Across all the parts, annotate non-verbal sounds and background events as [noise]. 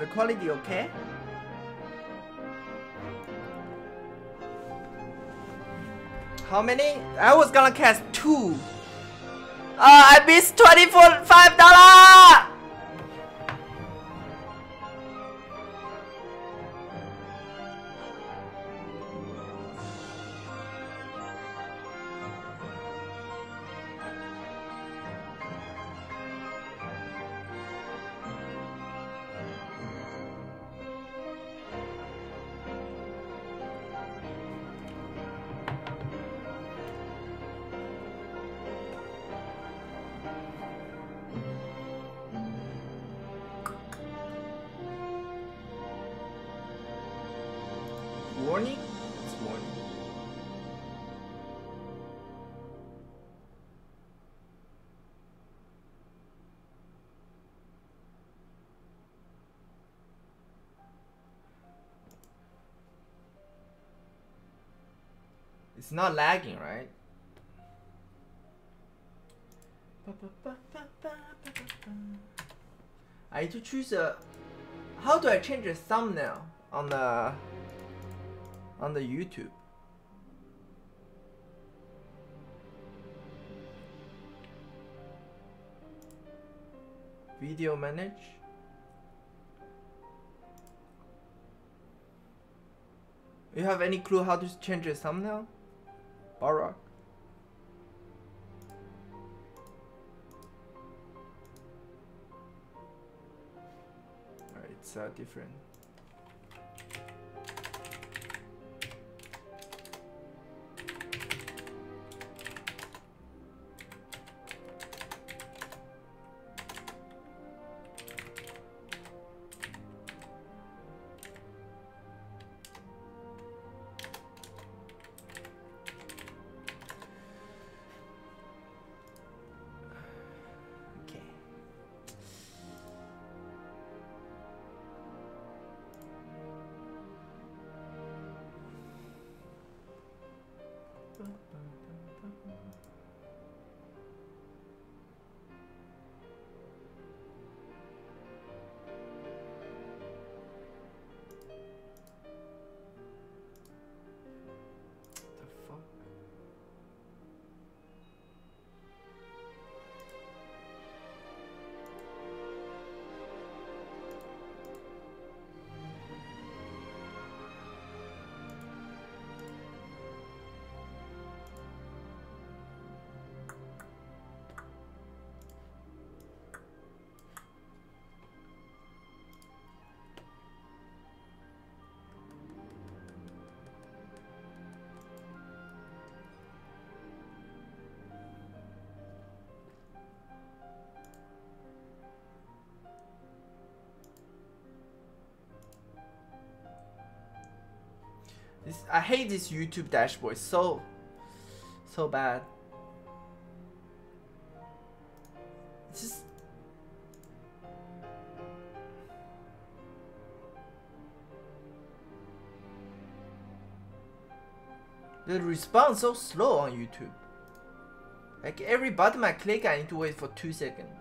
the quality okay? How many? I was gonna cast two. Uh, I missed $25! It's not lagging, right? I need to choose a. How do I change the thumbnail on the on the YouTube? Video manage. You have any clue how to change the thumbnail? Barack. Alright, it's uh, different. This I hate this YouTube dashboard. So so bad. It's just the response so slow on YouTube. Like every button I click, I need to wait for two seconds.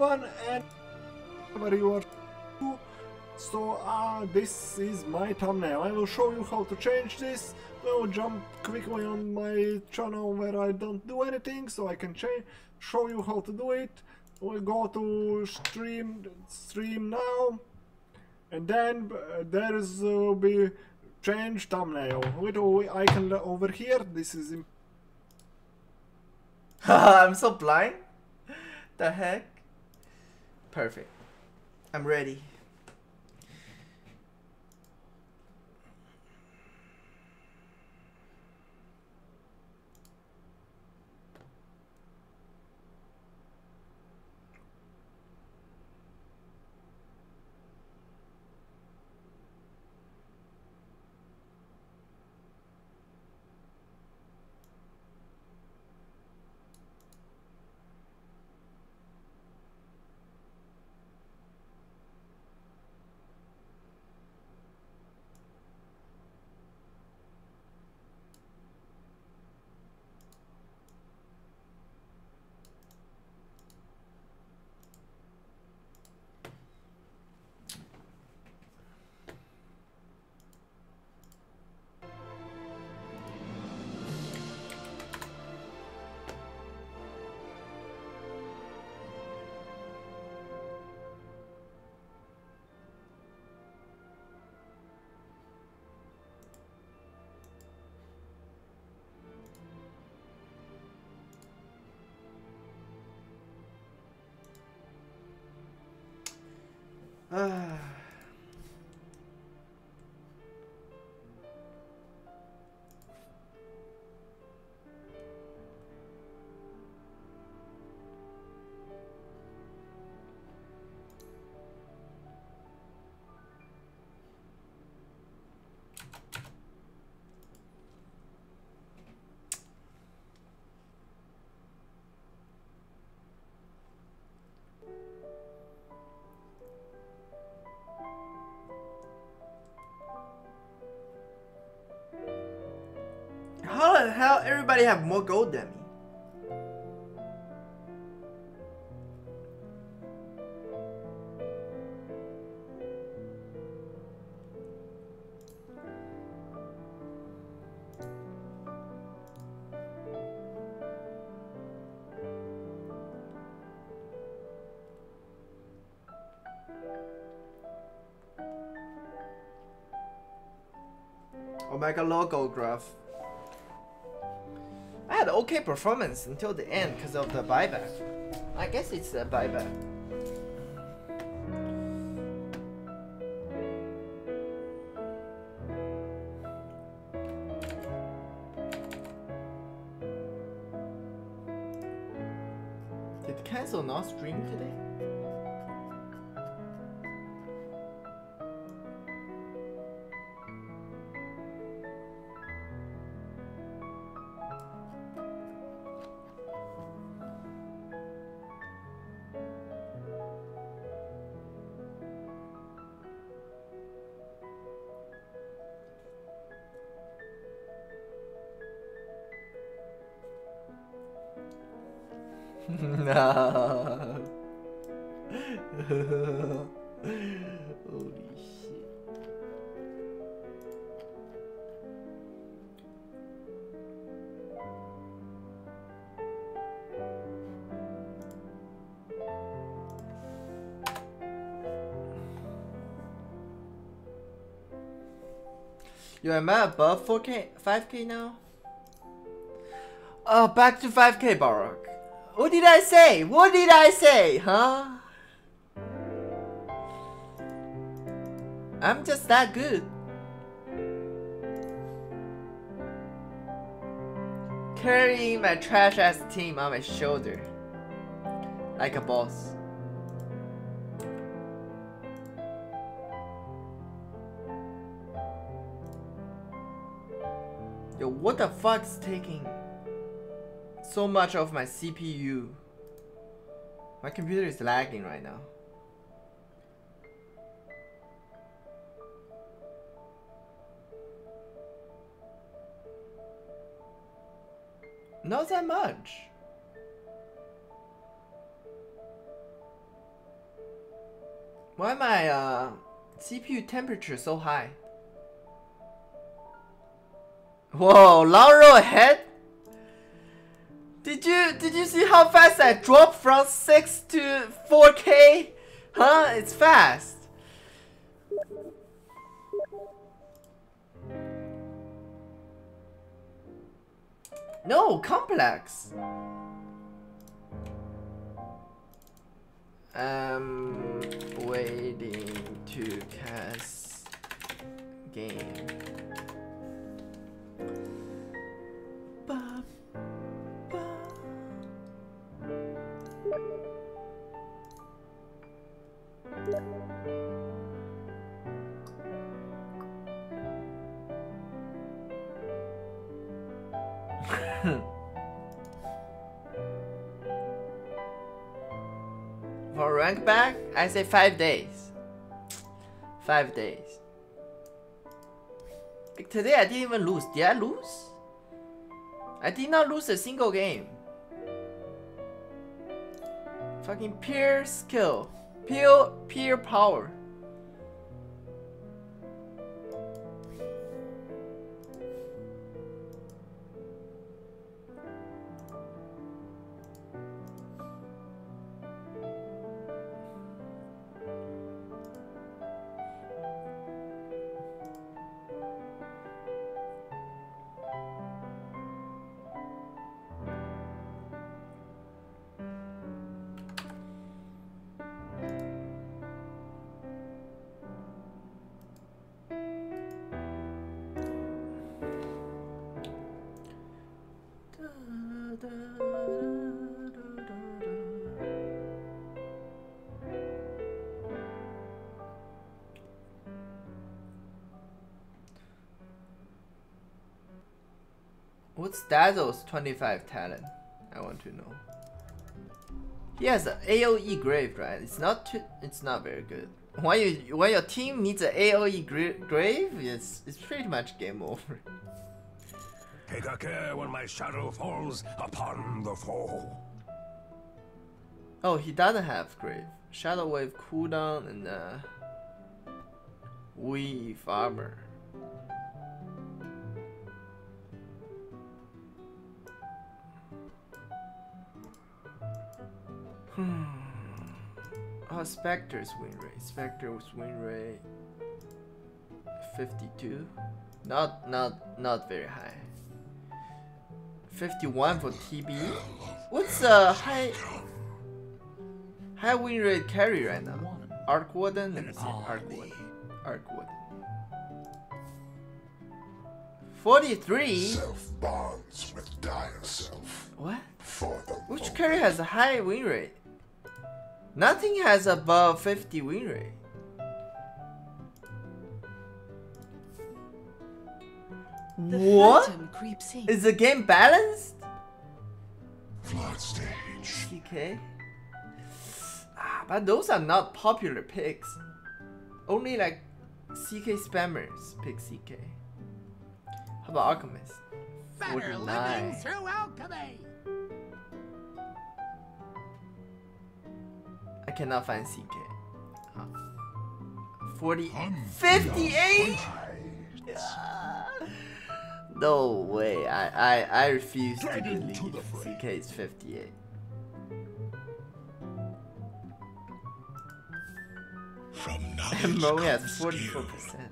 1 and Mario 2. So uh, this is my thumbnail. I will show you how to change this. We will jump quickly on my channel where I don't do anything so I can change, show you how to do it. We'll go to stream, stream now. And then uh, there is uh, will be change thumbnail. Little oh, icon over here. This is. I'm [laughs] so blind. The heck. Perfect. I'm ready. Everybody have more gold than me? Omega logo graph. Had okay performance until the end because of the buyback. I guess it's a buyback. Yo, am I above 4K, 5K now? Oh, back to 5K, Barak. What did I say? What did I say, huh? I'm just that good. Carrying my trash ass team on my shoulder. Like a boss. The fuck's taking so much of my CPU? My computer is lagging right now. Not that much. Why my uh, CPU temperature so high? Whoa, long road ahead? Did you did you see how fast I dropped from 6 to 4k? Huh? It's fast. No, complex. Um waiting to cast game. Rank back, I say five days. Five days. Like today I didn't even lose. Did I lose? I did not lose a single game. Fucking pure skill. Pure pure power. Dazzle's 25 talent? I want to know. He has an AOE grave, right? It's not too, it's not very good. When you when your team needs an AOE gra grave, it's it's pretty much game over. Take a care when my shadow falls upon the foe. Oh, he doesn't have grave. Shadow wave cooldown and uh, weave armor. Hmm. Oh, Spectre's win rate. Spectre's win rate 52. Not not not very high. 51 for TB. What's a high high win rate carry right now? Arc Warden. Let me see. Arc Warden. Arc Warden. 43. Self bonds with dire self What? Which carry has a high win rate? Nothing has above 50 win rate. The What? creeps in. Is the game balanced? flood stage. CK? Ah, but those are not popular picks. Only like CK spammers pick CK. How about Alchemist? Better 49. living through alchemy. I cannot find CK. Ah. 40. 58? Ah. No way. I, I, I refuse to believe. CK is 58. From [laughs] Mo has comes 44%.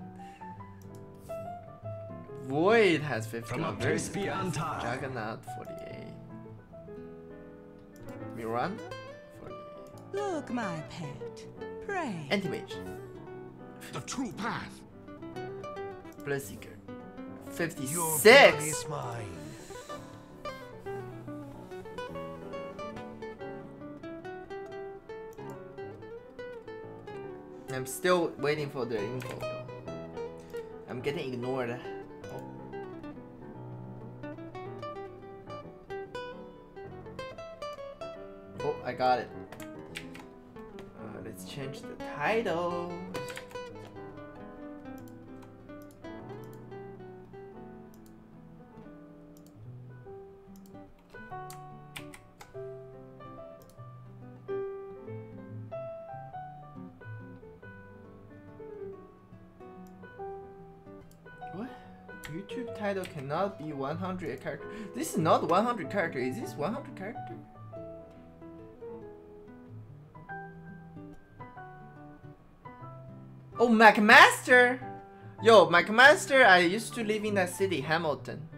Void has 50. From a very place beyond surprised. time. Juggernaut 48. Mirana 48. Look, my pet. Pray. Anti-Mage. The true path. Bloodseeker. Your blood 56. is mine. I'm still waiting for the info. I'm getting ignored. Oh. Oh, I got it. Let's change the title. What? YouTube title cannot be 100 character. This is not 100 character. Is this 100 character? Oh, McMaster! Yo, McMaster, I used to live in that city, Hamilton.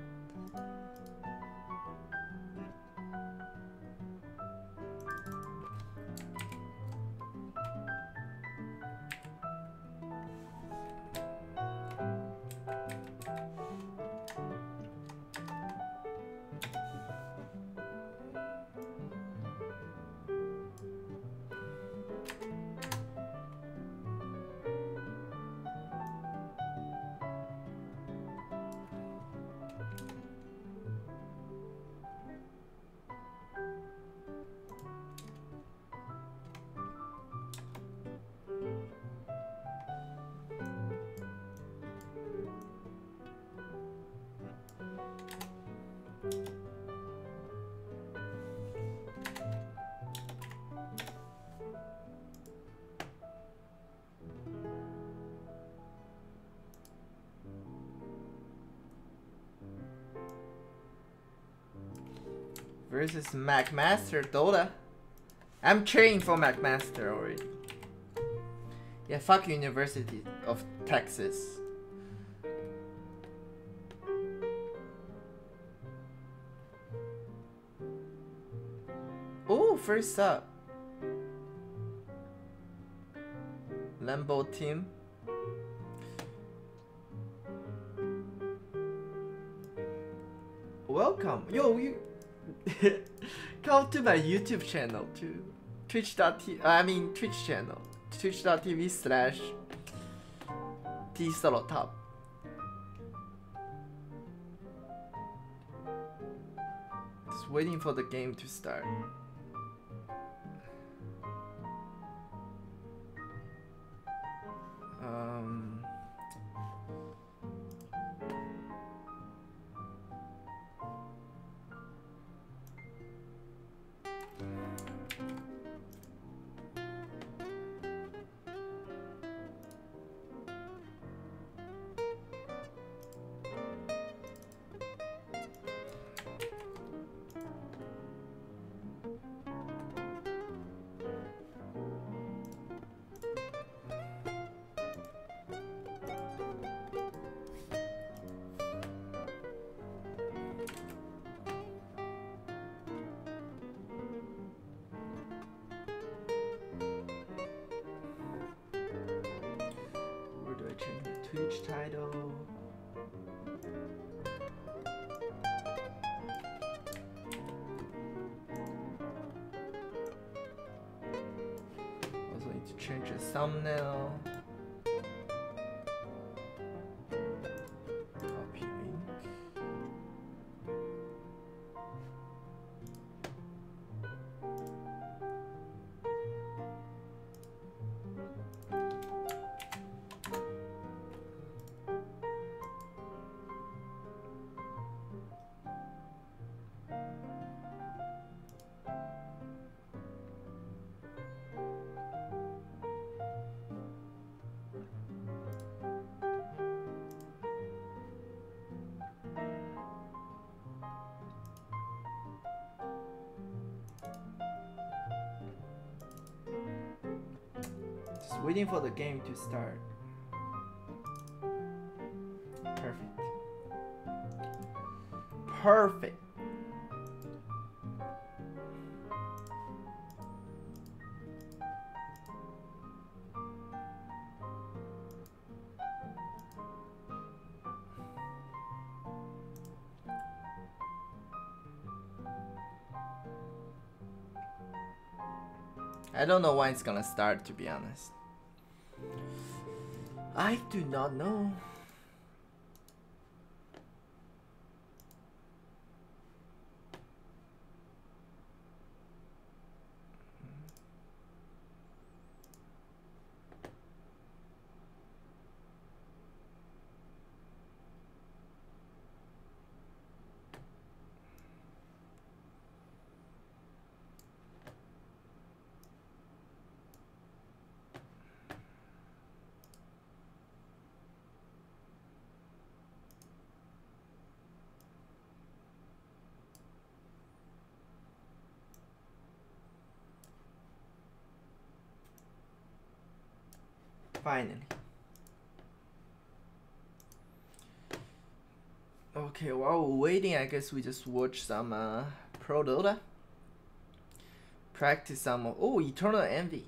Versus McMaster Dota. I'm cheering for McMaster already. Yeah, fuck University of Texas. Oh, first up. Lambo team. Welcome. Yo, you come to my YouTube channel too. Twitch.tv, I mean Twitch channel. Twitch.tv slash T solo top. Just waiting for the game to start. Waiting for the game to start. Perfect. Perfect. I don't know when it's gonna start, to be honest. I do not know. Finally. Okay, while we're waiting, I guess we just watch some uh, Pro Dota. Practice some. Oh, Eternal Envy.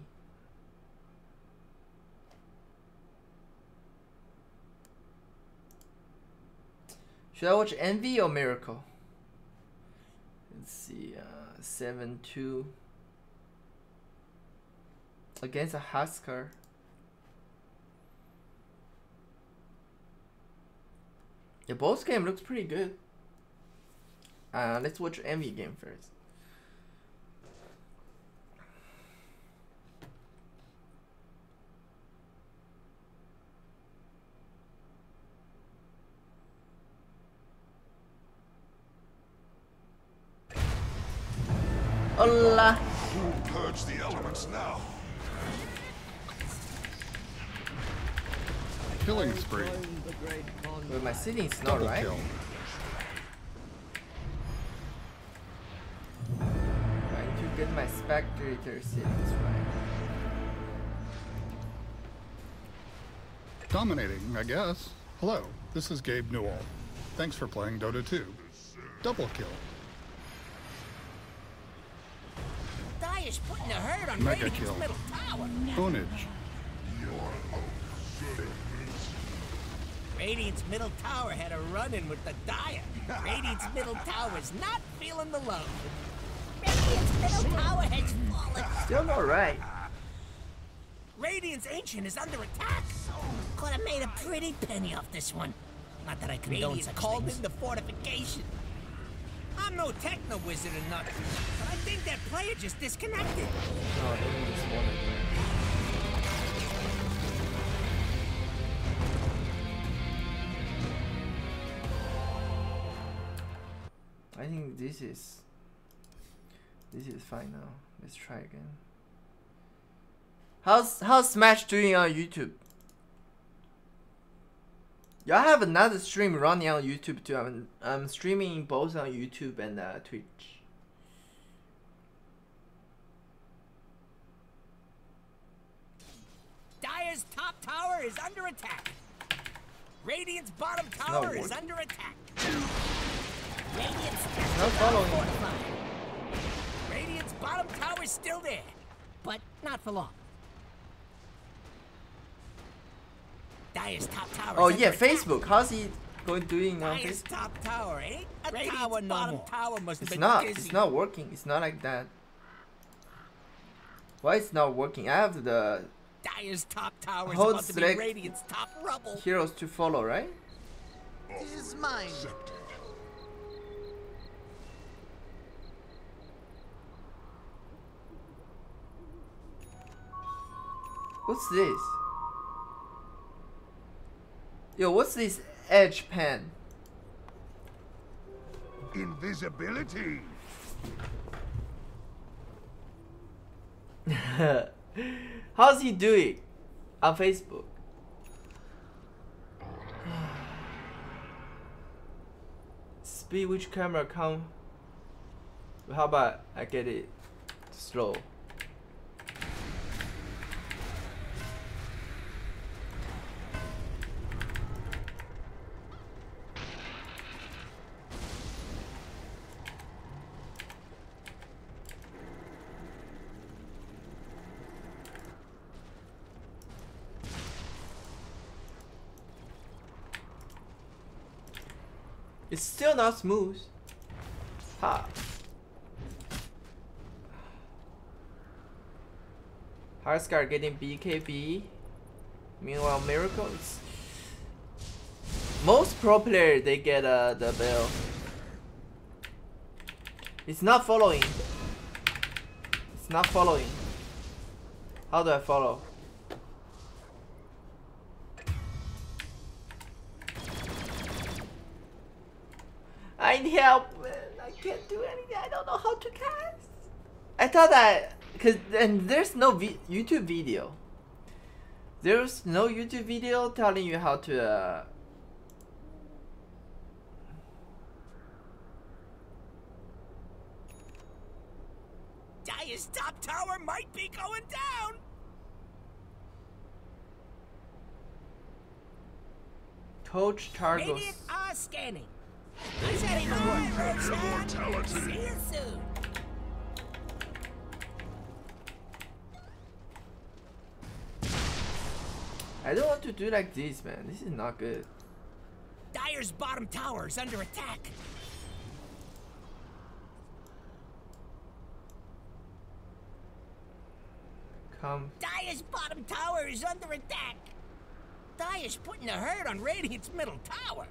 Should I watch Envy or Miracle? Let's see. Uh, 7 2. Against a Huskar. The boss game looks pretty good. Uh, let's watch Envy game first. Hola. Purge the elements now. Killing spree. But my settings not Double right. kill. get my spectator settings right. Dominating, I guess. Hello, this is Gabe Newell. Thanks for playing Dota 2. Double kill. Dire's putting a hurt on Mega kill. middle tower. Ownage. Radiant's middle tower had a run-in with the Dire. Radiant's middle tower's not feeling the love. Radiant's middle tower has fallen. Still not right. Radiant's Ancient is under attack. Could have made a pretty penny off this one. Not that I condone Radiant such called things. in the fortification. I'm no techno wizard or nothing, but I think that player just disconnected. Oh, they need this think this is this is fine now. Let's try again. How's how's Smash doing on YouTube? Y'all have another stream running on YouTube too. I'm I'm streaming both on YouTube and uh, Twitch. Dire's top tower is under attack. Radiant's bottom tower is under attack. Radiant's Not following. fortified. Radiant's bottom tower's still there, but not for long. Dire's top tower. Oh yeah, Facebook. How's he going doing on Dire's Facebook? top tower ain't a tower no bottom more. tower must have It's been not. busy. It's not working. It's not like that. Why it's not working? I have the Dire's top tower is Hold about to be Radiant's top rubble. heroes to follow, right? This is mine. What's this? Yo, what's this edge pen? Invisibility. [laughs] How's he doing on Facebook? [sighs] Speed which camera come? How about I get it slow? Not smooth. Ha. Heartscar getting BKB. Meanwhile, Miracles. Most pro player they get uh, the bell. It's not following. It's not following. How do I follow? I need help. man. I can't do anything. I don't know how to cast. I thought that because and there's no vi- YouTube video. There's no YouTube video telling you how to. Uh, Dire's top tower might be going down. Coach Targos. Radiant are scanning. I said even work. See you soon. I don't want to do like this, man. This is not good. Dire's bottom tower is under attack. Come. Dire's bottom tower is under attack. Dire's putting a hurt on Radiant's middle tower.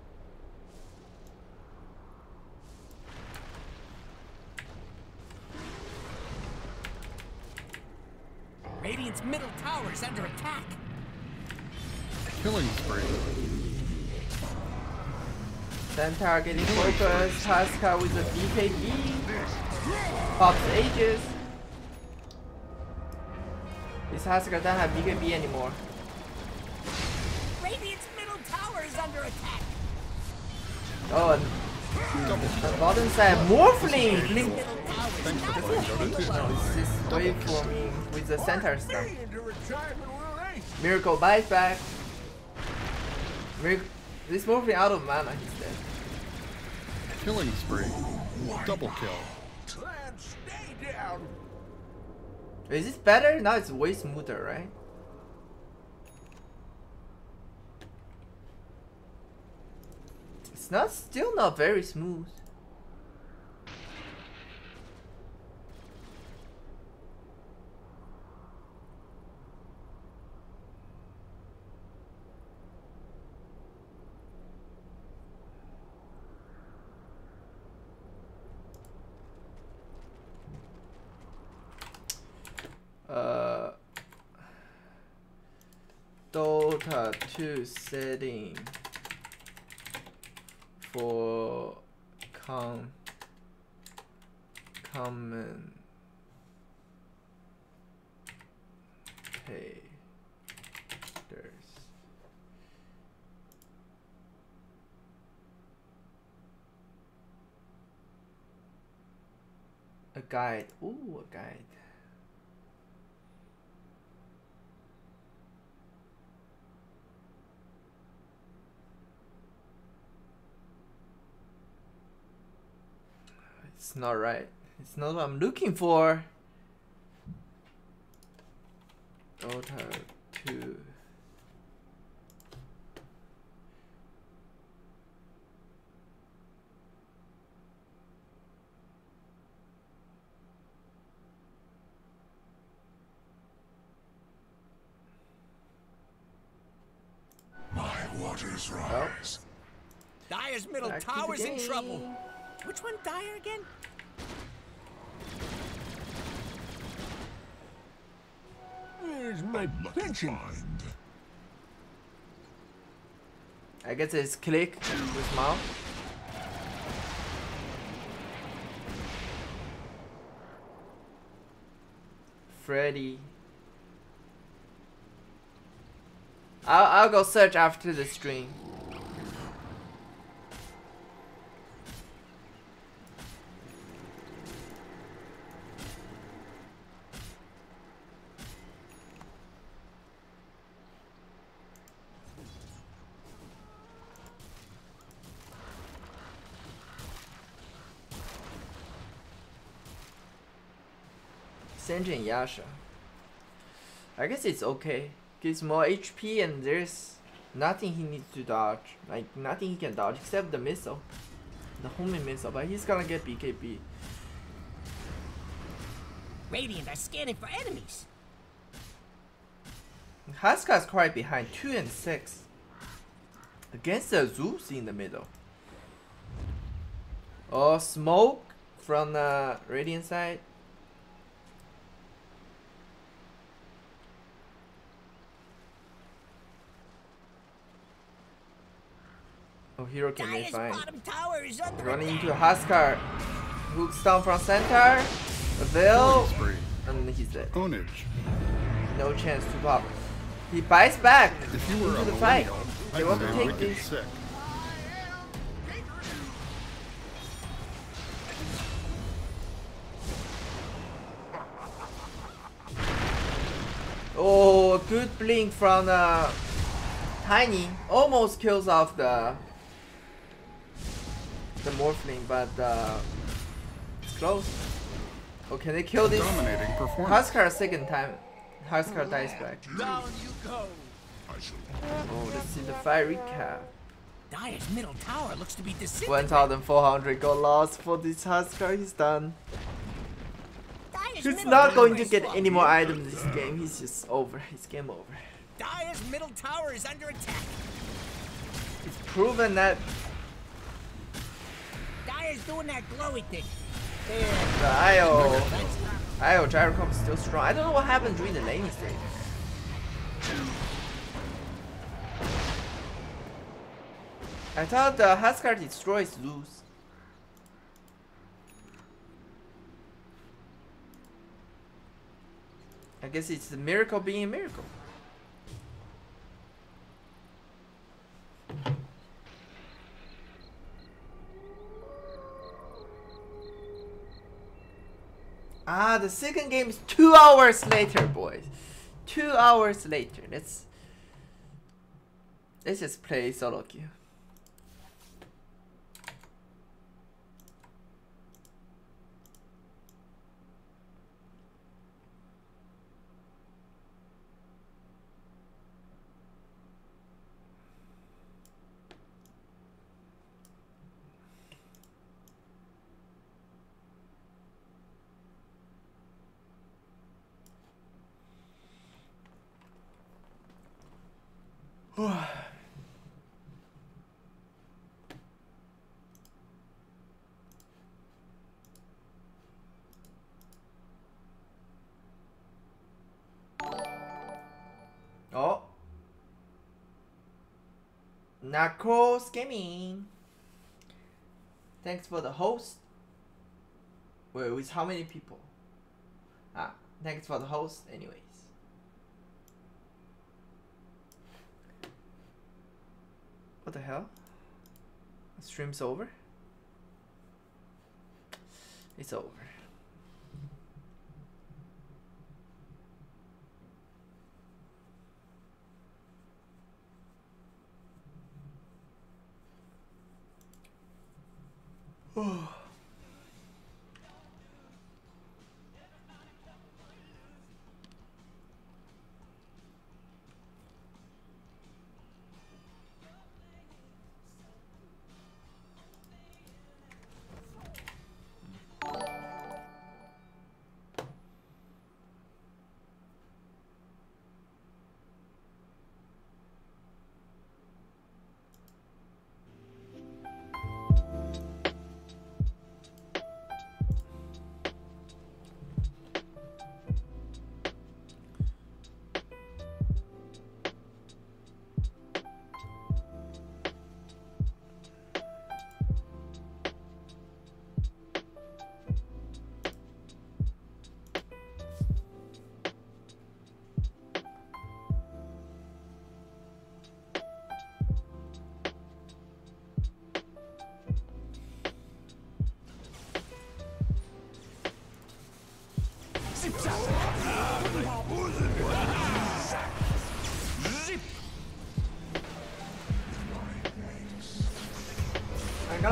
Radiant's middle tower is under attack. Killing spree. Centaur getting focused. Pascal with a BKB. Pops ages. This Huskar doesn't have BKB anymore. Radiant's middle tower is under attack. Oh, and The bottom side, Morphling! Blink. Thanks for playing Dota 2. It's wait for me with the center stuff. Into retirement, will they? Miracle bite back. Miracle. This Morphling out of mana, he's dead. Killing spree. Double kill. Clan, stay down. Is this better? Now it's way smoother, right? It's not still not very smooth. Uh, Dota 2 setting for com common pay A guide. Ooh, a guide. It's not right. It's not what I'm looking for. Dota 2. My waters rise. Dire's middle Back to the tower's in trouble. Game. Which one, Dire again? Where's my pension? Find. I guess it's click with mouse. Freddy. I'll, I'll go search after the stream. Senjin Yasha. I guess it's okay. Gives more HP and there's nothing he needs to dodge. Like nothing he can dodge except the missile. The homing missile, but he's gonna get BKB. Radiant are scanning for enemies. Huskar's quite behind, 2 and 6. Against the Zeus in the middle. Oh, smoke from the Radiant side. Oh, Hero can be Dire's fine. bottom tower is under Running attack. into Huskar. Hooks down from center. Killing Veil. And he's dead. Ownage. No chance to pop. He bites back If you were into a the fight. millennial, They want to take this. sick. Oh, good blink from uh, Tiny. Almost kills off the the Morphling, but uh, it's close. Oh, can they kill this? Dominating performance. Huskar second time. Huskar dies back. Down you go. I shall Oh, let's see the fight recap. Dire's middle tower looks to be disintegrating. 1,400 got lost for this Huskar. He's done. Dire's He's not going to get any more items this game. He's just over. He's game over. Dire's middle tower is under attack. It's proven that Dire's doing that glowy thing. There. the IO, IO Gyrocom is still strong. I don't know what happened during the laning stage. I thought uh, the Huskar destroys Zeus. I guess it's the miracle being a miracle. Ah, the second game is two hours later, boys. Two hours later. Let's let's just play solo queue. Oh. Knuckles Gaming. Thanks for the host. Wait, with how many people? Ah, thanks for the host, anyways. What the hell? Stream's over? It's over. [sighs] Oh.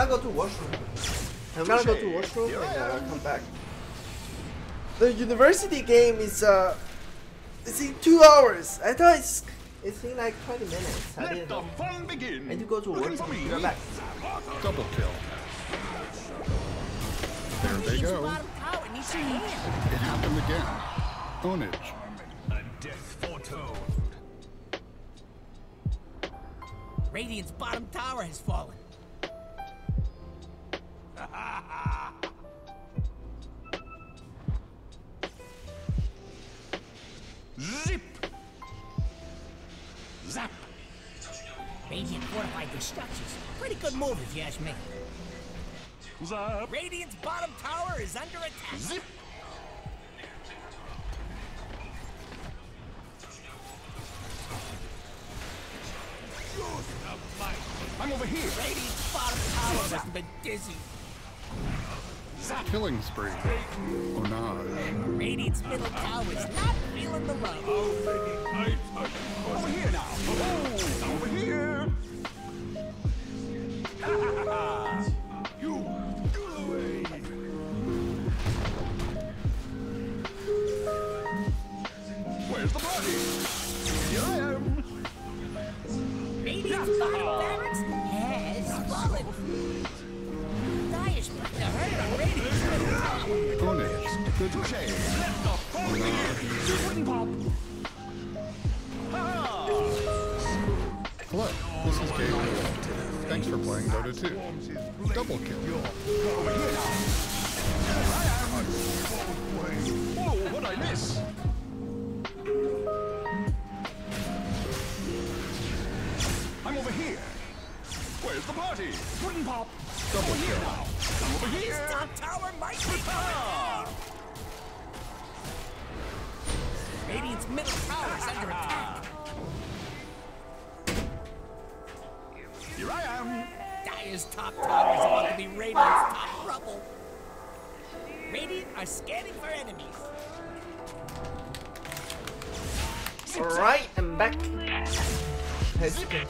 I'm gonna go to washroom. I'm gonna go to washroom and uh, come back. The university game is uh, it's in two hours. I thought it's it's in like 20 minutes. I didn't know. fun begin. I need to go to washroom. Be right back. Double kill. There they go. Bottom tower needs your. It happened again. Ownage. A death foretold. Radiant's bottom tower has fallen. Has. Killing spree. Ownage. Radiant's middle tower is not feeling the love. Oh, Over here now. Double kill.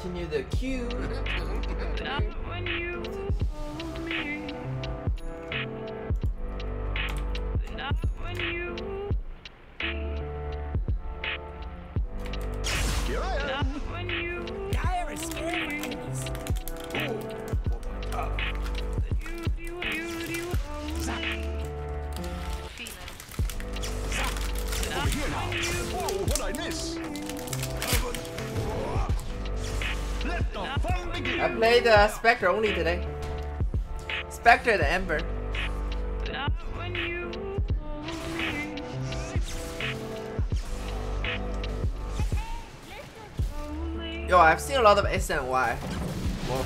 Continue the queue. Uh, Spectre only today. Spectre the Ember. Not when you hold me. Only Yo, I've seen a lot of SNY. Whoa.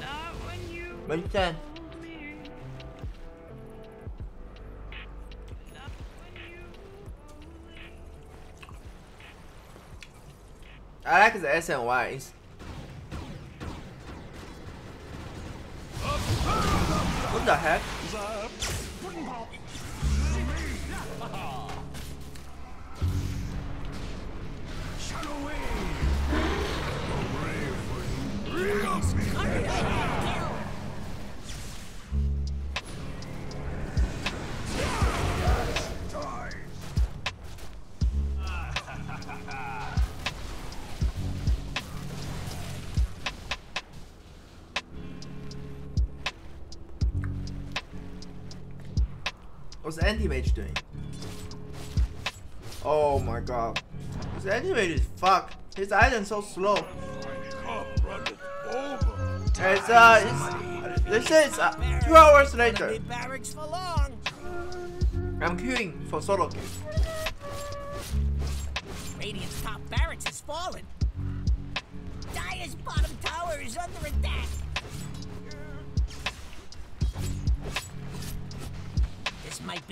not when you. 没见。hold me. Not when you. I like the SNY. It's... What the heck? What's anti-mage doing? Oh my god. This anti-mage is fucked. His item's so slow. It's uh, it's, they say it's uh, two hours later. Enemy barracks for long. I'm queuing for solo queue.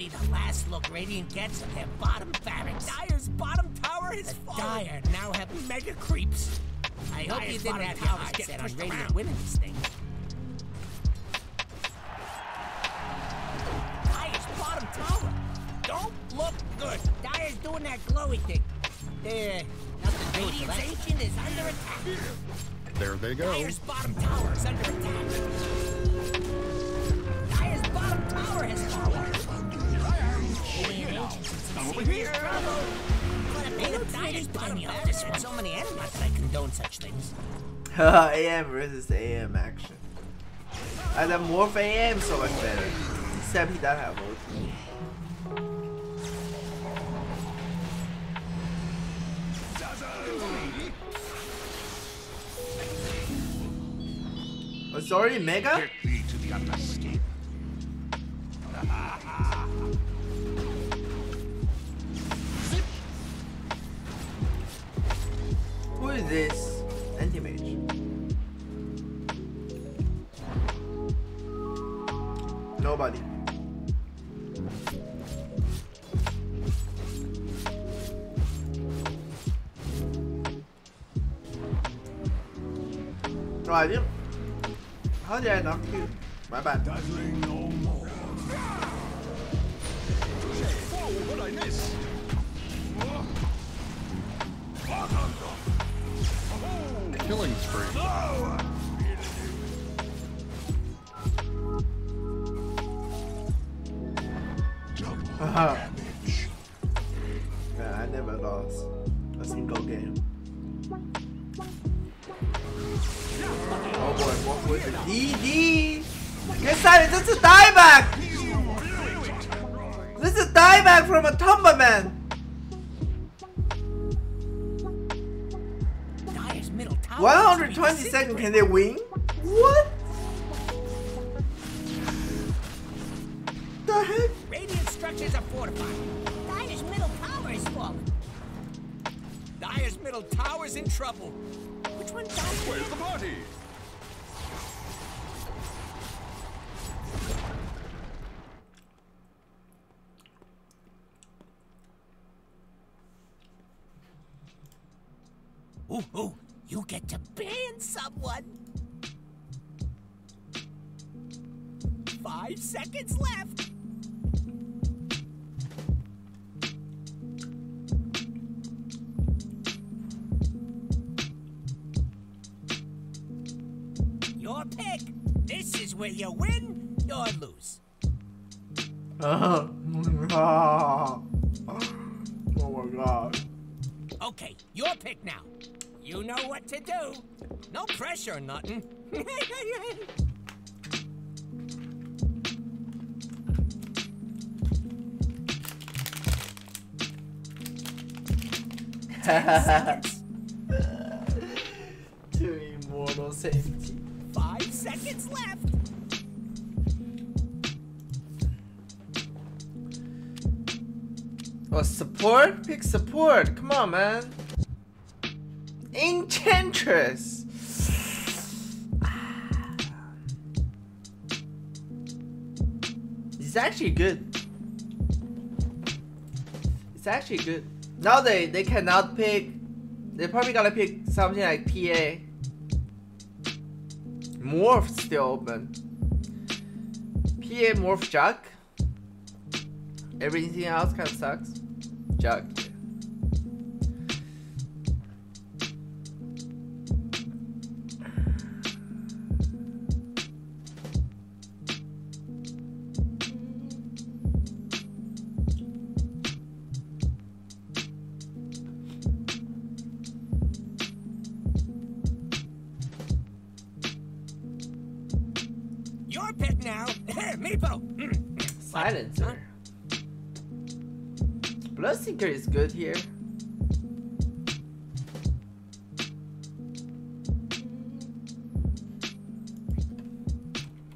Be the last look Radiant gets at their bottom barracks. Dire's bottom tower is fallen. Dire now have mega creeps. I hope you didn't have your heart set on Radiant winning this thing. [laughs] AM versus AM action. I the Morph AM so much better. Except he doesn't have ulti. Oh, it's already Mega? 120 seconds, they win? Pressure or nothing. Two immortal safety. Five seconds [laughs] left. Oh, support? Pick support. Come on, man. Enchantress. It's actually good. It's actually good. Now they they cannot pick. They probably gotta pick something like PA. Morph still open. PA Morph Jack. Everything else kind of sucks. Jack. Is good here.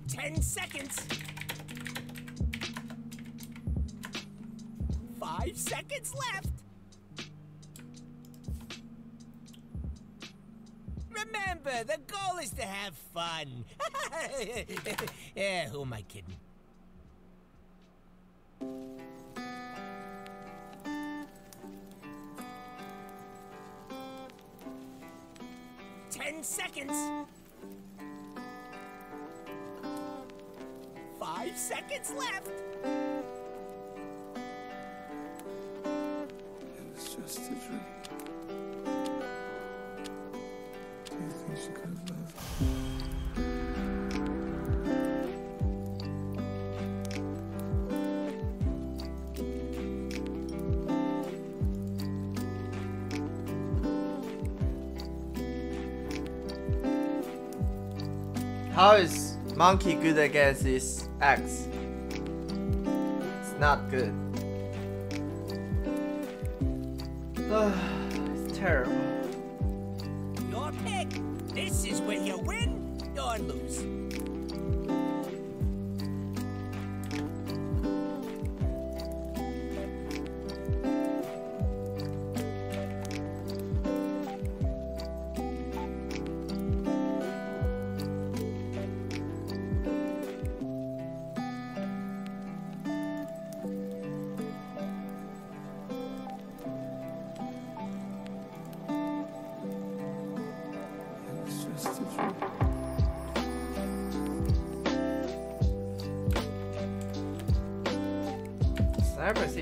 Ten seconds. Five seconds left. Remember, the goal is to have fun. [laughs] yeah, who am I kidding? Five seconds left. It's just a dream. Do you think she could have loved? How is Monkey good against his axe? Not good.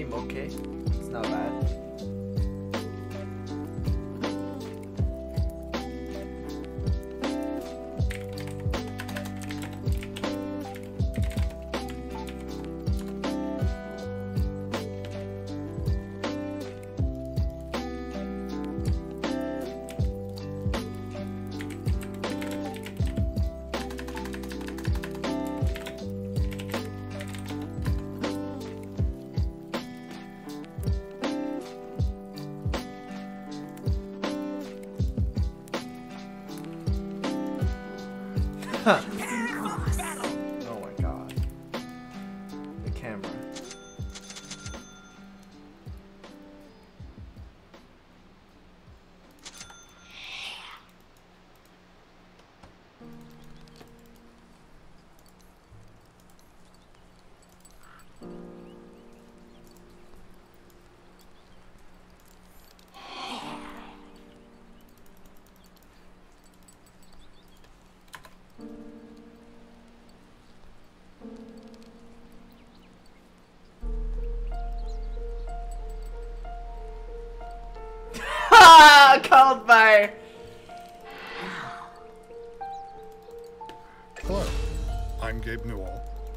Seem okay. It's not bad.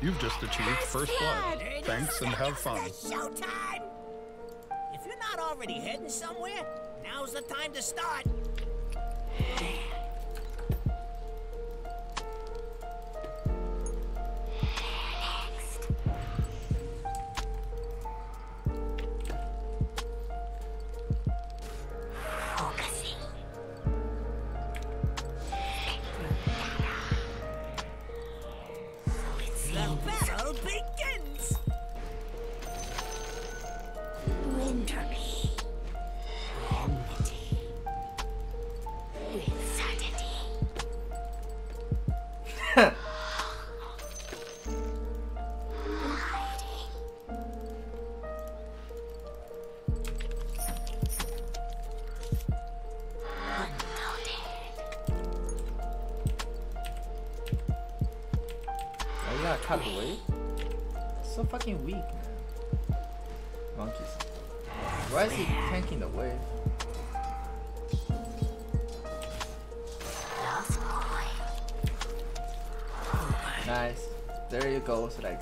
You've just achieved first blood. Thanks and have fun. Showtime! If you're not already heading somewhere, now's the time to start.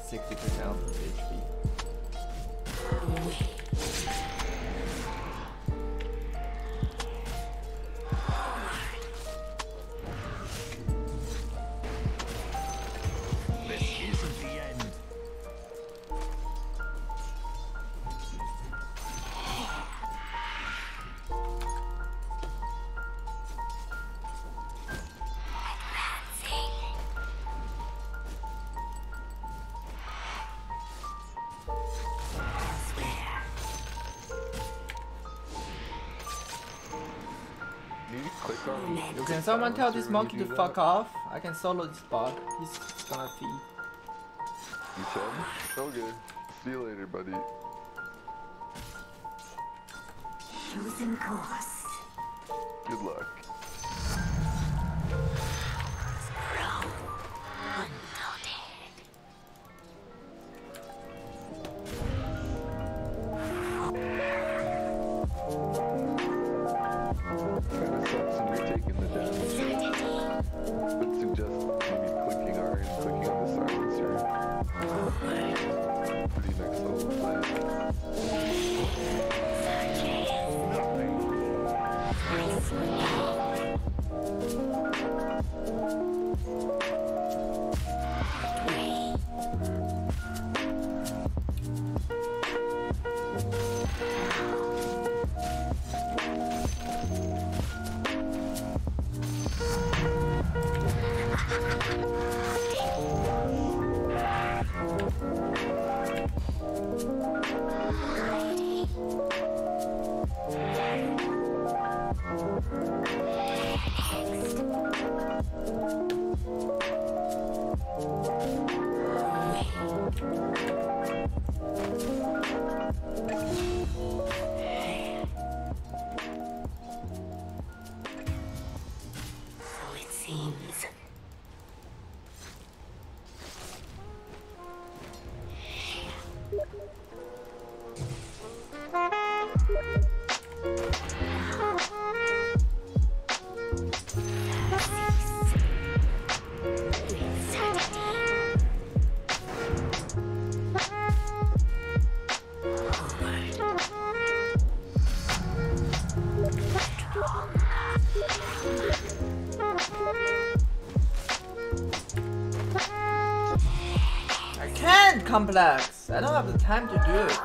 60% can someone tell this monkey to fuck off? I can solo this bot. He's gonna feed. You can? Okay. See you later, buddy. Chosen course. Complex! I don't have the time to do it.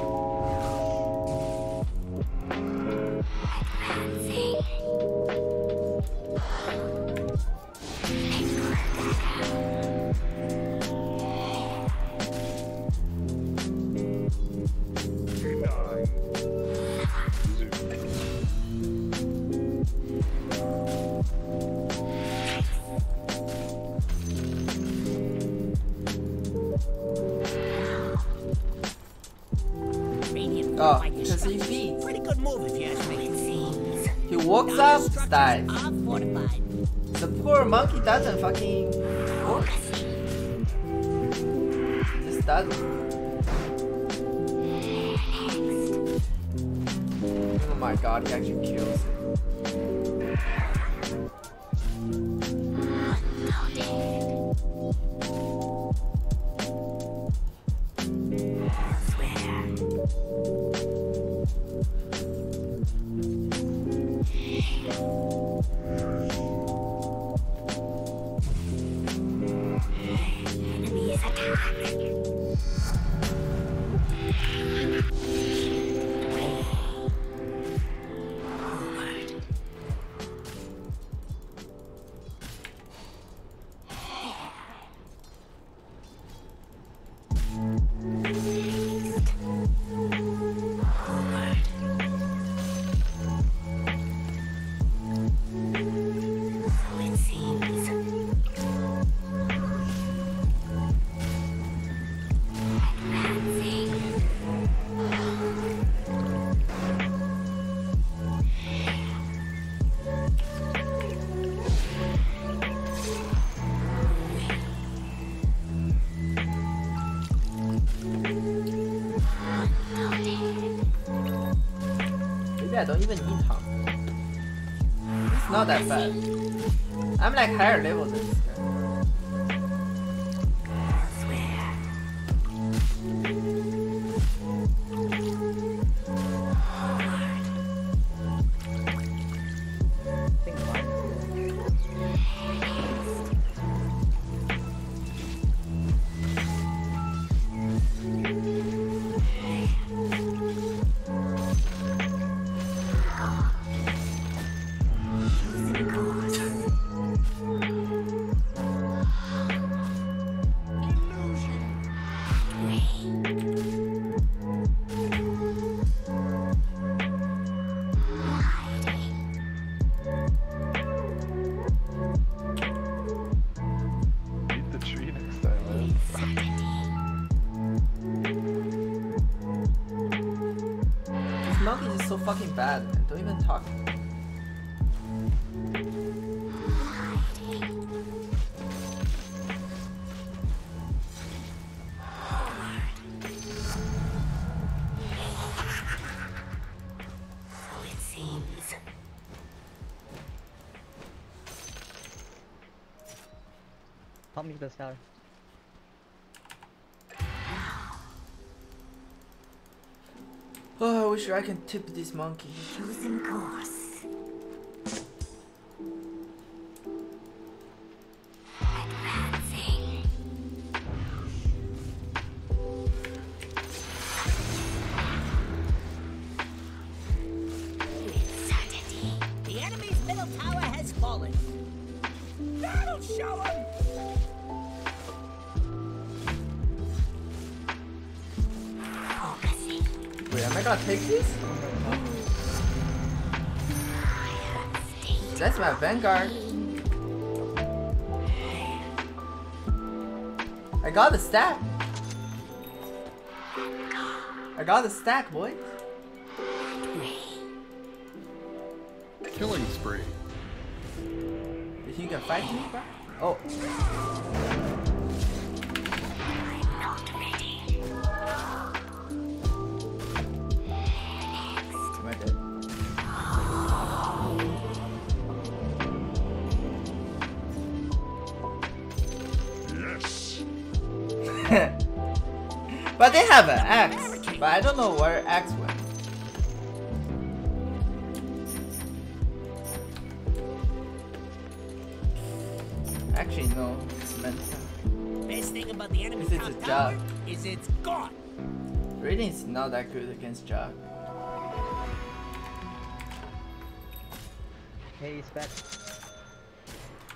I don't even need him. It's not that bad. I'm like higher level. I can tip this monkey. Stack. I got the stack, boy.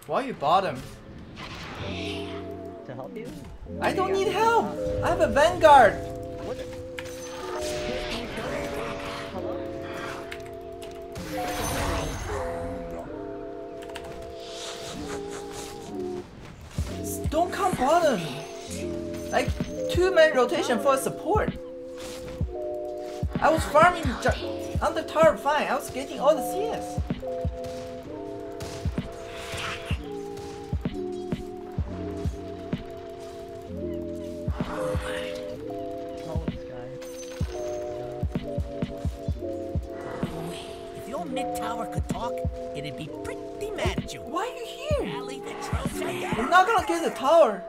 Why you bottom? to help you? I don't need help! I have a Vanguard! What? Don't come bottom! Like, two man rotation for support. I was farming ju- under tower fine, I was getting all the CS. Oh, this guy. If your mid tower could talk, it'd be pretty mad at you. Why are you here? Alley the trophy. You're not gonna get the tower.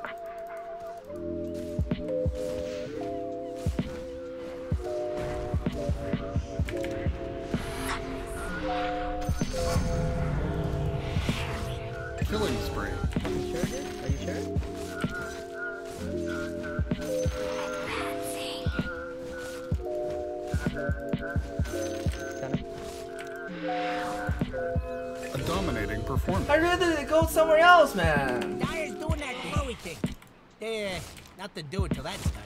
Killing spree. Are you sure. Are you sure? Performance. I rather go somewhere else, man. Dire's doing that glowy thing. Eh, not to do it till that's done.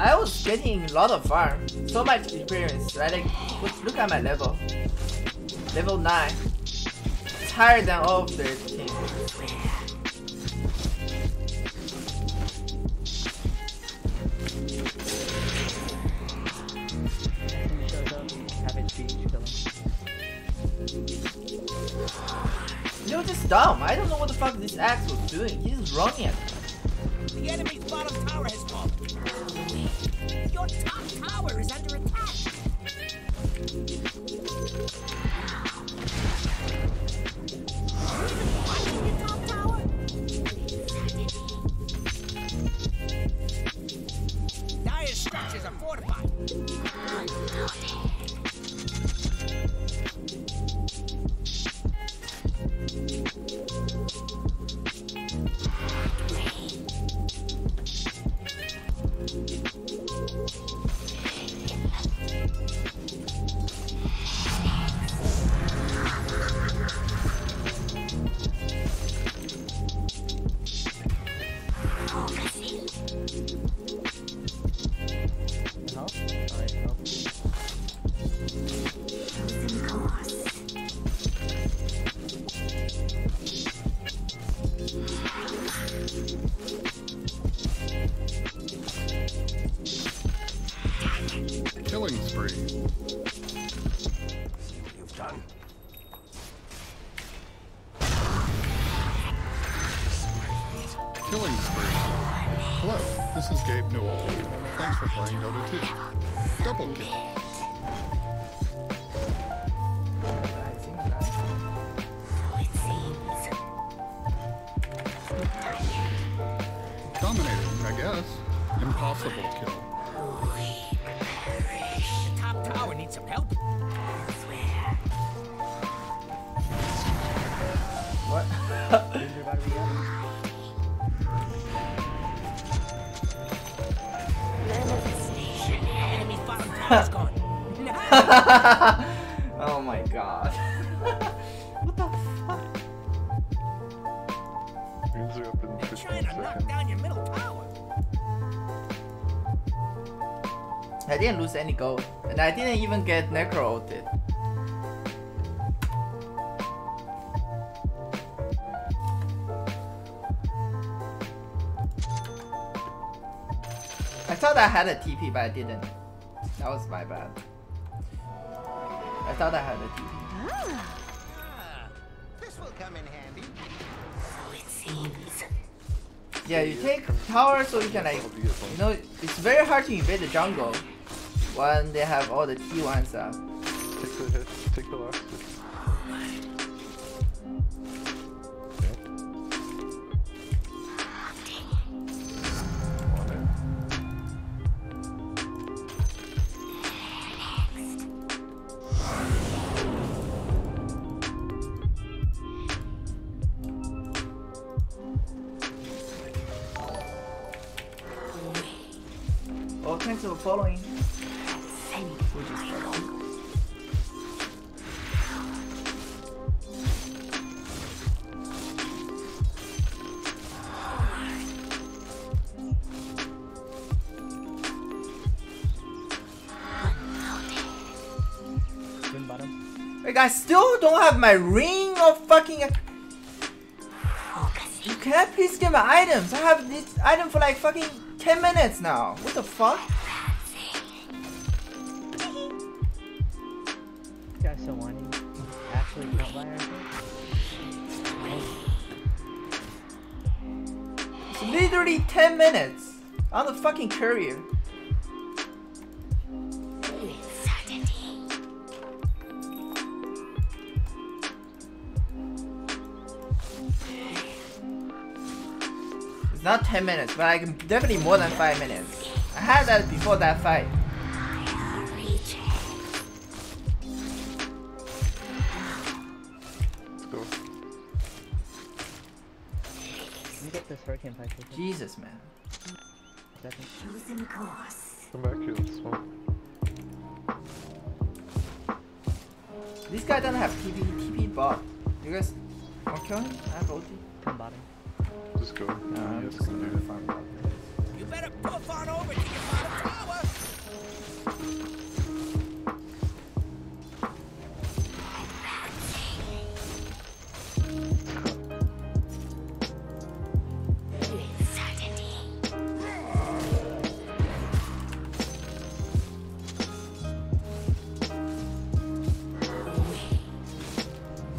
I was getting a lot of farm. So much experience. Right? Like, look, at my level. Level 9. It's higher than all of their team. When he shows up, have it be kill him. You're just dumb. I don't know what the fuck this axe was doing. He's running at me. The enemy's bottom tower has fallen. Your top tower is under attack. I didn't even get necro ulted. I thought I had a TP, but I didn't. That was my bad. I thought I had a TP. Ah, this will come in handy. So it seems. Yeah, you take tower so you can like, you know, it's very hard to invade the jungle when they have all the T1 stuff. Take the take the last have my ring of fucking. You can't please get my items. I have this item for like fucking 10 minutes now. What the fuck? You guys so whiny. Actually, not by It's literally 10 minutes on the fucking courier. 10 minutes, but like definitely more than 5 minutes. I had that before that fight. Let's go. Let me get this Hurricane Pike. Jesus, man. Chosen course. Come back here, let's smoke. This guy doesn't have TP, he TP bot. You guys want to kill him? I have ulti. Come bottom. Just go. No, I'm Yes, just gonna do it. farm. You better poof on over to your bottom tower.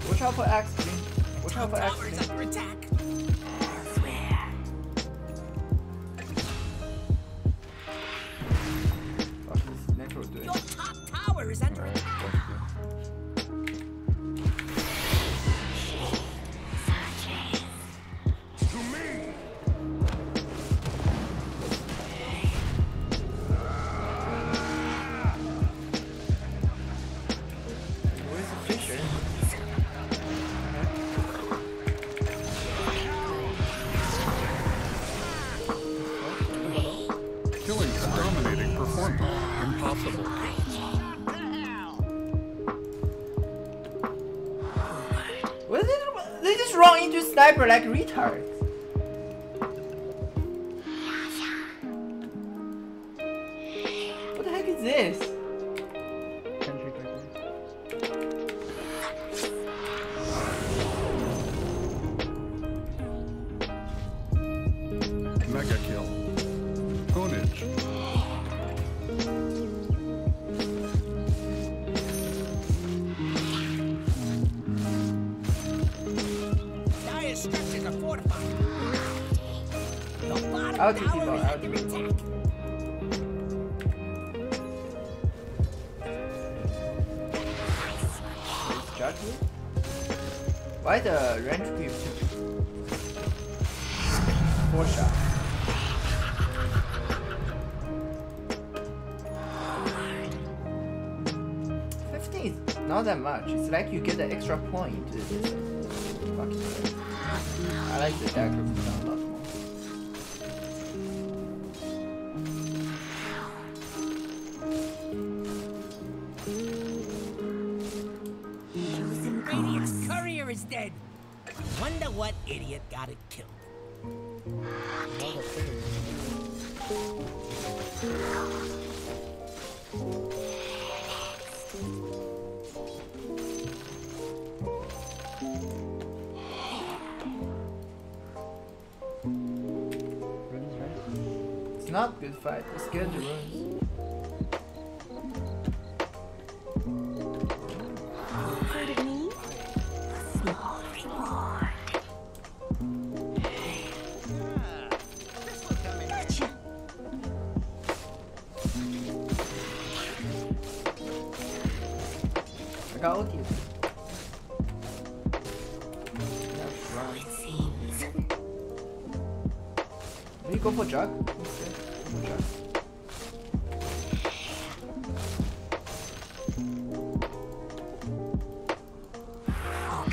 Watch out for axe, Green. Watch out for axe. Is under attack. Sniper like retards. It's not good fight, it's good to run. go for jug.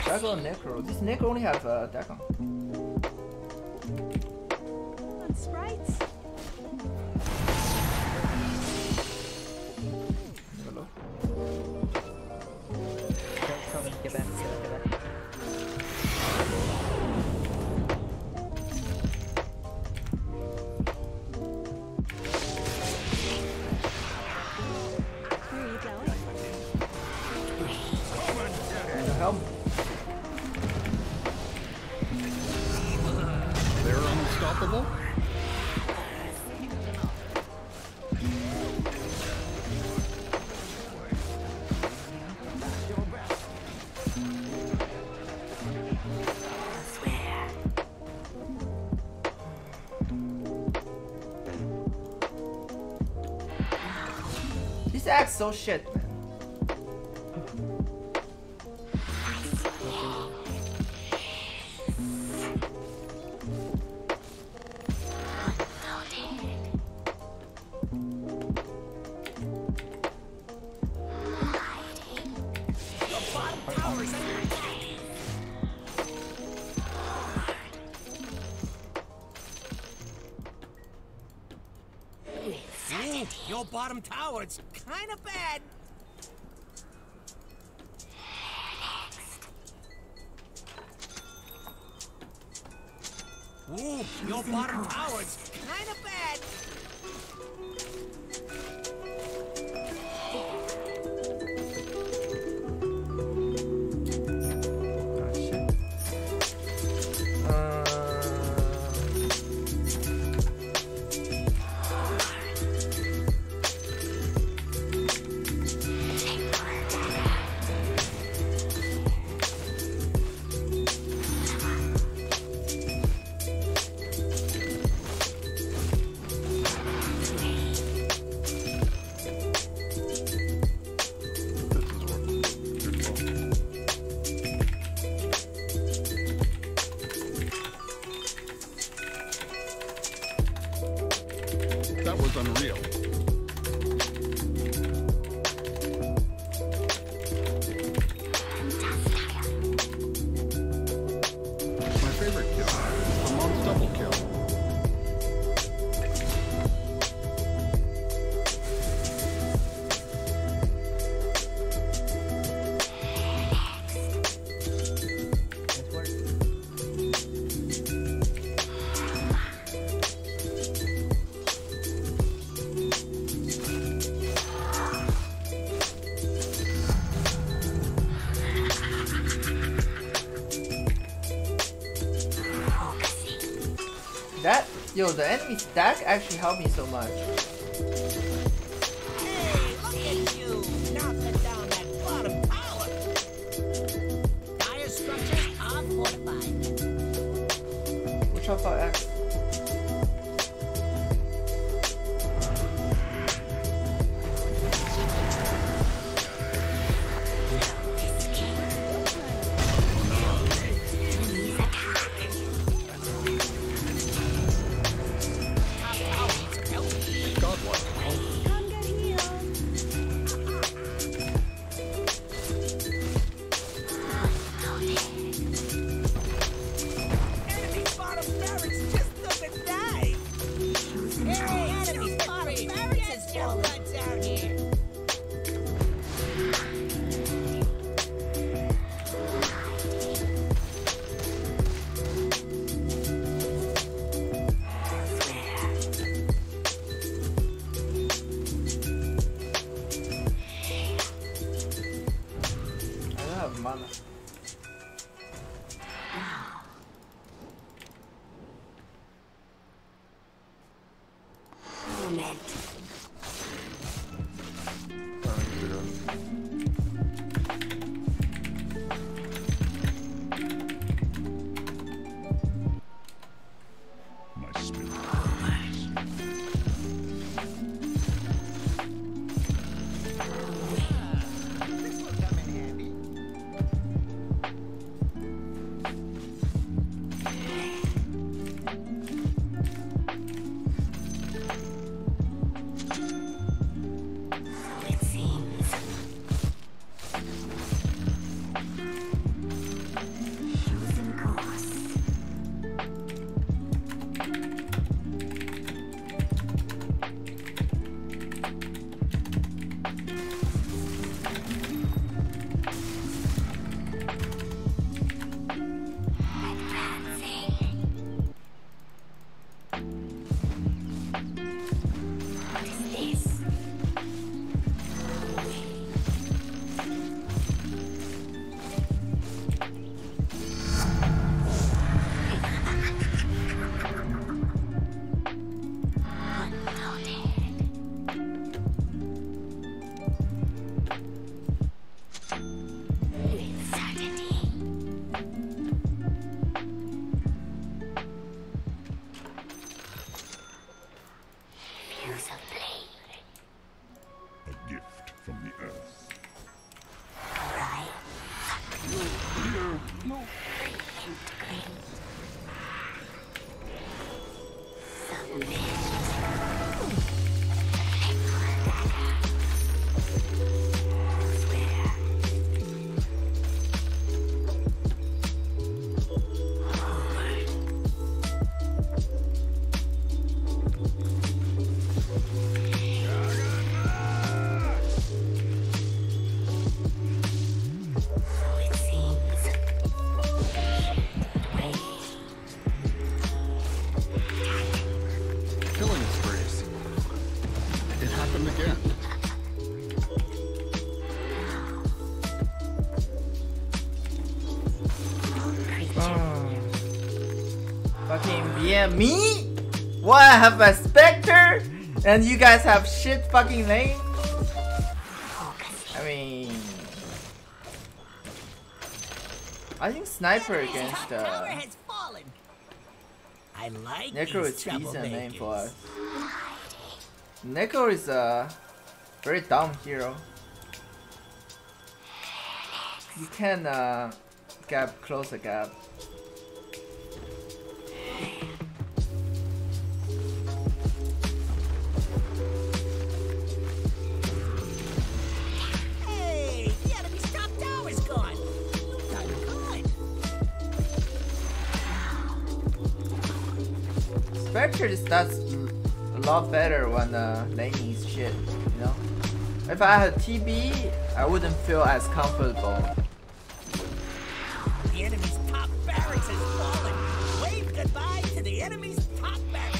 Jug or Necro? This Necro only have uh, Dagon. so shit. that actually helped me so much. Me? What? I have a Spectre? And you guys have shit fucking lane? I mean... I think Sniper against uh. I like Necro is decent lane for us. Necro is a very dumb hero. You can uh, gap close the gap. Just does a lot better when uh, laning is shit, you know? If I had TB, I wouldn't feel as comfortable. The enemy's top barracks has fallen. Wave goodbye to the enemy's top barracks.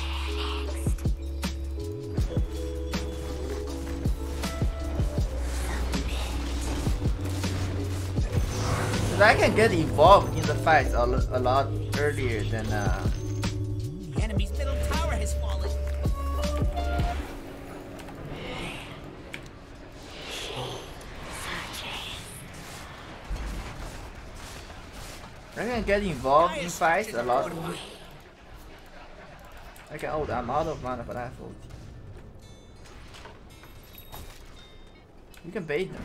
But I can get involved in the fights a, a lot earlier than uh, I can get involved in fights a lot. I can ult. I'm out of mana, but I have ult. You can bait them.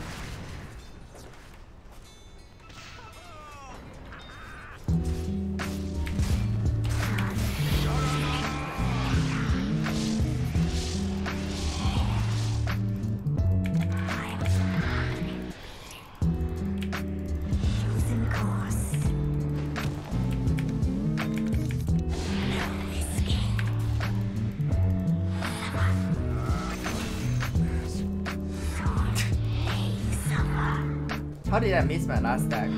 Did I miss my last stack?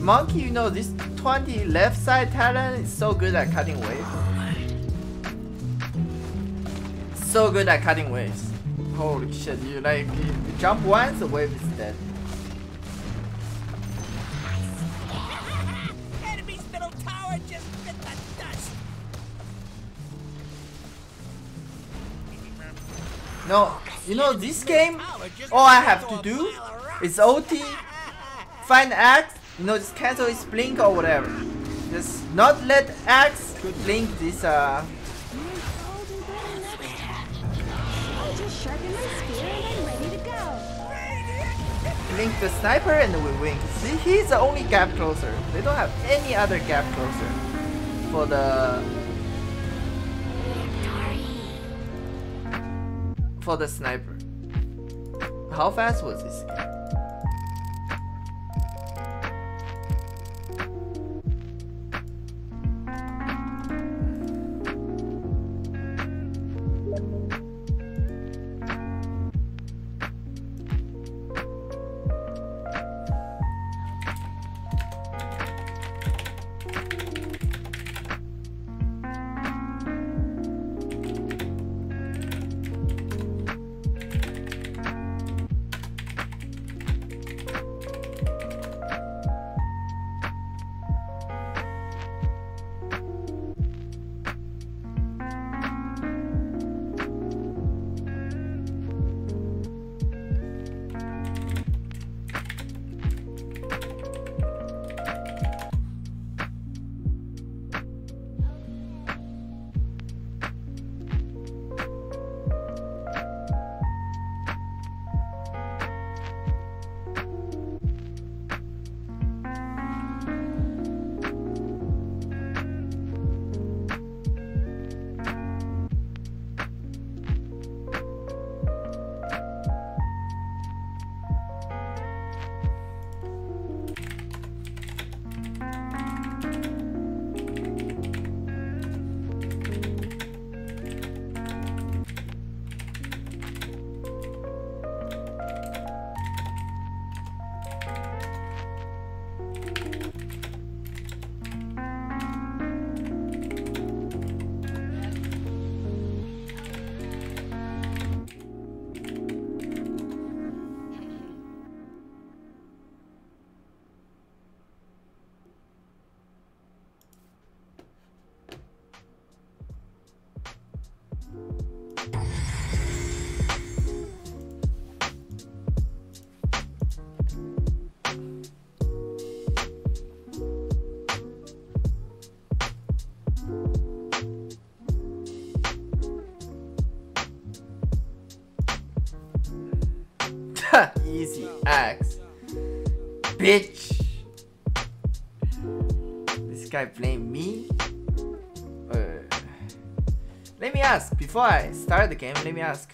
Monkey, you know, this 20 left side talent is so good at cutting waves. So good at cutting waves. Holy shit, you like, you jump once, the wave is dead. Enemy's middle tower just bit the dust. No, you know, this game, all I have to do is OT, find Axe, you know, just cancel his blink or whatever. Just not let Axe blink this, uh, blink the sniper and we win. See, he's the only gap closer. They don't have any other gap closer for the for the sniper. How fast was this guy blame me? Uh, let me ask, before I start the game, let me ask.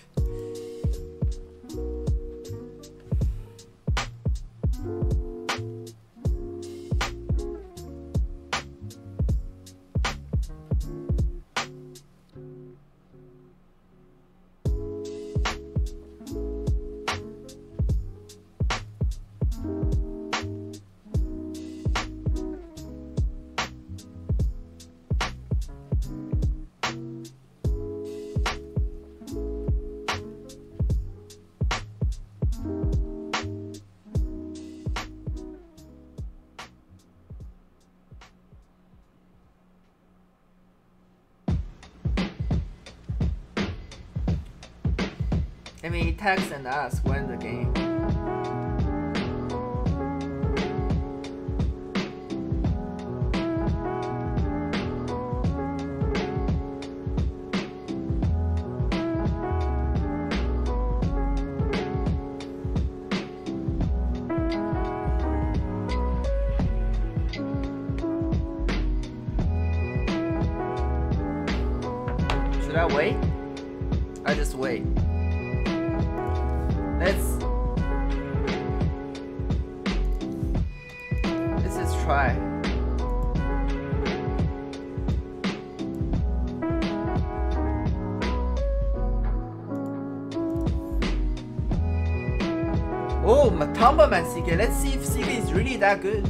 Let me text and ask when Oh Matumbaman CK. Let's see if CK is really that good.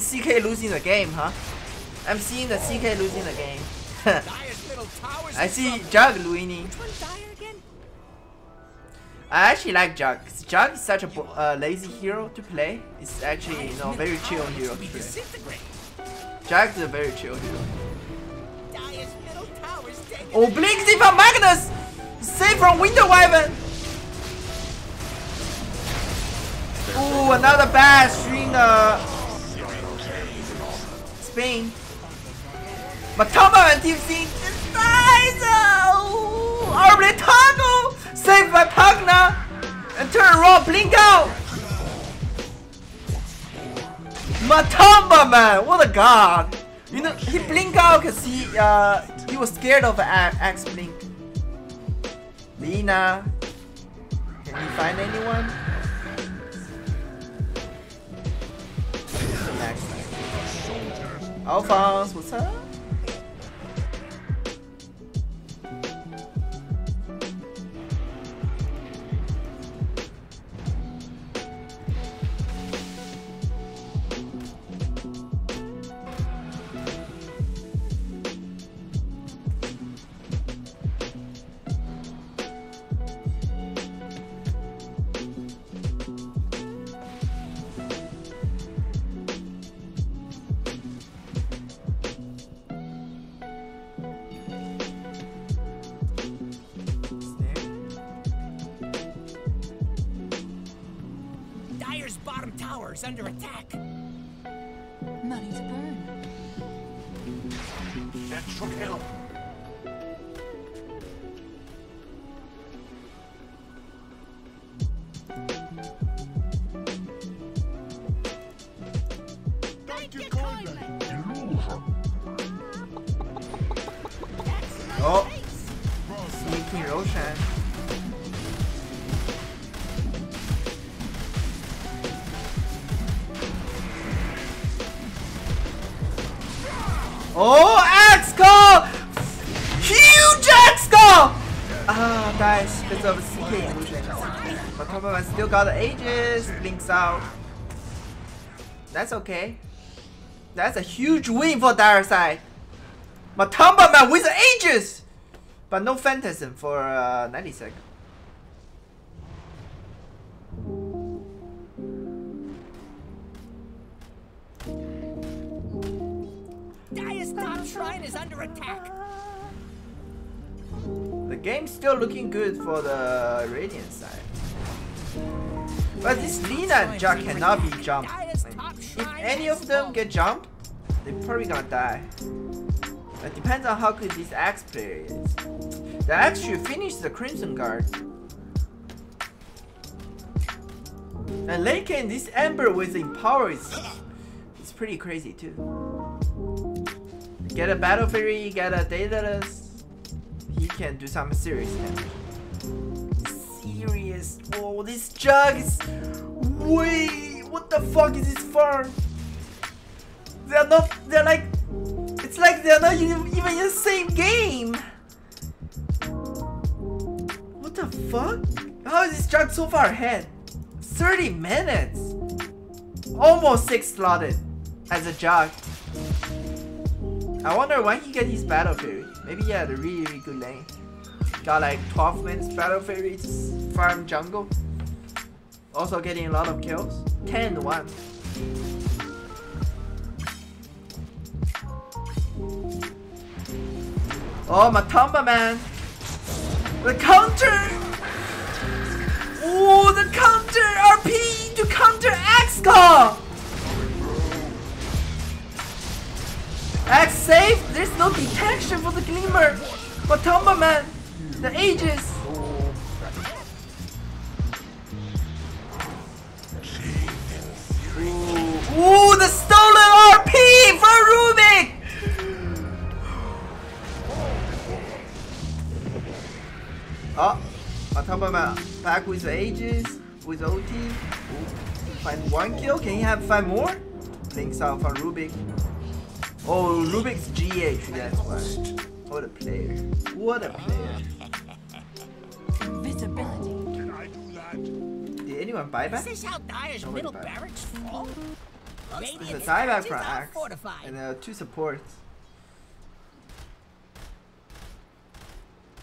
Seeing CK losing the game, huh? I'm seeing the CK losing the game. Dire's middle tower's I see. Jug Luini. Which one Dire again? I actually like Jug. Jug is such a uh, lazy hero to play. It's actually you know very chill hero to play. Jug is a very chill hero. Dire's middle tower's taken. Oh, Blink from Magnus! Save from Winter Wyvern! Oh, another bad during Matama and Team C nice! Oh, Arbletago! Saved by Pagna! And turn around, blink out! Matumbaman, what a god! You know, he blinked out because he uh he was scared of Axe Blink. Lina, can you find anyone? Next. Alphonse, what's up? Still got the Aegis. blinks out. That's okay. That's a huge win for Dire Side. Matumbaman with the Aegis! But no Phantasm for uh, 90 seconds. Dire's top shrine is under attack. The game's still looking good for the Radiant side. But this Lina and Jack cannot be jumped. Like, if any of them get jumped, they're probably gonna die. It depends on how good this Axe player is. The Axe should finish the Crimson Guard. And late game, this Ember with Empower is, pretty crazy too. Get a Battle Fury, get a Daedalus, he can do some serious damage. Serious. Whoa, oh, this jug is way. What the fuck is this farm? They're not. They're like. It's like they're not even in the same game. What the fuck? How is this jug so far ahead? 30 minutes. Almost six slotted as a jug. I wonder when he get his battle fury. Maybe he had a really, really good lane. Got like 12 minutes battle to farm jungle. Also getting a lot of kills. 10 and 1. Oh, Matumbaman. The counter. Oh, the counter RP to counter Axe-Call. X safe. There's no detection for the glimmer. Matumbaman. The Aegis. Ooh, the stolen RP for Rubik! Oh, Matumba back with the ages, with OT. Find one kill, can he have five more? Thanks out for Rubik. Oh, Rubik's GH, that's why. What a player. What a player. Visibility. Did anyone buy back? Is this how Dire's middle barracks fall? There's a Radiant's dieback barracks from are Axe fortified. and uh, two supports.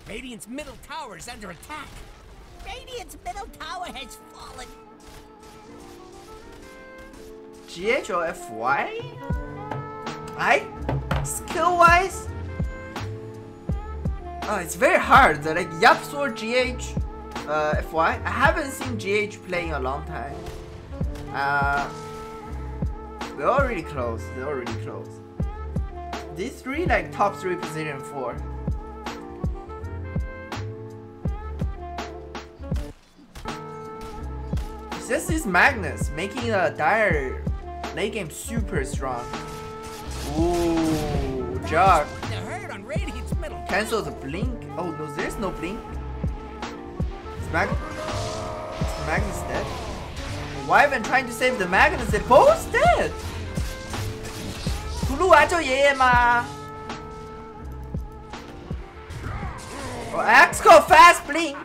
Radiant's middle tower is under attack. Radiant's middle tower has fallen. GH or FY? I skill wise, oh, it's very hard. Like Yaps or GH, uh, FY. I haven't seen GH play in a long time. Uh, they're already close. They're already close. These three like top three position four. This Magnus making a dire late game super strong. Ooh, Jog on Cancel the blink. Oh no, there's no blink. Smag Magnus dead. Why even trying to save the Magnus? They both dead. 葫芦娃救爷爷吗？Oh, Axe go fast blink.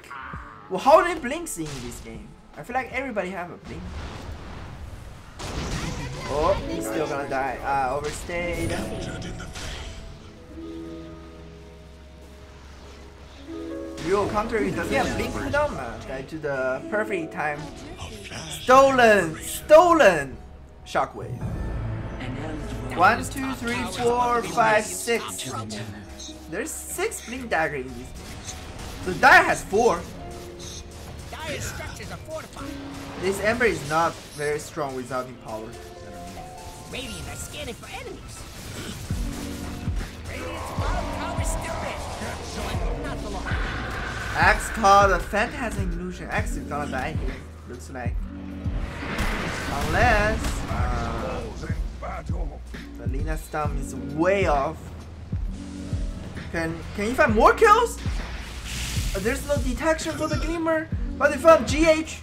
Well, how many blinks in this game? I feel like everybody have a blink. Oh, he's still gonna die. Ah, uh, overstayed. Real counter it doesn't have blink cooldown, man. To the perfect time. Oh, stolen! Stolen! Shockwave. One, two, three, four, five, six. There's six blink dagger in this game. So Dire has four. Dire's structures are fortified. This Ember is not very strong without power. Radiant are scanning for enemies. Radiant's bottom tower is still there. Axe called a Phantasm Illusion. Axe is gonna die here. Looks like. Unless uh, the Lina Stum is way off. Can can you find more kills? Uh, there's no detection for the Glimmer, but they found GH.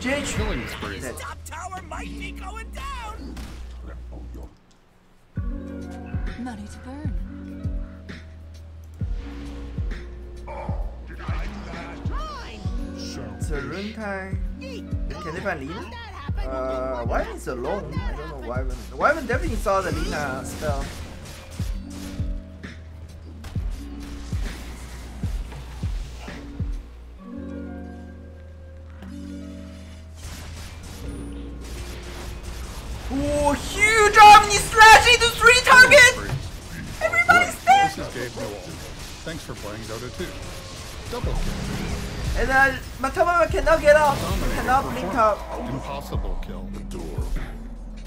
GH. Killing spree. Dead. Top tower might be going down. Money to burn. So rune time. Can they find Lina? Uh, Wyvern's alone. I don't know Wyvern. Wyvern definitely saw the Lina spell. Oh, huge Omni slash into three targets! Everybody's dead! This is Gabe Newell. Thanks for playing Dota 2. Double kill. And then Matama cannot get out. Cannot blink performance. out. Impossible kill. The door.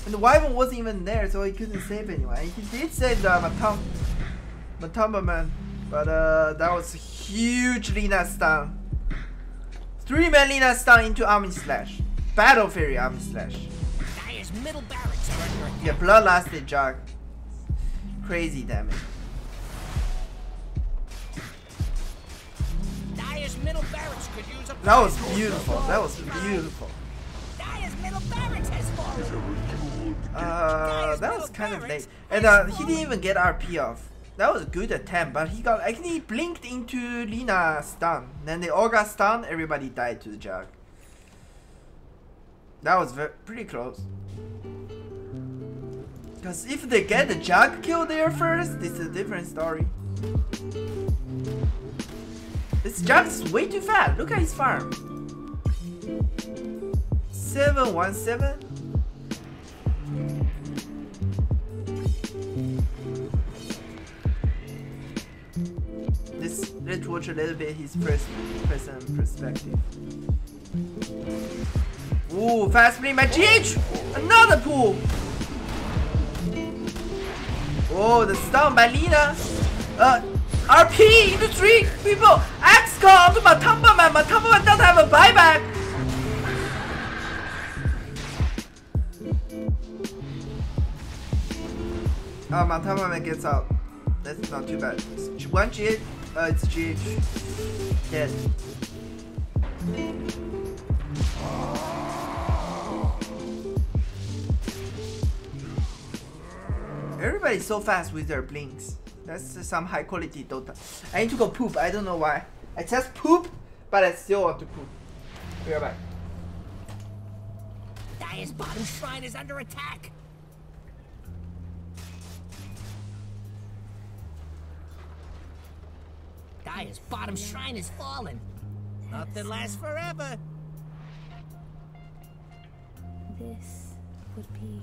And the Wyvern wasn't even there, so he couldn't save anyway. He did save the Matum Matumbaman. But uh, that was a huge Lina stun. Three man Lina stun into Omni Slash. Battle Fury Omni Slash. Dire's middle barracks are under attack. Yeah, Blood lasted jug. Crazy damage. That was beautiful. That was beautiful. Dire's middle barracks has fallen. Uh, that was kind of late. And uh, he didn't even get RP off. That was a good attempt, but he got actually he blinked into Lina stun. Then they all got stunned, everybody died to the jug. That was very, pretty close. Because if they get the jug kill there first, this is a different story. This is way too fast. Look at his farm. 717? Let's, let's watch a little bit his first person perspective. Ooh, fast play my GH! Another pool! Oh, the stun by Lina! Uh, RP three people! XCOM Matumbaman! My Tumberman doesn't have a buyback! Oh, Matumbaman gets out. That's not too bad. It's one GH, uh, it's GH. Dead. Everybody's so fast with their blinks. That's some high quality Dota. I need to go poop. I don't know why. I just poop, but I still want to poop. Be right back. Dire's bottom shrine is under attack. Dire's bottom shrine is fallen. Nothing lasts forever. This would be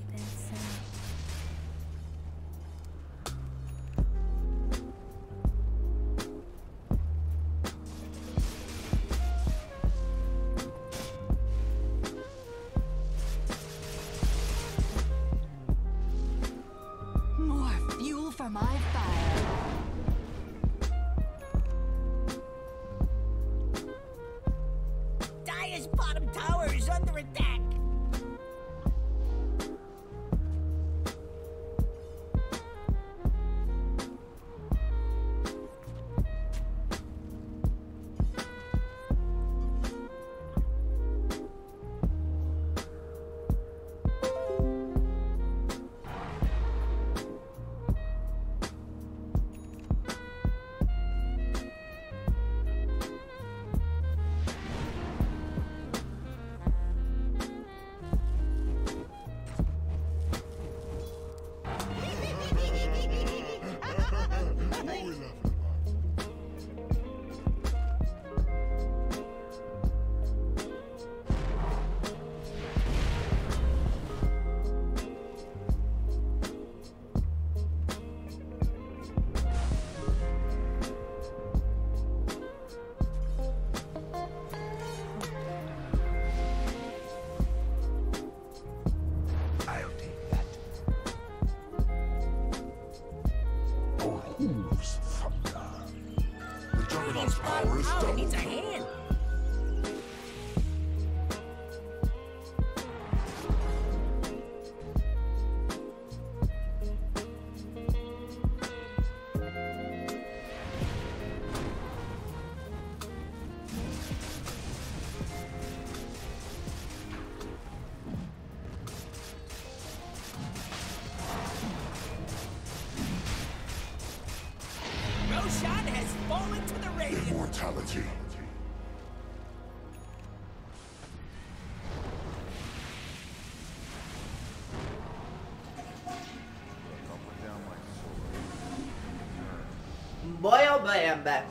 Boy boy, I'm back.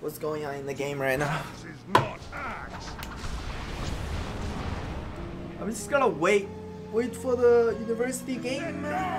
What's going on in the game right now? This is not axe. I'm just gonna wait. Wait for the university game, man.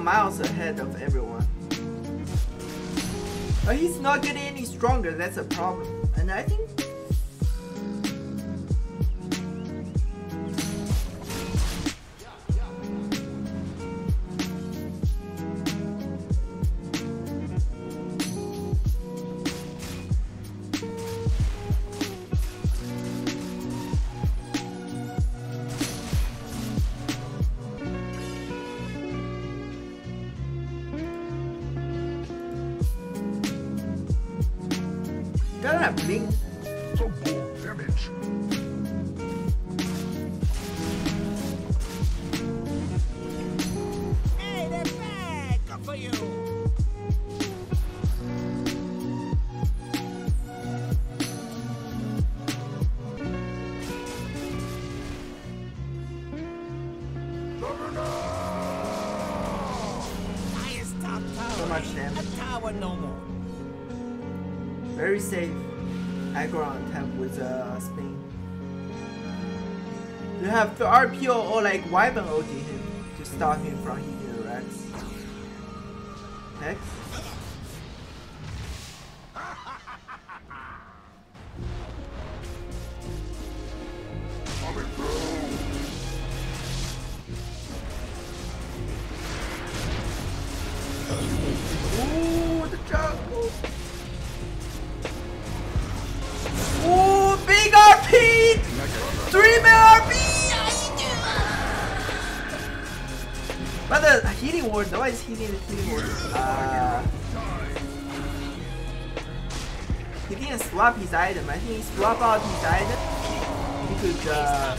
Miles ahead of everyone. But he's not getting any stronger, that's a problem. And I think RPO or like weapon ulti him to stop him I think swap out his item. Could uh,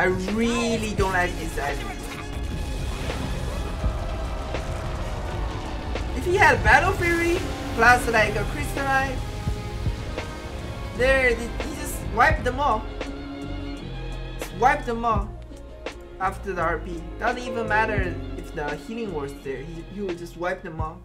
I really don't like this item. If he had Battle Fury plus like a Crystalline, there he just wiped them all. Wiped them all after the RP. Doesn't even matter if the healing was there. He, he would just wipe them all.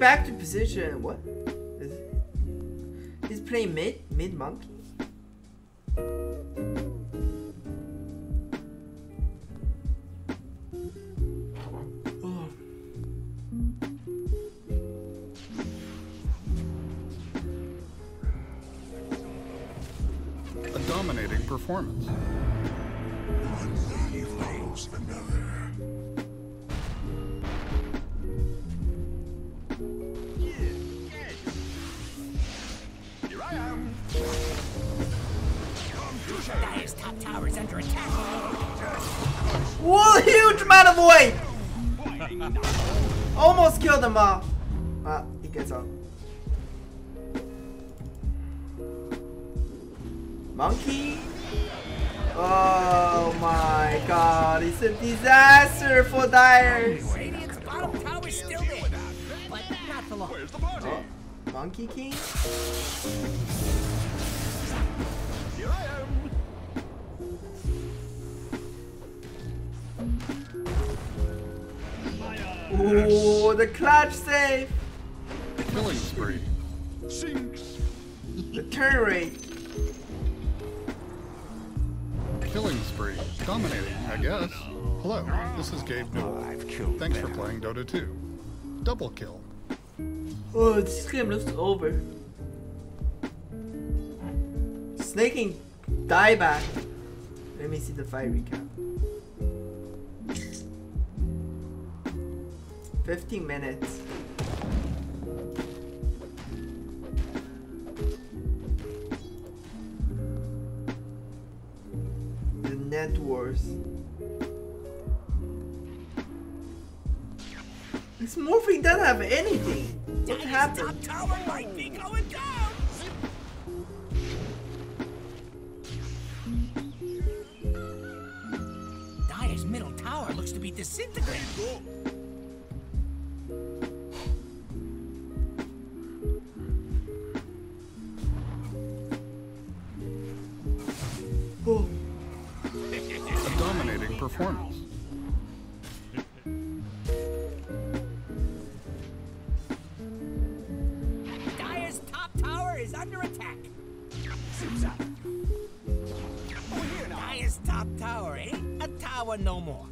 Back to position. What? Is it? He's playing mid mid monkey. Oh. A dominating performance. One lady follows another. Top tower is under attack. Whoa, huge amount of weight! Almost killed him all. Ah, he gets up. Monkey? Oh my god, it's a disaster for Dire. Radiant's bottom tower is still there. But not for long. Where's the party? Oh, Monkey King? Ooh, the clutch save! Killing spree. Sinks. The turn rate. Killing spree. Dominating, I guess. Hello, this is Gabe Newell. Thanks for playing Dota 2. Double kill. Oh, this game looks over. Snaking die back. Let me see the fight recap. 15 minutes. The net wars. This Morphling doesn't have anything. What happened? Tower might be going down. Dire's middle tower looks to be disintegrating. Performance. Dire's top tower is under attack. Dire's top tower ain't a tower no more.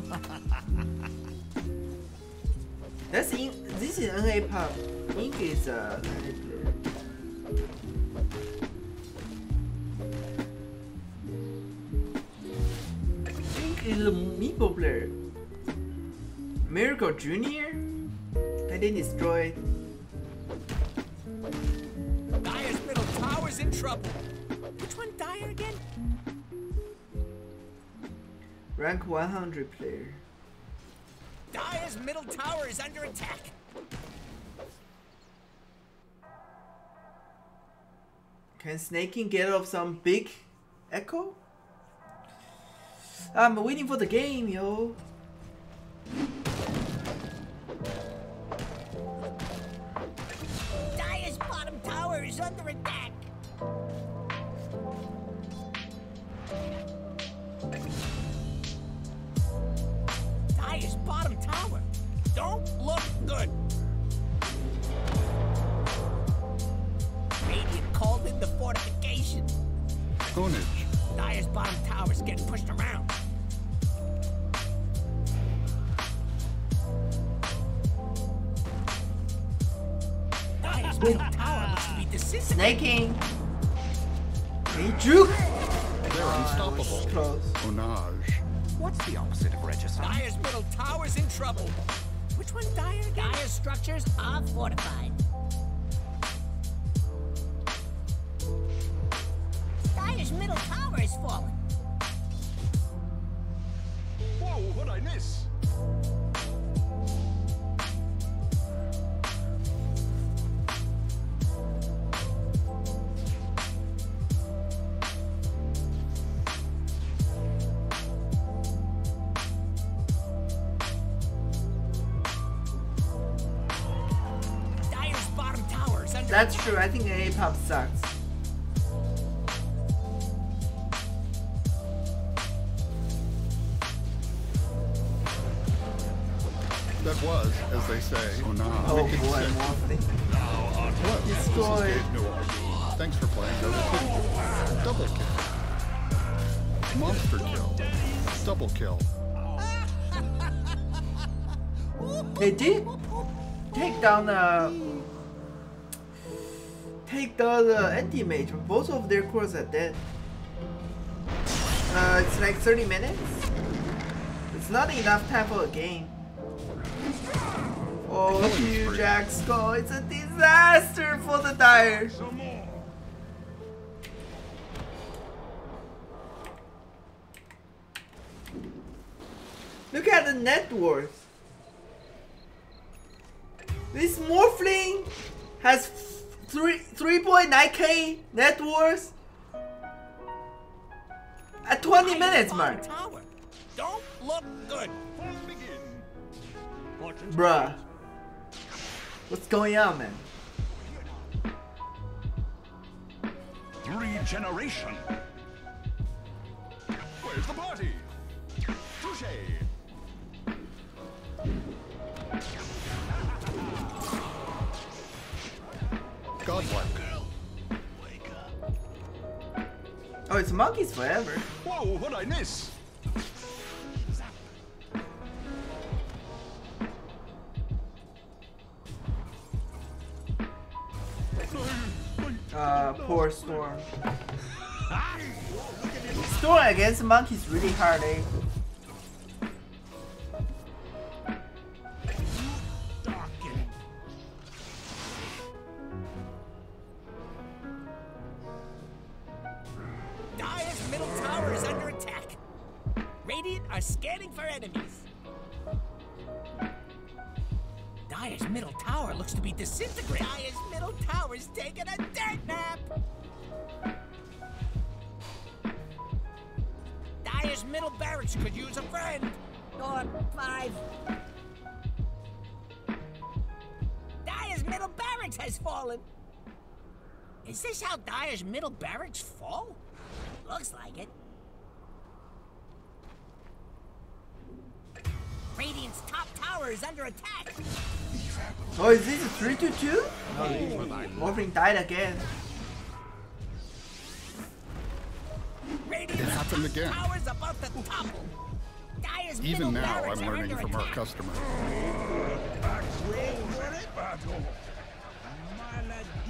[laughs] That's in. This is NA pop. Ink is uh. Ink is a Meepo player. Miracle Junior. And then destroyed. Dire's middle tower's in trouble. Which one Dire again? Rank 100 player. Dire's middle tower is under attack. Can Snaking get off some big echo? I'm waiting for the game, yo. Dire's bottom tower is under attack. Dire's bottom tower don't look good. Radiant called in the fortification. Ownage. Dire's bottom tower's getting pushed around. Dire's [laughs] middle tower looks to be disintegrating. Snaking! Hey, juke! They're unstoppable. Close. Ownage. Oh, What's the opposite of regicide? Dire's middle tower's in trouble. Which one, Dire again? Dire's structures are fortified. It's not enough time for a game. Oh, huge axe skull. It's a disaster for the Dire. Look at the net worth. This Morphling has three 3.9k net worth at 20 minutes mark. Tower don't look good. Bruh. What's going on, man? Regeneration. Where's the party? Touche. Godlike. Oh, it's monkeys forever. Whoa, what'd I miss? Uh, poor Storm. [laughs] Storm against Monkey is really hard, eh? Dire's middle tower is under attack. Radiant are scanning for enemies. Dire's middle tower looks to be disintegrating. Dire's middle tower's taking a dirt nap. Dire's middle barracks could use a friend. Or five. Dire's middle barracks has fallen. Is this how Dire's middle barracks fall? Looks like it. Radiant's top tower is under attack. Oh, is this a 3 to 2? No, Morphling died again. It happened again. Tower's about to topple. Dire's Even now, I'm learning under from our attack. customer.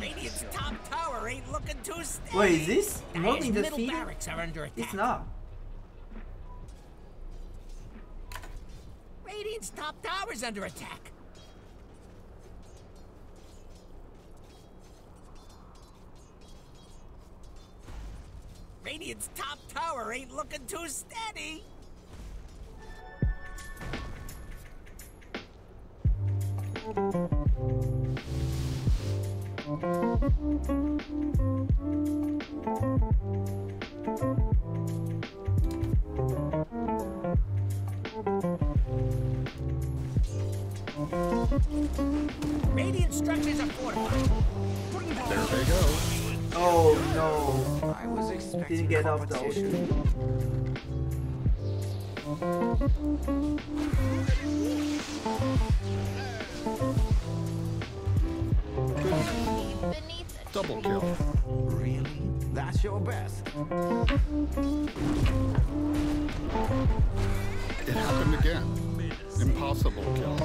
Radiant's top tower ain't looking too steady. Wait, is this Dire's Morphling middle defeated? barracks are under attack. It's not. Radiant's top tower's under attack. Radiant's top tower ain't looking too steady. Radiant structures are fortified. There they go. Oh no. I was expecting Didn't get off the competition. Double kill. Really? That's your best? It happened again. Impossible kill.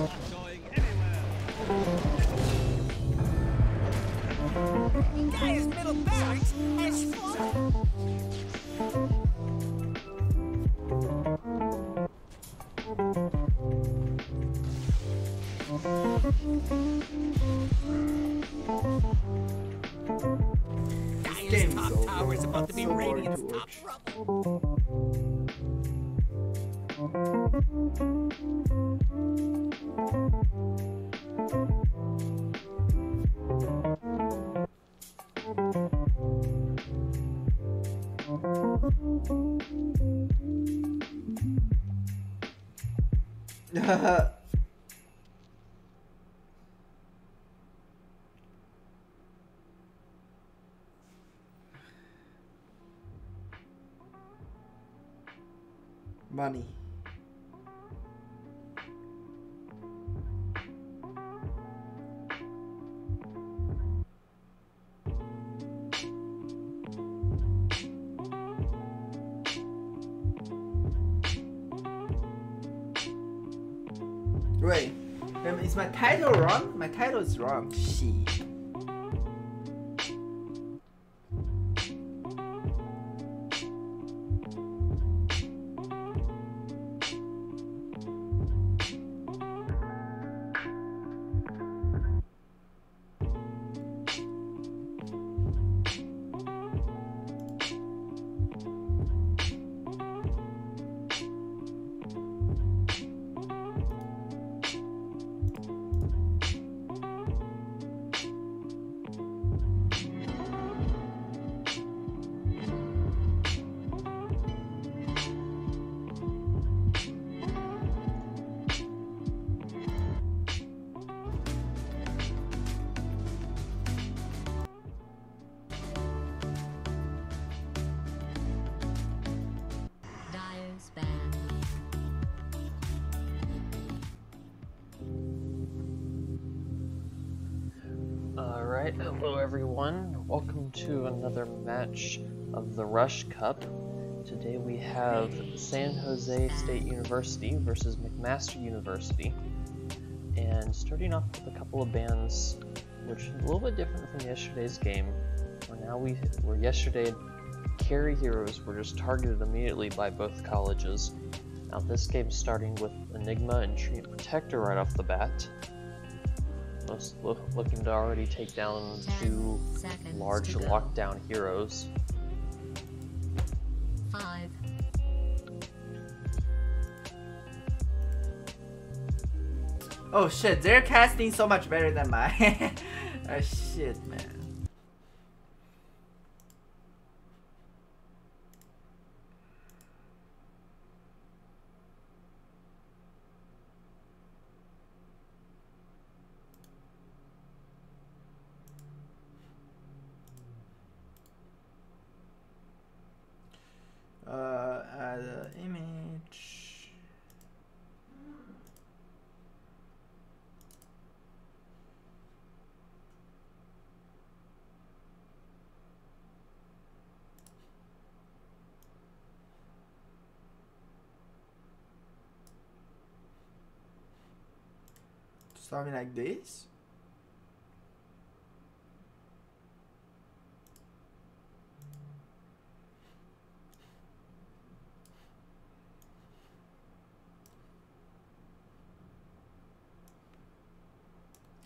Dire's middle barracks has fallen. Dire's game top over. tower is about to be Radiant's top trouble. Money. Wait, um, is my title wrong? My title is wrong. Shit. Another match of the Rush Cup. Today we have San Jose State University versus McMaster University. And starting off with a couple of bands which a little bit different from yesterday's game. for now, we were yesterday. Carry heroes were just targeted immediately by both colleges. Now this game's starting with Enigma and Treant Protector right off the bat. Most lo looking to already take down two large lockdown heroes. Five. Oh shit, they're casting so much better than mine. [laughs] oh shit, man. Uh, add an image. Something like this.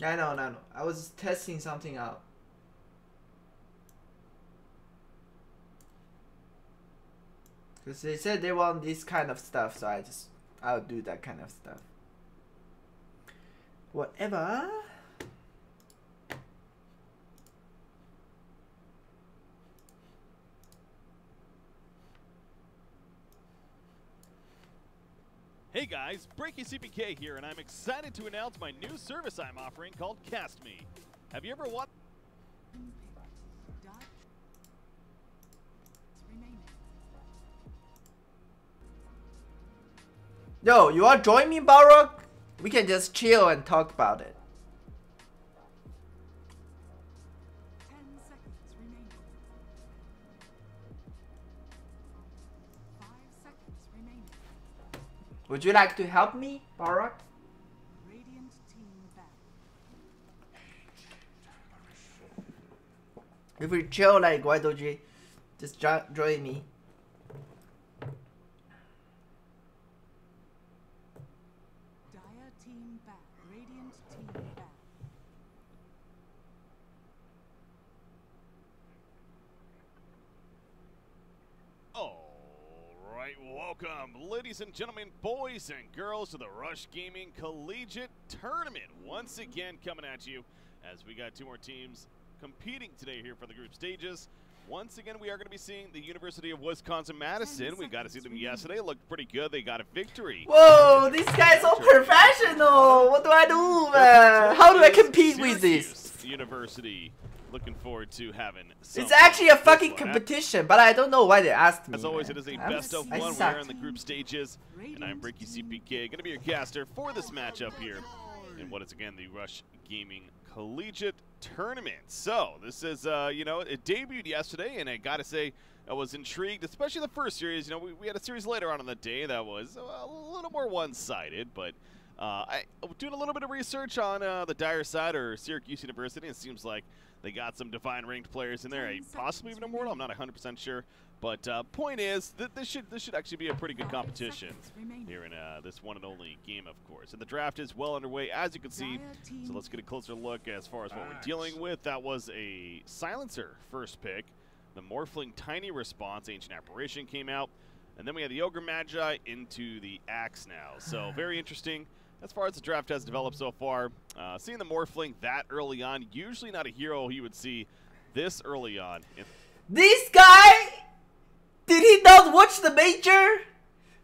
I know, no, no. I was testing something out. Because they said they want this kind of stuff, so I just, I'll do that kind of stuff. Whatever. Hey guys, Breaky CPK here, and I'm excited to announce my new service I'm offering called Cast Me. Have you ever watched? Yo, you are joining join me, Balrog? We can just chill and talk about it. Would you like to help me, Balrog? If we chill, like, why don't you just jo join me? Dire team back. Radiant team back. Alright, welcome, ladies and gentlemen, boys and girls, to the Rush Gaming Collegiate Tournament. Once again, coming at you as we got two more teams competing today here for the group stages. Once again, we are going to be seeing the University of Wisconsin-Madison. We got to see them yesterday. It looked pretty good. They got a victory. Whoa, these guys so professional. What do I do, man? How do I compete with this? University. Looking forward to having some It's actually a fucking competition, but I don't know why they asked me. As always, man. it is a I'm- best of one. We're in the group stages, and I'm Breaky CPK, going to be your caster for this matchup here in what is again the Rush Gaming Collegiate Tournament. So this is, uh, you know, it debuted yesterday, and I got to say, I was intrigued, especially the first series. You know, we, we had a series later on in the day that was a little more one-sided, but. Uh, I doing a little bit of research on uh, the dire side or Syracuse University. It seems like they got some divine ranked players in there, possibly even immortal. I'm not 100% sure, but uh, point is that this should this should actually be a pretty good competition here in uh, this one and only game, of course. And the draft is well underway, as you can see. So let's get a closer look as far as what we're dealing with. That was a silencer first pick. The Morphling Tiny Response, Ancient Apparition came out. And then we had the Ogre Magi into the Axe now. So [sighs] very interesting as far as the draft has developed so far. Uh, seeing the Morphling that early on, usually not a hero he would see this early on. This guy, did he not watch the major?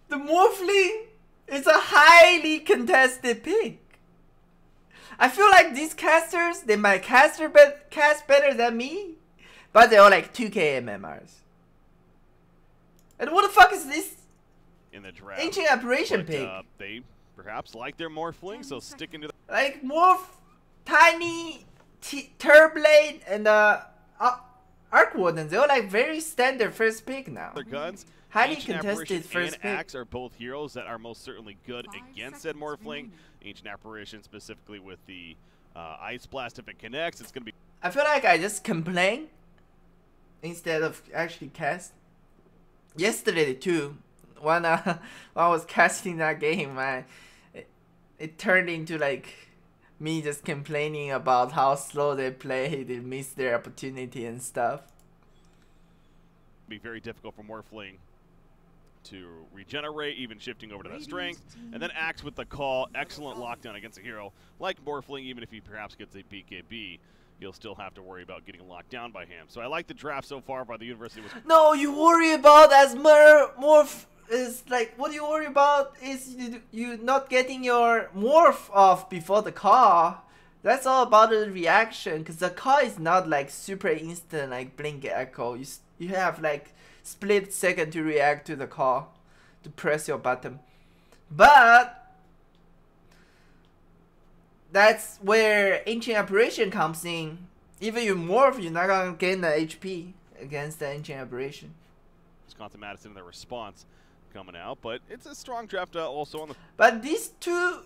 The Morphling is a highly contested pick. I feel like these casters, they might caster be cast better than me, but they're all like 2k MMRs. And what the fuck is this? in the draft. Ancient Apparition But, pick. Uh, they perhaps like their Morphling, so sticking to the Like Morph, Tiny, T Terrorblade, and uh, uh, Arc Warden, they're like very standard first pick now. their guns. Highly Ancient contested Apparition first and pick. Axe are both heroes that are most certainly good against said Morphling. Ancient Apparition specifically with the uh, Ice Blast if it connects, it's going to be I feel like I just complain instead of actually cast. Yesterday too, when, uh, [laughs] when I was casting that game, I, it, it turned into like me just complaining about how slow they play, they miss their opportunity and stuff. Be very difficult for Morphling to regenerate, even shifting over to that strength. And then Axe with the call. Excellent lockdown against a hero like Morphling, even if he perhaps gets a BKB. You'll still have to worry about getting locked down by him. So I like the draft so far by the University of Wisconsin. No, you worry about as more morph is like what do you worry about is you, you not getting your morph off before the car. That's all about the reaction, cause the car is not like super instant like blink echo. You you have like split second to react to the car to press your button, but that's where Ancient Apparition comes in. Even you morph, you're not gonna gain the HP against the Ancient Apparition. Wisconsin Madison in their response coming out, but it's a strong draft uh, also on the But these two,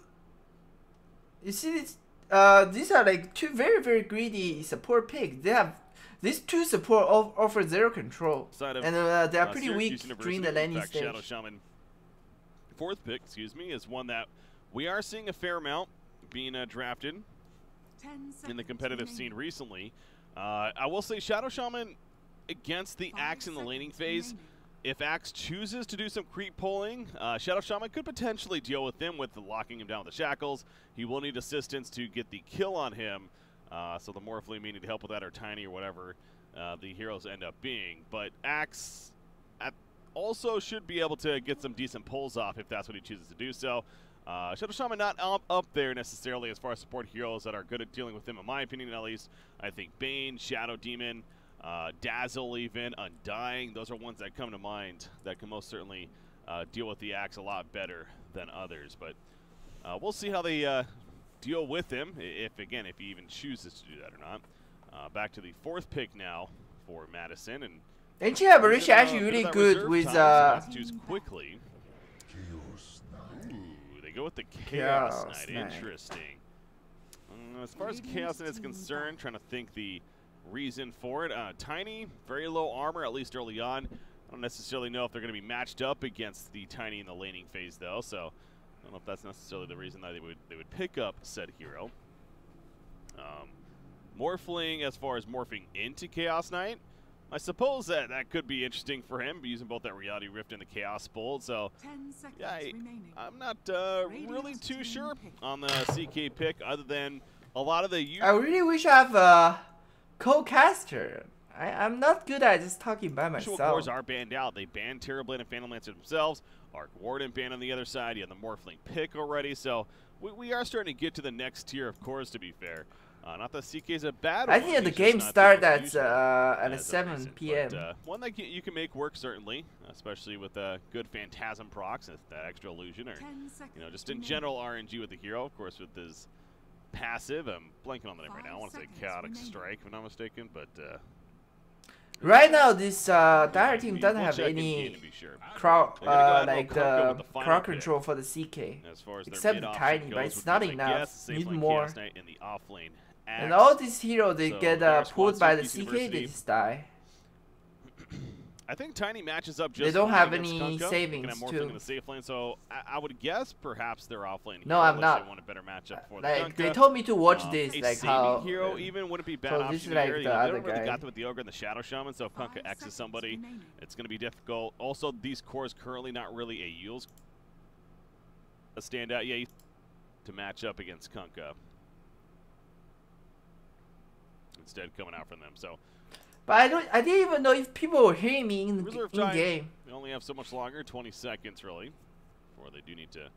you see, this, uh, these are like two very very greedy support picks. They have these two support offer zero control, and uh, they are uh, pretty Syracuse weak during the. Landing fact, stage. Shadow Shaman, fourth pick, excuse me, is one that we are seeing a fair amount being uh, drafted in the competitive scene recently. Uh, I will say Shadow Shaman against the Axe in the laning phase. If Axe chooses to do some creep pulling, uh, Shadow Shaman could potentially deal with him with locking him down with the shackles. He will need assistance to get the kill on him. Uh, so the Morphling may need to help with that or Tiny or whatever uh, the heroes end up being. But Axe also should be able to get some decent pulls off if that's what he chooses to do so. Uh, Shadow Shaman not up, up there necessarily as far as support heroes that are good at dealing with him, in my opinion at least. I think Bane, Shadow Demon, uh, Dazzle even, Undying, those are ones that come to mind that can most certainly uh, deal with the axe a lot better than others. But uh, we'll see how they uh, deal with him, if again, if he even chooses to do that or not. Uh, back to the fourth pick now for Madison, and Using, uh, actually a bit of really good with uh, choose quickly. Ooh, they go with the Chaos, Chaos Knight. Knight. Interesting. Mm, as far as Chaos Knight is concerned, trying to think the reason for it. Uh, tiny, very low armor, at least early on. I don't necessarily know if they're going to be matched up against the Tiny in the laning phase, though, so I don't know if that's necessarily the reason that they would they would pick up said hero. Um, Morphling, as far as morphing into Chaos Knight, I suppose that that could be interesting for him, using both that Reality Rift and the Chaos Bolt. So, yeah, I, I'm not uh, really too sure on the CK pick, other than a lot of the. I really wish I have a co-caster. I, I'm not good at just talking by Usual myself. cores are banned out. They banned Terrorblade and Phantom Lancer themselves. Arc Warden banned on the other side. You have the Morphling pick already. So we, we are starting to get to the next tier of cores, to be fair. Uh, not that CK is a bad I one. think the game not the start at uh, at as 7 recent, p.m. But, uh, one that you you can make work, certainly, especially with uh, good Phantasm procs, and that extra illusion, or you know, just in general RNG with the hero. Of course, with his passive, I'm blanking on the name right now. I want to say Chaotic Strike, if I'm not mistaken, but uh, Right now, this uh, dire team doesn't have check in game any sure. crowd, They're gonna go uh, like the the final crowd pick. control for the CK. As far as Except mid the tiny, goes, but it's not enough. Need lane more. Chaos Knight and the off lane. And all these heroes, they So get uh, pulled by the Syracuse CK, they just die. I think Tiny matches up just They don't have against any Kunkka. They can savings, have too. in the safe lane, so I, I would guess perhaps they're off lane. No, I'm not. They want a better matchup for Like, the they told me to watch Um, this, a like saving how- hero even wouldn't be bad So option this is like here. You the know, they other don't really got them with the ogre and the shadow shaman, so if Kunkka X's somebody, it's going to be difficult. Also, these cores currently not really a Yule's a standout. Yeah, he's- to match up against Kunkka. Instead, coming out from them. So But I don't. I didn't even know if people were hearing me in, reserve in time. game. We only have so much longer, 20 seconds really, before they do need to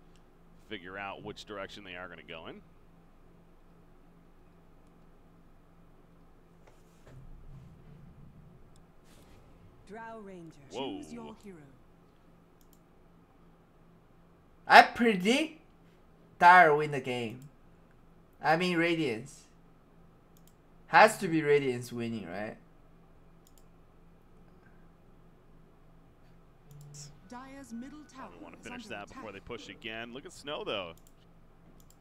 figure out which direction they are going to go in. Drow Ranger. Whoa. Choose your hero. I predict Dire win the game. I mean Radiance. Has to be Radiance winning, right? Dire's middle tower. We want to finish that attack. before they push again. Look at Snow though.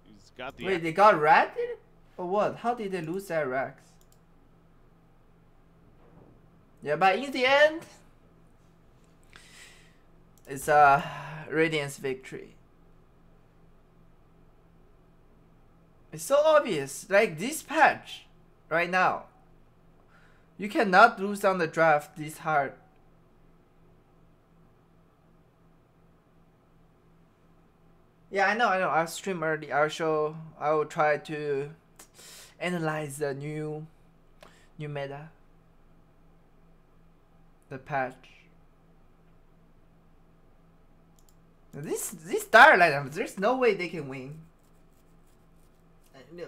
He's got the Wait, they got ratted? Or what? How did they lose that Rex? Yeah, but in the end, it's a Radiance victory. It's so obvious, like this patch, right now. You cannot lose on the draft this hard. Yeah, I know, I know. I'll stream early. I'll show. I will try to analyze the new, new meta. The patch. This this star lineup, there's no way they can win.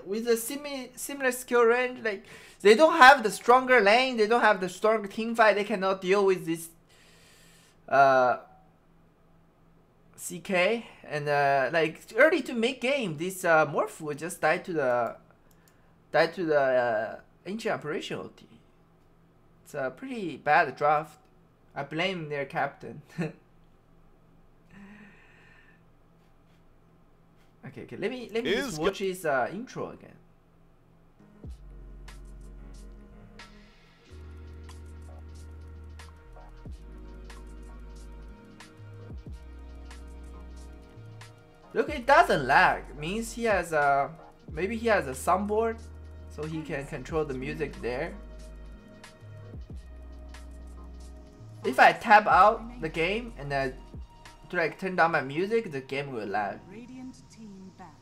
With a simi similar skill range, like they don't have the stronger lane, they don't have the stronger team fight, they cannot deal with this uh CK and uh, like early to mid game, this uh, Morph just die to the die to the uh, Ancient Apparition OT. It's a pretty bad draft. I blame their captain. [laughs] okay, okay. Let me let me Is just watch his uh, intro again. Look, it doesn't lag. Means he has a maybe he has a soundboard, so he can control the music there. If I tap out the game and then to like turn down my music, the game will lag. Radiant team back.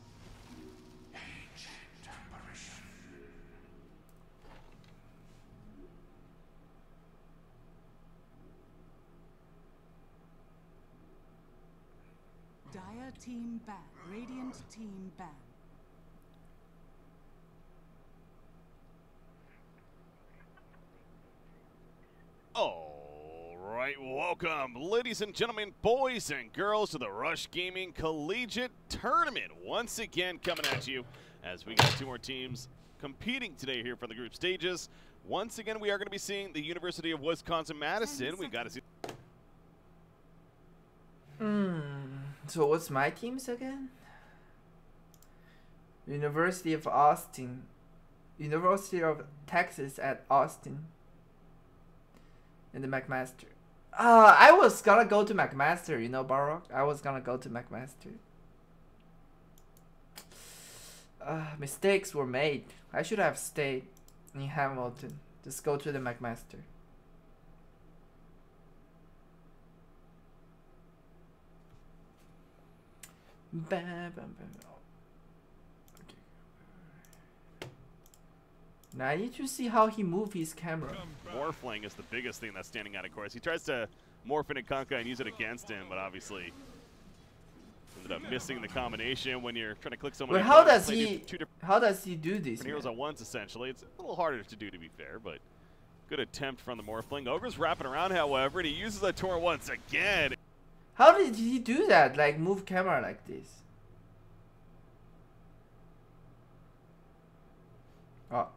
Dire team back. Radiant team back. All right, welcome, ladies and gentlemen, boys and girls, to the Rush Gaming Collegiate Tournament. Once again, coming at you as we got two more teams competing today here for the group stages. Once again, we are going to be seeing the University of Wisconsin-Madison. We got to see. Hmm. So what's my teams again? University of Austin, University of Texas at Austin, and the McMaster. Uh, I was gonna go to McMaster, you know, Baroque. I was gonna go to McMaster. Uh, mistakes were made. I should have stayed in Hamilton. Just go to the McMaster. Bam, bam, bam. Now I need to see how he move his camera. Morphling is the biggest thing that's standing out, of course. He tries to morph into Kunkka and use it against him, but obviously ended up missing the combination when you're trying to click someone. In how does he? Two How does he do this? heroes at once, essentially. It's a little harder to do, to be fair, but good attempt from the Morphling. Ogre's wrapping around, however, and he uses the Torrent once again. How did he do that? Like move camera like this? Oh.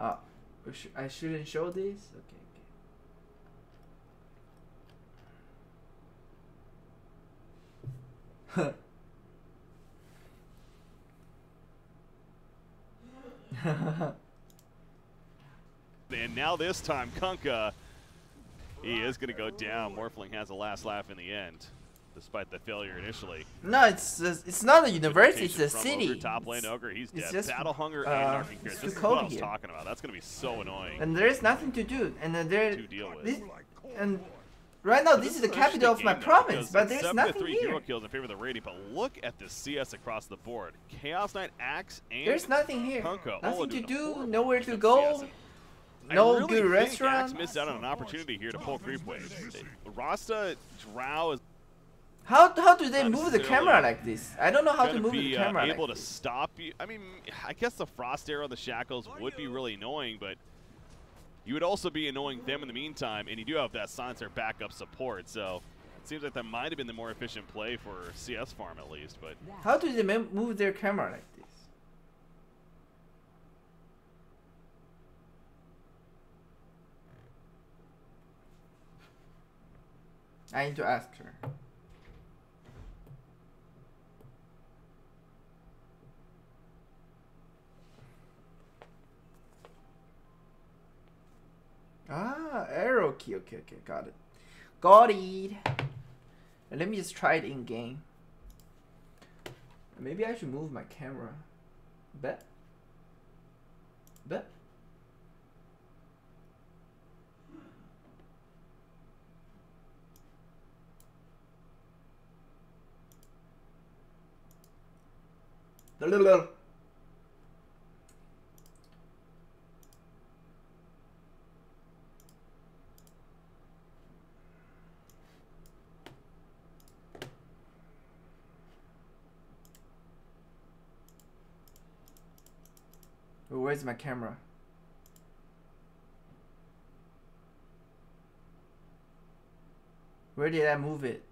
Oh. I sh- I shouldn't show this? Okay, okay. [laughs] And now this time, Kunkka, he is going to go down. Morphling has a last laugh in the end, despite the failure initially. no, it's it's not a university. It's a city. Ogre, top lane Ogre, he's It's dead. just, Battle Hunger uh, and Narking. This is what I was here. talking about. That's going to be so annoying. and there's nothing to do. And then there, to deal with. this, and right now this is the capital of my province, but it's there's nothing three here. hero kills in favor of the Radiant, but look at the CS across the board. Chaos Knight, Axe, and There's nothing here. Nothing to do. Nowhere to go. CS, and I No really good think restaurant. Axe missed out on an opportunity here to pull creep wave. Rasta Drow is How how do they move the camera like this? I don't know how to move be the uh, camera. able like to this. stop you. I mean, I guess the frost arrow, the shackles would be really annoying, but you would also be annoying them in the meantime, and you do have that silencer backup support. So it seems like that might have been the more efficient play for CS farm at least. But How do they move their camera like this? I need to ask her. Ah, arrow key. Okay, okay, got it. Got it. Let me just try it in game. Maybe I should move my camera. Bet. Bet. Where's my camera? Where did I move it?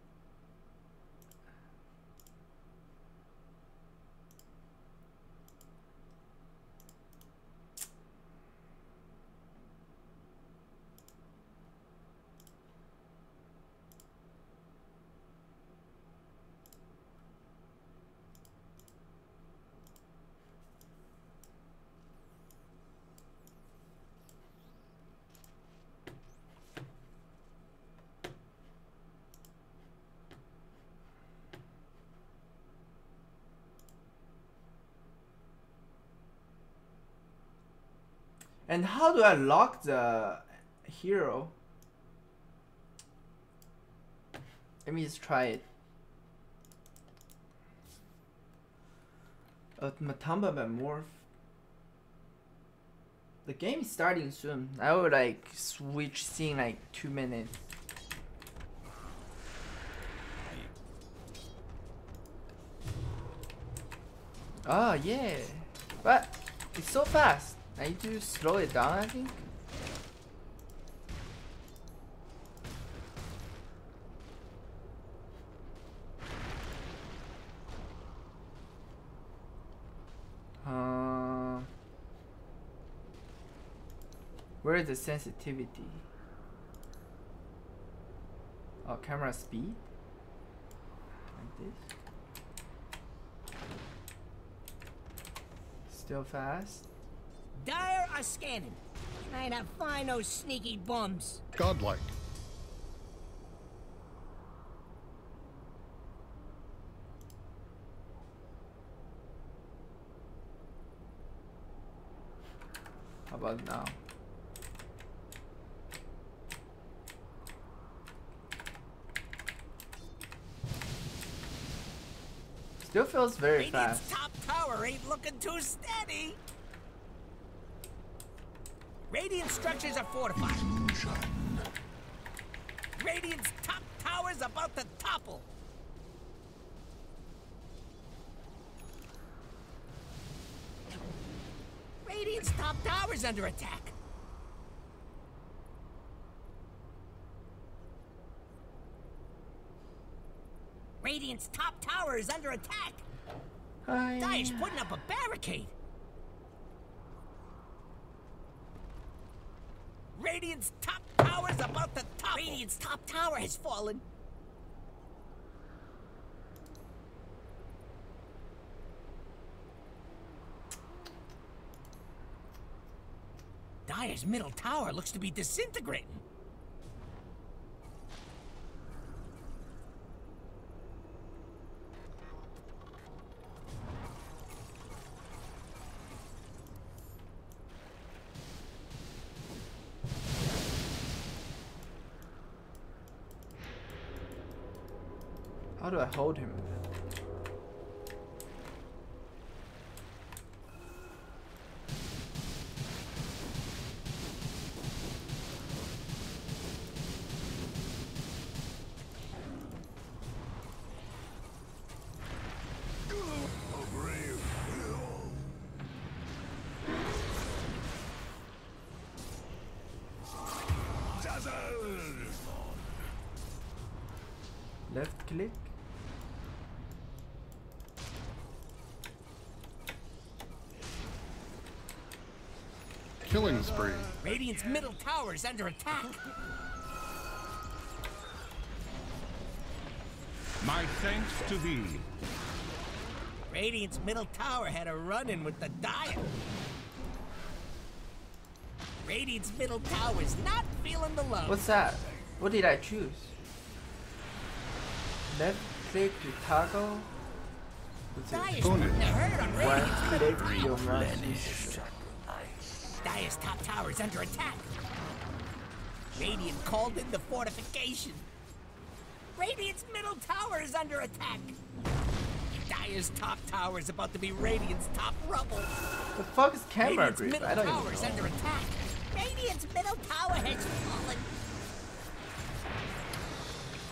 And how do I lock the hero? Let me just try it. Uh, Matamba by Morph. The game is starting soon. I would like switch scene like two minutes. Oh yeah, but it's so fast. I need to slow it down, I think. Uh, where is the sensitivity? Oh, camera speed? Like this. Still fast? Dire are scanning. Trying to find those sneaky bums. Godlike. How about now? Still feels very Radiant's fast. top tower ain't looking too steady. Radiant structures are fortified. Radiant's top tower's about to topple. Radiant's top tower's under attack. Radiant's top tower is under attack. Hi. Putting up a barricade. Radiant's top tower's about to topple. Radiant's top tower has fallen. Dire's middle tower looks to be disintegrating. Hold him? Left click. Killing spree. Radiant's middle tower is under attack. My thanks to thee. Radiant's middle tower had a run-in with the Dire. Radiant's middle tower is not feeling the love. What's that? What did I choose? Left click to toggle. What's it? putting a hurt on Radiant's middle click your tower. top tower is under attack. Radiant called in the fortification. Radiant's middle tower is under attack. Dire's top tower is about to be Radiant's top rubble. The fuck is camera Radiant's middle I don't tower is under attack. Radiant's middle tower has fallen.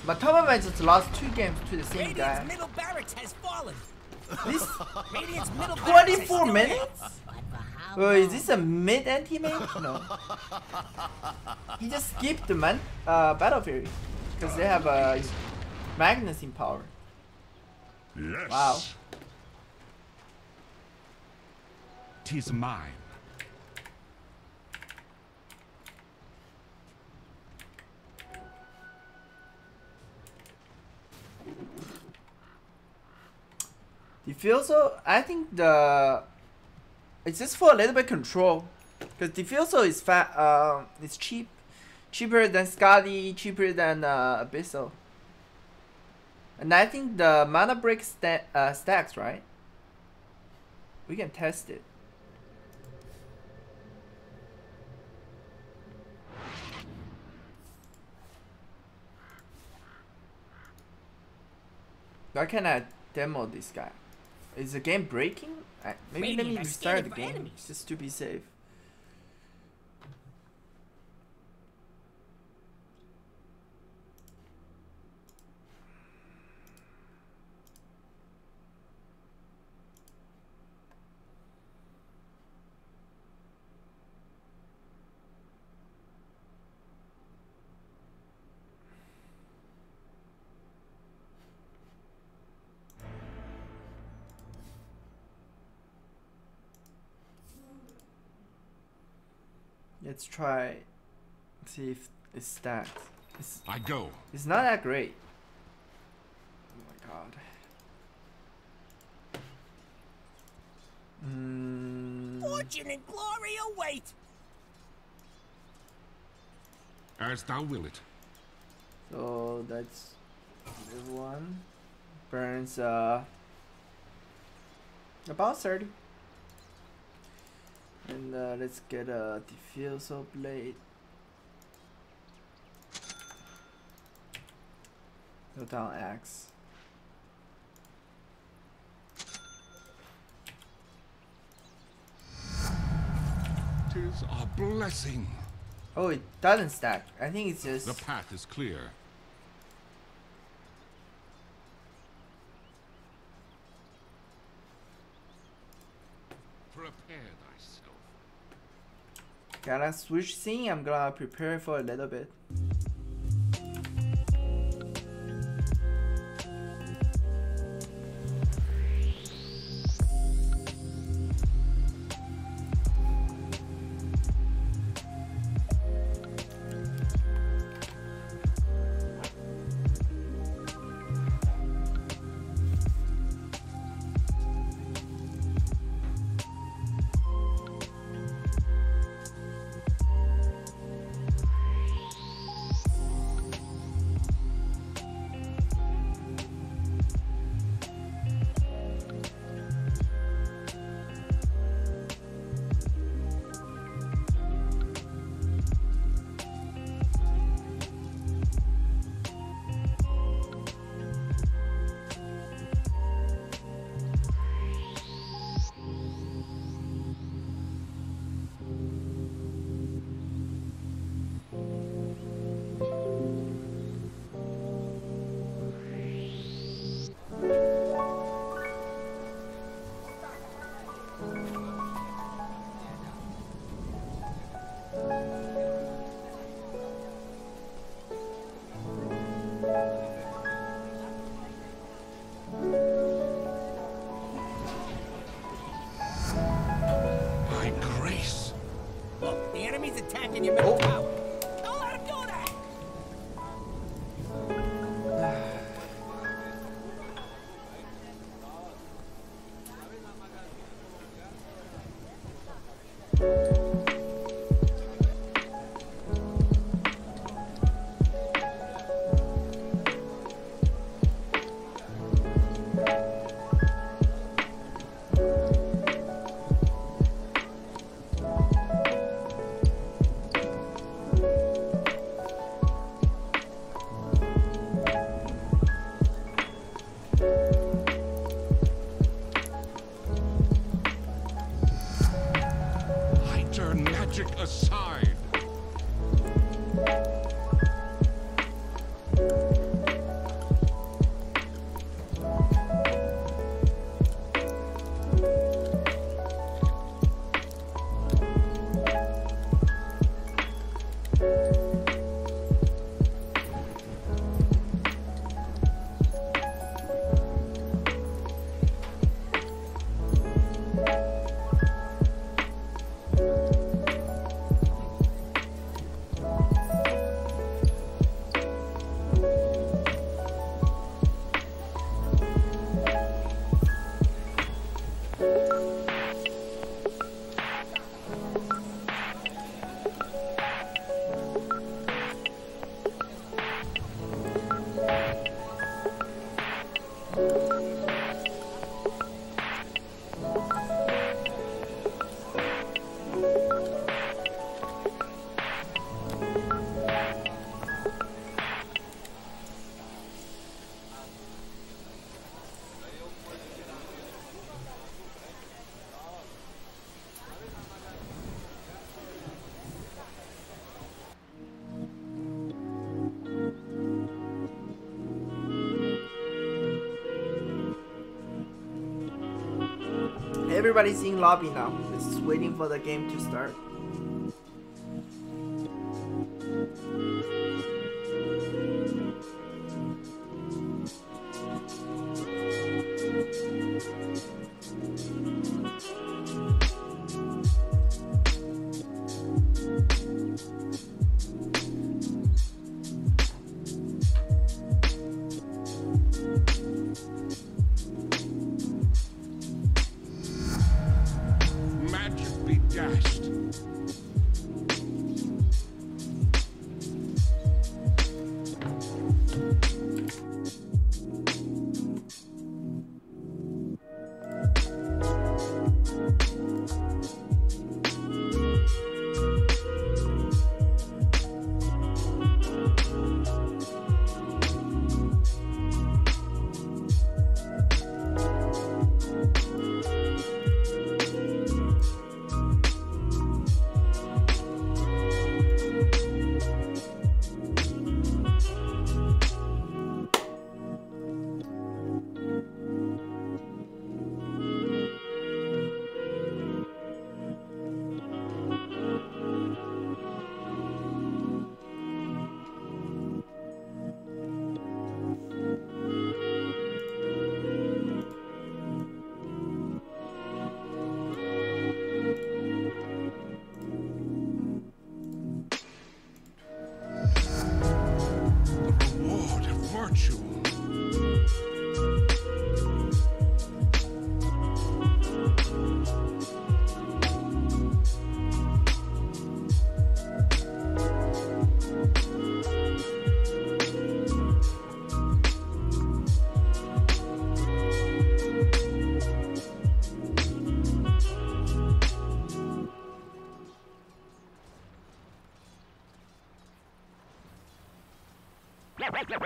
But Toberman just lost two games to the same Radiant's guy. middle barracks has fallen. [laughs] This Radiant's middle barracks has 24 still minutes? Oh, is this a mid anti-mage? No. he just skipped the man uh, Battle Fury. Because they have uh, Magnus in power. Yes. Wow. Tis mine. Diffusal, I think the it's just for a little bit control, because Diffusal is fat. Uh, it's cheap, cheaper than Skadi, cheaper than uh, Abyssal. And I think the mana break sta uh, stacks right. We can test it. Why can't I demo this guy? Is the game breaking? Maybe let me restart the game enemies. just to be safe. Let's try see if it's stacked. It's, I go. it's not that great. Oh my god. Mm, Fortune and glory await. As thou will it. so that's this one. Burns uh about 30. And uh, let's get a diffusal blade. Go down axe. Tis a blessing. Oh, it doesn't stack. I think it's just. The path is clear. Gotta switch scene. I'm gonna prepare for a little bit. Everybody's in lobby now. Just waiting for the game to start.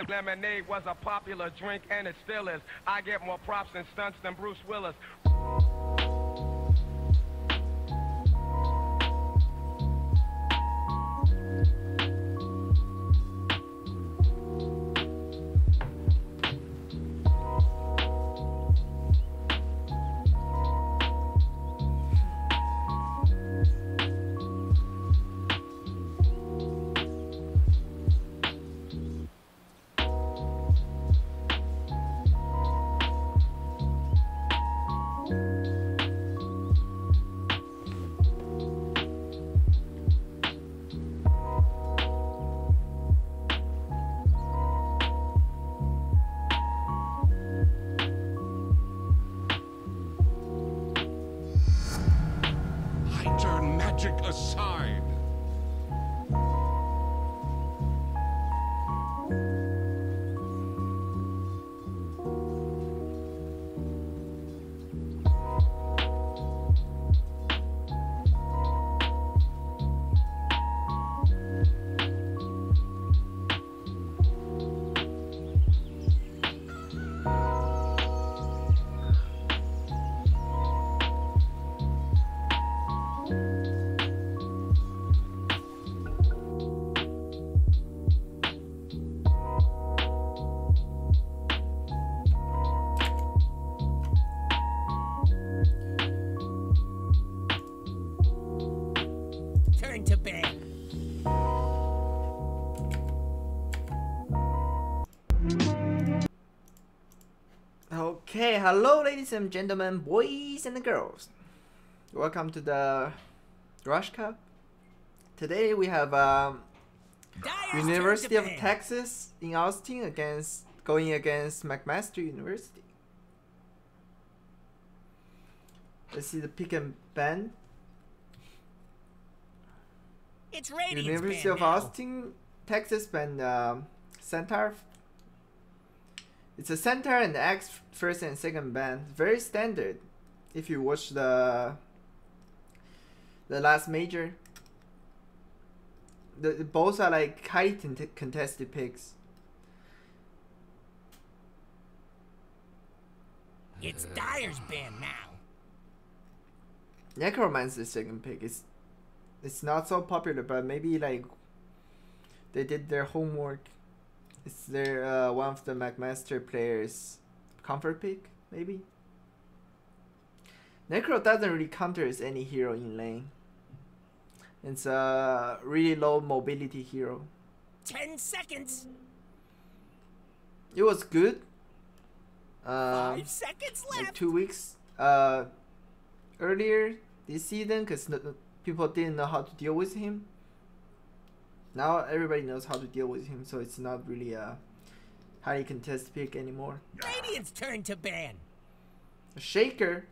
Lemonade was a popular drink and it still is. I get more props and stunts than Bruce Willis. Okay, hello ladies and gentlemen, boys and girls. Welcome to the Rush Cup. Today we have um, University of Texas in Austin against going against McMaster University. Let's see the pick and ban. It's University of now. Austin, Texas ban um, Centaur. It's a Centaur and Axe first and second band. Very standard. If you watch the the last major, the, the both are like highly cont- contested picks. It's Dire's band now. Necromancer's second pick is it's not so popular, but maybe like they did their homework. It's there uh, one of the McMaster players' comfort pick, maybe. Necro doesn't really counters any hero in lane. It's a really low mobility hero. Ten seconds. It was good. Uh, Five seconds like left. two weeks uh, earlier this season because people didn't know how to deal with him. Now everybody knows how to deal with him, so it's not really a highly contested pick anymore. Radiant's turn to ban. Shaker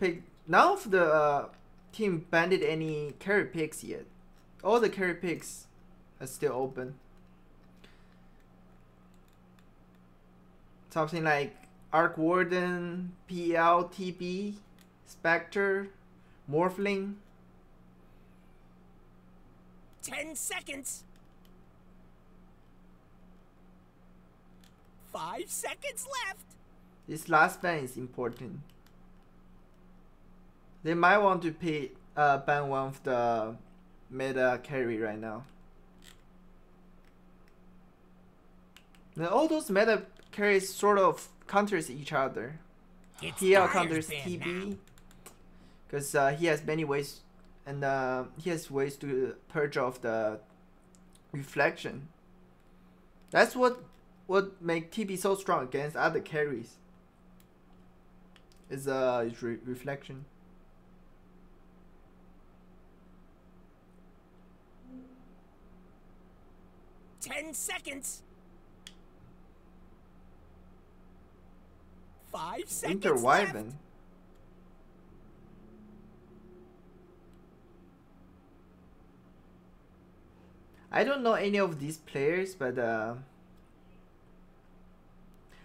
pick none of the uh, team banded any carry picks yet. All the carry picks are still open. Something like Arc Warden, PL, TB, Spectre, Morphling. Ten seconds. Five seconds left. This last ban is important. They might want to pay, uh, ban one of the meta carry right now. Now all those meta carries sort of counters each other. It's PL counters TB because uh, he has many ways and uh, he has ways to purge off the reflection. That's what what make TB so strong against other carries. Is uh is re- reflection. Ten seconds. Five seconds Inter I don't know any of these players, but uh,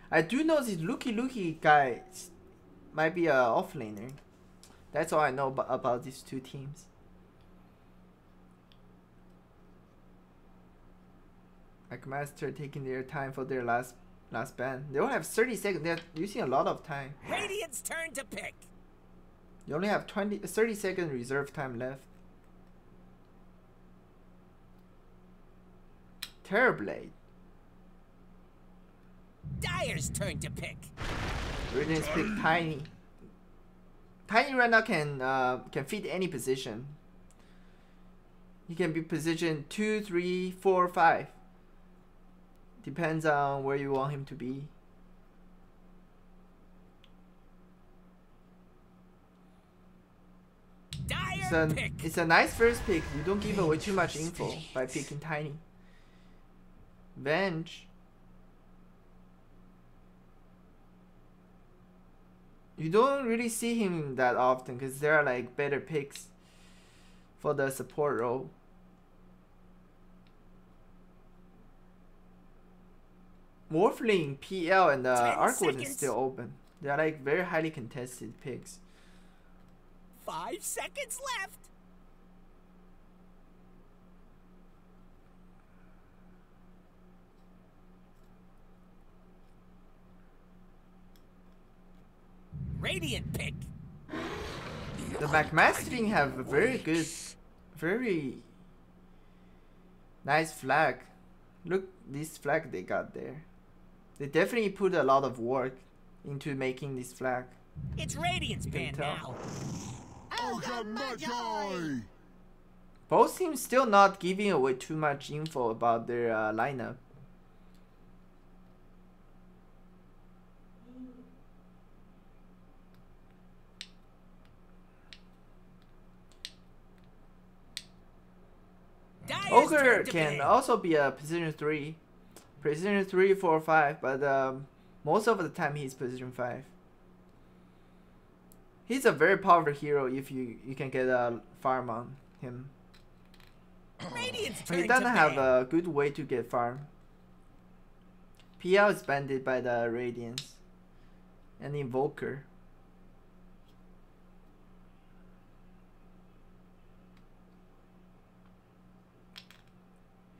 I do know this Lucky Lucky guy might be a offlaner. That's all I know about, about these two teams. McMaster taking their time for their last last ban. They only have 30 seconds. They're using a lot of time. Radiant's turn to pick. You only have 20, 30 second reserve time left. Terrorblade. Dire's turn to pick. Radiant's pick Tiny. Tiny right now can uh, can fit any position. He can be positioned two, three, four, five. Depends on where you want him to be. It's a, pick. it's a nice first pick. You don't give away too much info by picking Tiny. Venge. You don't really see him that often because there are like better picks for the support role. Morphling, PL, and uh, Ten Arc Warden is still open. They are like very highly contested picks. Five seconds left. Radiant pick. The McMastering have a very good, very nice flag. Look, this flag they got there. They definitely put a lot of work into making this flag. It's Radiant's You can ban tell. now. Both teams still not giving away too much info about their uh, lineup. Ogre can also be a position 3. Position 3, 4, 5, but um, most of the time he's position 5. He's a very powerful hero if you, you can get a farm on him. But he doesn't have a good way to get farm. PL is banded by the Radiance. And Invoker.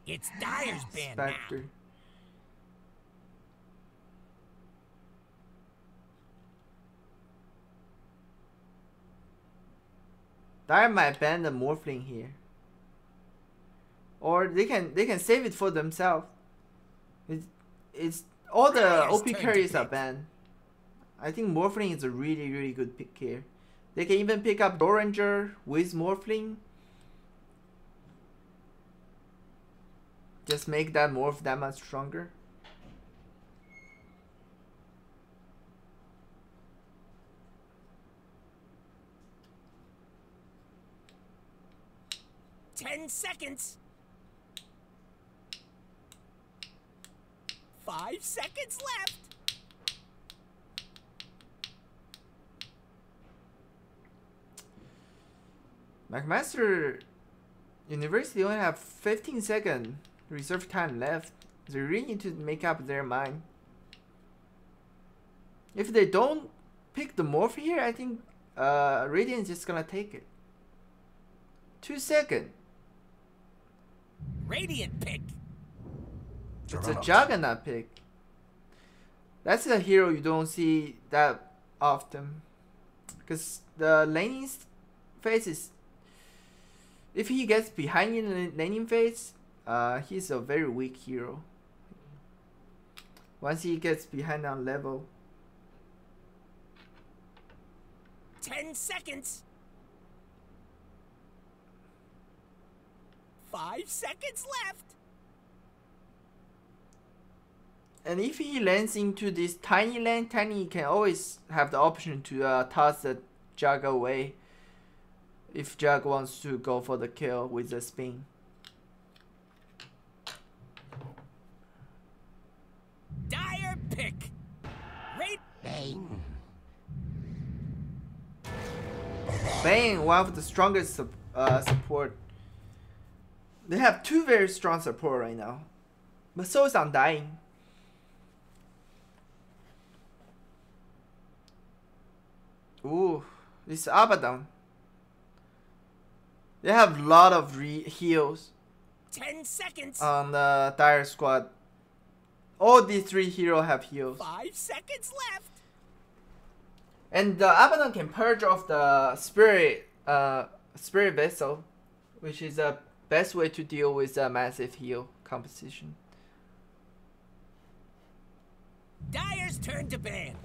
It's Dire's band Spectre. Dire might ban the Morphling here. Or they can they can save it for themselves. It's it's all the OP carries are banned. I think Morphling is a really really good pick here. They can even pick up Drow Ranger with Morphling. Just make that morph that much stronger. Ten seconds. Five seconds left. McMaster University only have 15 second reserve time left. They really need to make up their mind. If they don't pick the morph here, I think uh, is just gonna take it. Two second. Radiant pick. It's a Juggernaut pick. That's a hero you don't see that often. Because the laning phase is. If he gets behind in the laning phase, uh, he's a very weak hero. Once he gets behind on level, Ten seconds. Five seconds left. and if he lands into this tiny lane, Tiny can always have the option to uh, toss the Jug away. If Jug wants to go for the kill with the spin. Dire pick. Rate. Bang. Bane, one of the strongest uh, support. They have two very strong support right now. But so is Undying. Ooh, this Abaddon. They have a lot of re- heals Ten seconds. on the Dire Squad. All these three heroes have heals. Five seconds left. And the Abaddon can purge off the spirit uh spirit vessel, which is the best way to deal with a massive heal composition. Dire's turn to ban.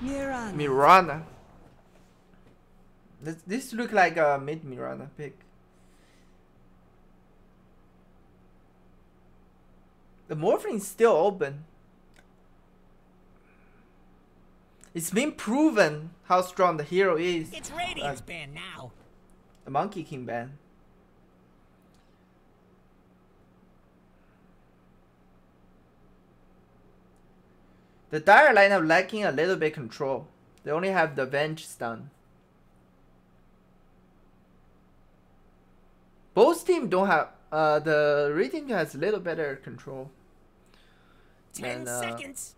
Mirana. Mirana. This this look like a mid Mirana pick. The Morphling is still open. It's been proven how strong the hero is. It's Radiant's Uh, ban now. The Monkey King ban. The Dire lineup lacking a little bit control. They only have the Venge stun. Both team don't have uh the Radiant has a little better control. Ten than, uh, seconds.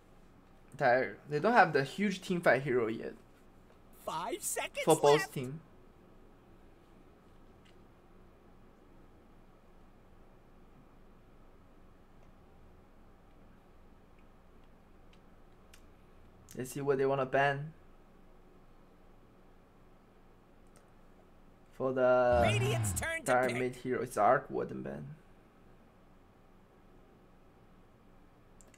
Dire. They don't have the huge team fight hero yet Five seconds for both left. team. Let's see what they want to ban. For the Radiant's turn to mid hero, it's Arc Warden ban.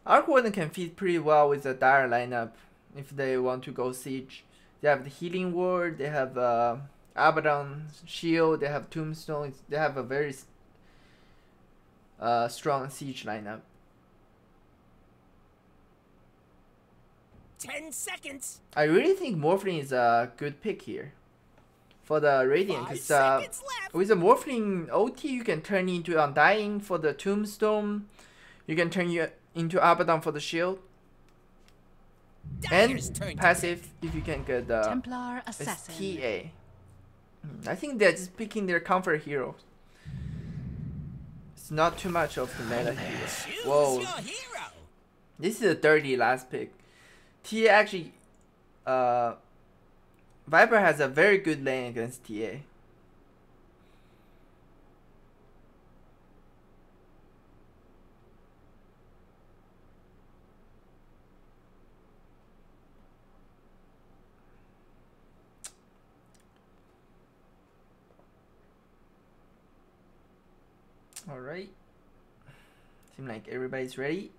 Arc Warden can fit pretty well with the Dire lineup if they want to go siege. They have the Healing Ward, they have uh, Abaddon Shield, they have Tombstone. They have a very uh, strong siege lineup. Ten seconds. I really think Morphling is a good pick here. for the Radiant because uh, with the Morphling OT you can turn into Undying for the Tombstone. You can turn you into Abaddon for the shield. And passive if you can get the Templar Assassin. TA. Hmm, I think they're just picking their comfort heroes. It's not too much of the meta hero. Whoa. This is a dirty last pick. TA actually uh Viper has a very good lane against TA. Alright. Seem like everybody's ready.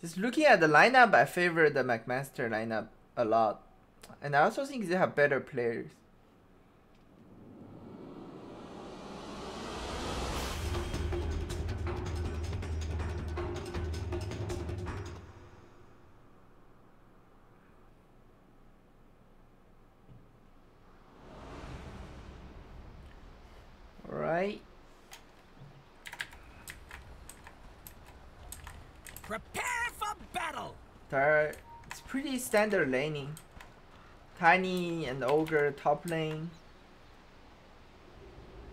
Just looking at the lineup, I favor the McMaster lineup a lot. And I also think they have better players. Standard laning. Tiny and Ogre top lane.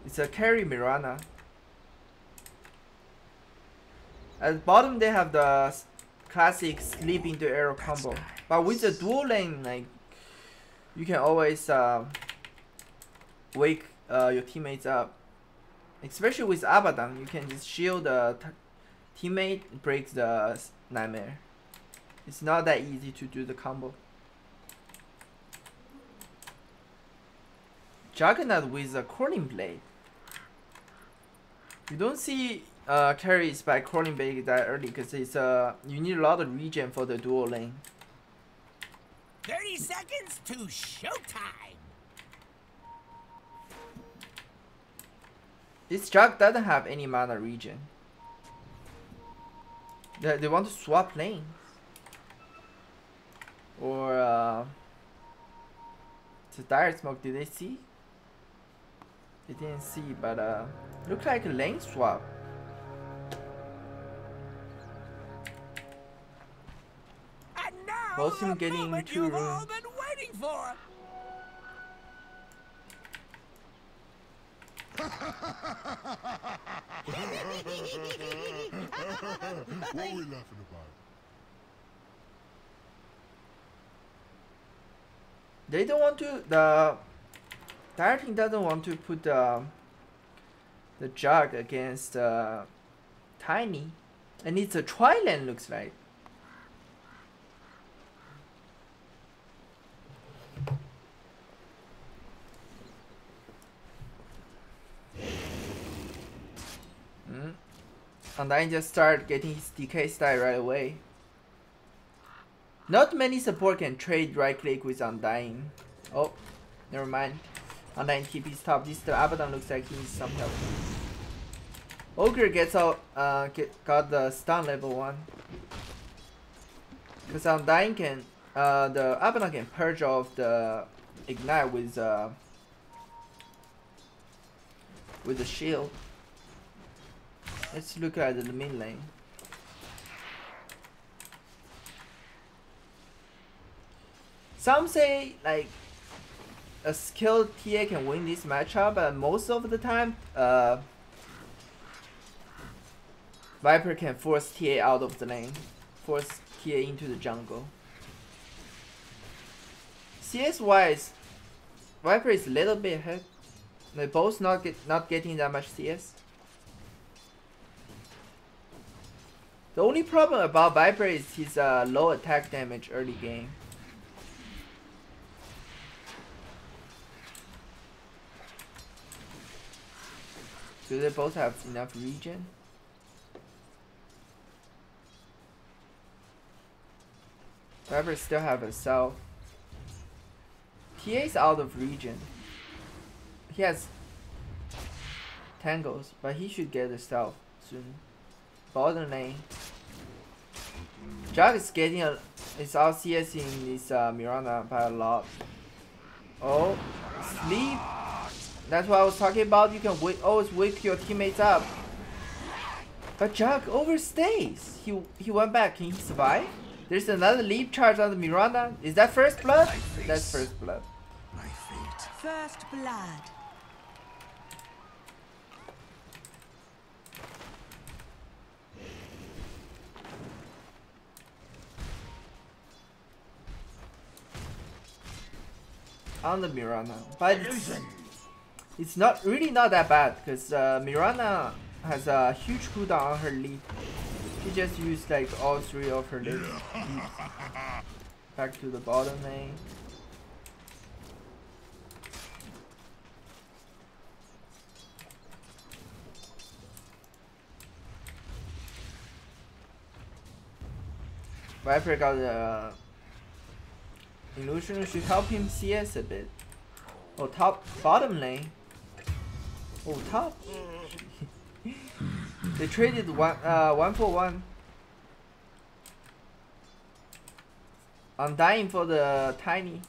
It's a carry Mirana. At the bottom they have the classic sleep into arrow combo. But with the dual lane, like you can always uh, wake uh, your teammates up. Especially with Abaddon, you can just shield the t- teammate, breaks the nightmare. It's not that easy to do the combo. Juggernaut with a Quelling Blade. You don't see uh, carries by Quelling Blade that early because it's uh you need a lot of regen for the dual lane. 30 seconds to showtime! This jug doesn't have any mana regen. They, they want to swap lanes. Or uh the dire smoke did they see? They didn't see, but uh look like a lane swap. Both him getting two rune. been waiting for! [laughs] [laughs] what are we laughing about? They don't want to the dire team doesn't want to put the the jug against uh, tiny. And it's a tri-lane looks like. And then just start getting his DK style right away. Not many support can trade right click with Undying. Oh, never mind. Undying TP's top. This the Abaddon looks like he needs some help. Ogre gets out, uh, get, got the stun level 1. Because Undying can, uh, the Abaddon can purge off the Ignite with, uh, with the shield. Let's look at the mid lane. Some say like a skilled TA can win this matchup, but most of the time, uh, Viper can force TA out of the lane, force TA into the jungle. CS wise, Viper is a little bit ahead. They both not get not getting that much CS. The only problem about Viper is his uh, low attack damage early game. Do they both have enough regen? Viper still have a self. TA is out of regen. He has tangles, but he should get the stealth soon. Bottom lane. Jug is getting a is out CS in this uh, Mirana by a lot. Oh, sleep. That's what I was talking about. You can wake, always wake your teammates up. But Jug overstays. He he went back. Can he survive? There's another leap charge on the Mirana. Is that first blood? That's first blood. First blood. on the Mirana, but it's, not really not that bad because uh, Mirana has a huge cooldown on her leap. She just used like all three of her leaps. Back to the bottom lane. Viper got the Illusion should help him CS a bit. Oh, top, bottom lane. Oh, top. [laughs] they traded one, uh, one for one. Undying for the tiny.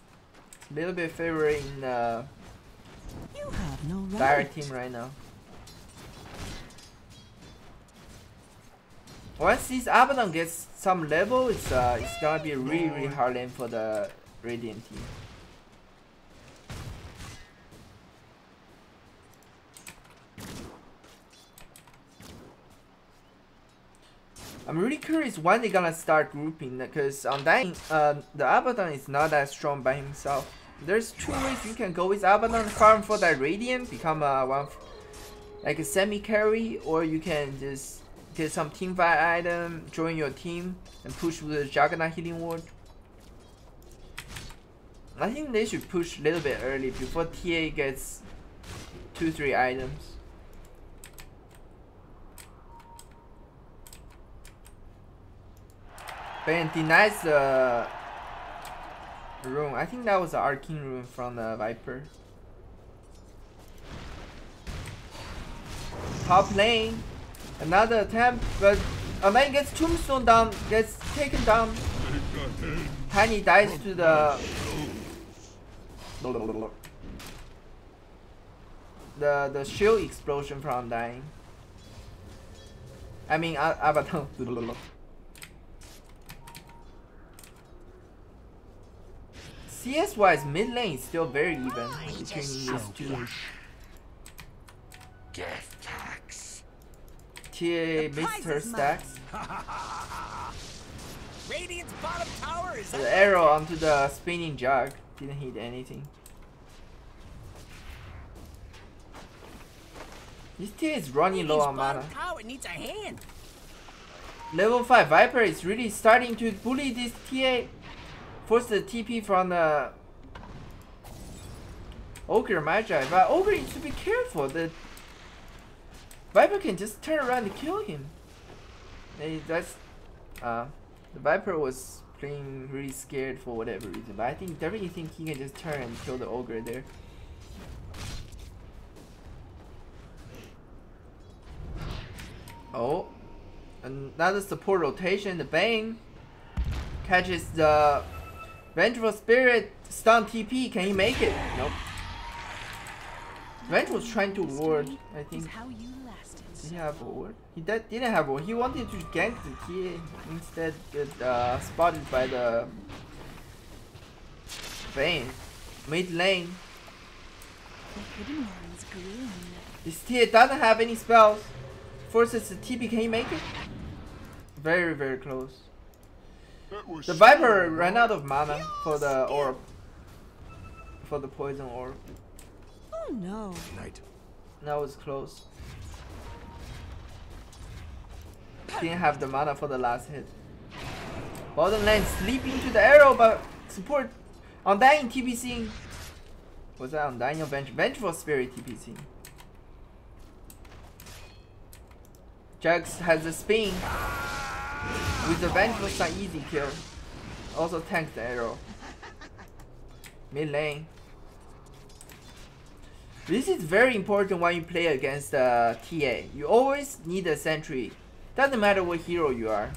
A little bit favoring the You have no right. dire team right now. Once this Abaddon gets some level, it's uh, it's gonna be a really really hard lane for the Radiant team. I'm really curious when they're gonna start grouping because on that uh, the Abaddon is not that strong by himself. There's two ways you can go with Abaddon farm for that Radiant, become a one like a semi carry, or you can just get some team fight item, join your team, and push with the Juggernaut healing ward. I think they should push a little bit early before TA gets 2-3 items. Ben denies the room. I think that was the arcane rune from the Viper. Top lane. Another attempt, but a man gets tombstone down, gets taken down. Tiny dies to the the the shield explosion from dying. I mean, Avatar. [laughs] CS wise, mid lane is still very even between these two. Death tax. TA missed her stacks. [laughs] Radiant's bottom tower is The arrow onto the spinning jug didn't hit anything. This TA is running low on mana. tower needs a hand. Level 5 Viper is really starting to bully this TA. Force the TP from the Ogre Magi, but Ogre needs to be careful. The Viper can just turn around and kill him. Hey, that's uh, the Viper was playing really scared for whatever reason, but I think definitely think he can just turn and kill the Ogre there. Oh, another support rotation. The Bane catches the Vengeful Spirit stun TP. Can he make it? Nope. Venge was trying to ward, I think. Did he have a ward? He did, didn't have a ward. He wanted to gank the TA. Instead, get uh, spotted by the Bane. Mid lane. This TA doesn't have any spells. Forces the TP. Can he make it? Very, very close. The Viper ran out of mana for the orb. For the poison orb. Oh no. Night. That was close. Didn't have the mana for the last hit. Bottom lane sleeping to the arrow, but support on Undying TPC. Was that Undying or Venge? Vengeful Spirit TPC. Jax has a spin. With the Vengeful it's an easy kill. Also tanks the arrow. Mid lane. This is very important when you play against uh, TA. You always need a sentry. Doesn't matter what hero you are.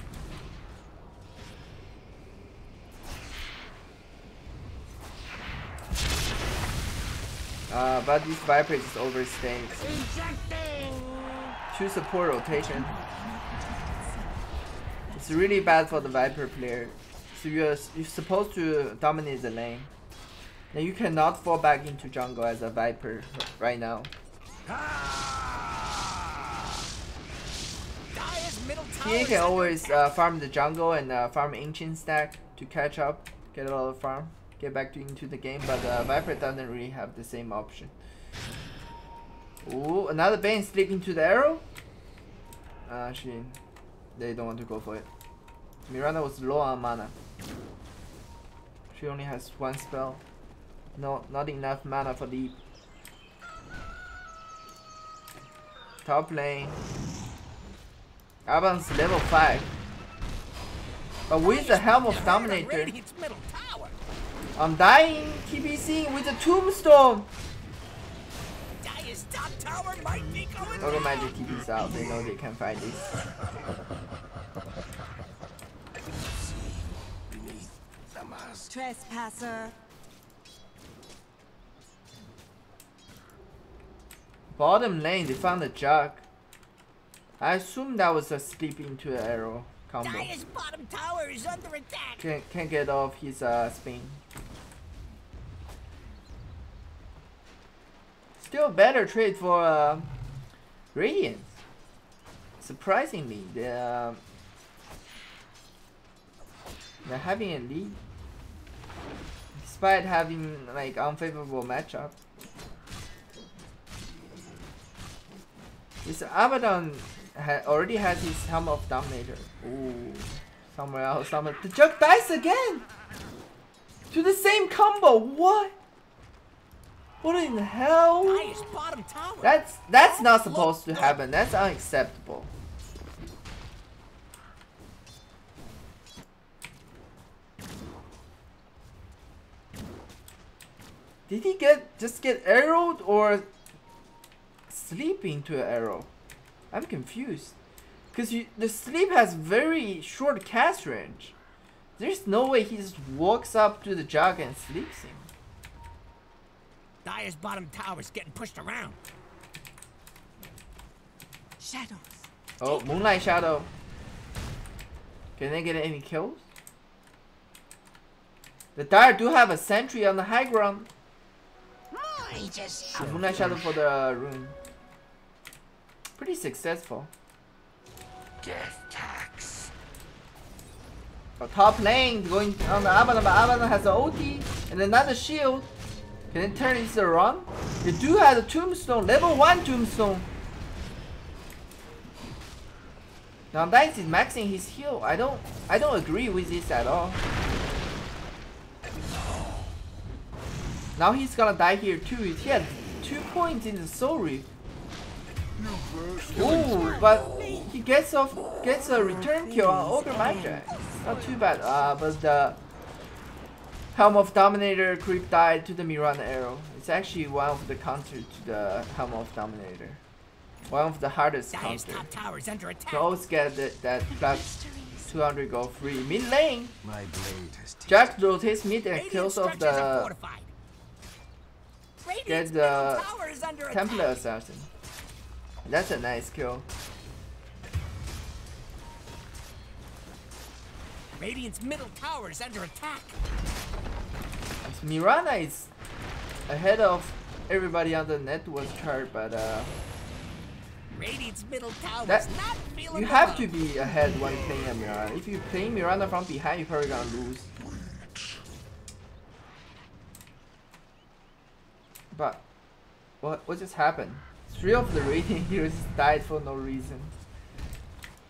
Uh, but this Viper is overstaying. Two support rotation. It's really bad for the Viper player. So you're, you're supposed to dominate the lane. Now you cannot fall back into jungle as a Viper right now. He can always uh, farm the jungle and uh, farm ancient stack to catch up, get a lot of farm, get back to, into the game, but uh, Viper doesn't really have the same option. Ooh, another Bane slip into the arrow? She, they don't want to go for it. Mirana was low on mana. She only has one spell. No, not enough mana for deep. Top lane. Abaddon's level 5. But with the Helm of Dominator, Undying TBC with a Tombstone! Total Magic TP's out, they know they can fight this. [laughs] Trespasser. Bottom lane, they found a jug. I assume that was a sleep into an arrow combo. Dire's bottom tower is under attack. Can't, can't get off his uh, spin. Still better trade for uh, Radiance. Surprisingly, they're, uh, they're having a lead. Despite having like unfavorable matchup. This Abaddon ha already has his Helm of Dominator. Ooh, somewhere else, somewhere. The Jug dies again! To the same combo, what? What in the hell? That's that's not supposed to happen. That's unacceptable. Did he get just get arrowed or sleep into an arrow? I'm confused. Cause you, the sleep has very short cast range. There's no way he just walks up to the jug and sleeps him. Dire's bottom tower is getting pushed around. Shadows. Oh, Moonlight Shadow. Can they get any kills? The Dire do have a sentry on the high ground. Just The Moonlight Shadow for the rune. Pretty successful. Death tax. But top lane going on the Abaddon, but Abaddon has an OT and another shield. Can it turn this around? They do have a tombstone, level 1 tombstone. Now Dice is maxing his heal. I don't I don't agree with this at all. Now he's gonna die here too. He had two points in the soul reap. Ooh, but he gets off gets a return kill on Ogre Magi. Not too bad. Uh but the Helm of Dominator creep died to the Mirana arrow. It's actually one of the counter to the Helm of Dominator. One of the hardest Dire's counter. top tower is under attack. You always get that, that plus 200 go free. Mid lane, My blade has Jack rotates mid and kills off the fortified. Get the middle tower is under Templar assassin. That's a nice kill. Radiant's middle tower is under attack. And Mirana is ahead of everybody on the net worth chart, but uh, Radiant's middle tower that is not feeling you have to be ahead when playing a Mirana. If you play Mirana from behind, you're probably gonna lose. But what what just happened? Three of the Radiant [laughs] heroes died for no reason.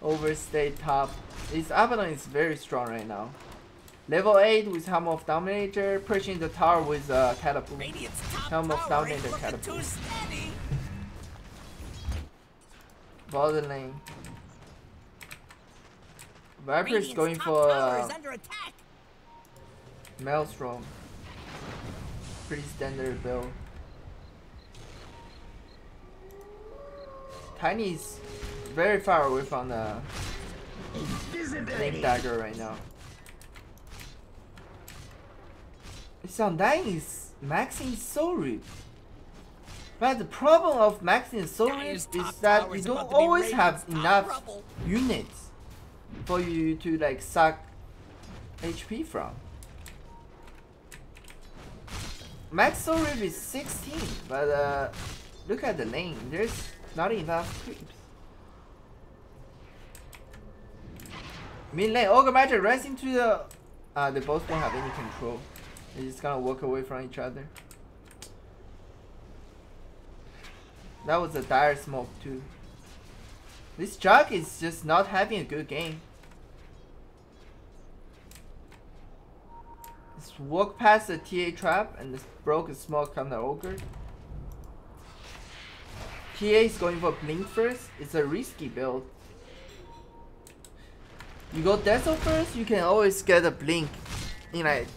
Overstay top. His Abaddon is very strong right now. Level 8 with Helm of Dominator, pushing the tower with uh, Catapult. Helm of Dominator Catapult. lane. Viper is going for uh, is under attack. Maelstrom. Pretty standard build. Tiny is very far away from the Blink Dagger right now. It's undying is maxing Soul Reap. But the problem of maxing Soul Reap is that you don't always have enough units for you to like suck HP from. Max Soul Reap is 16, but uh, look at the lane, there's not enough creeps. Mid lane, Ogre Magi runs into the... Uh, they both don't have any control. They're just gonna walk away from each other. That was a dire smoke too. This Jug is just not having a good game. Just walk past the TA trap and just broke a smoke on the ogre. TA is going for blink first. It's a risky build. You go Dazzle first, you can always get a blink in like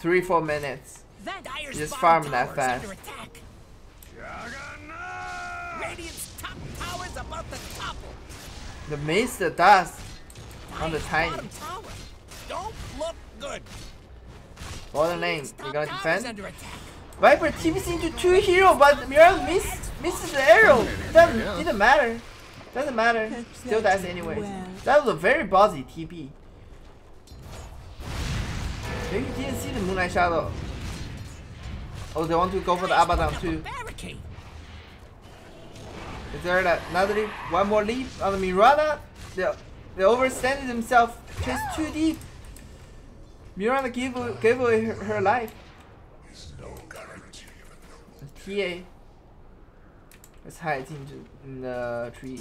3-4 minutes. You just farm that fast. Radiant's top tower's about to topple. The mace the dust on the tiny. Don't look good. Bottom lane, you gonna defend? Under attack. Viper TPs into two hero, but Mirage miss, misses the arrow. Doesn't Yeah. didn't matter. Doesn't matter. Still dies anyway. That was a very ballsy TP. Maybe you didn't see the Moonlight Shadow. Oh, they want to go for the Abaddon too. Barricade. Is there another leap? One more leap on the Mirana? They, they overextended themselves just too deep. Mirana gave, away- gave away her, her life. TA. Let's hide into in the tree.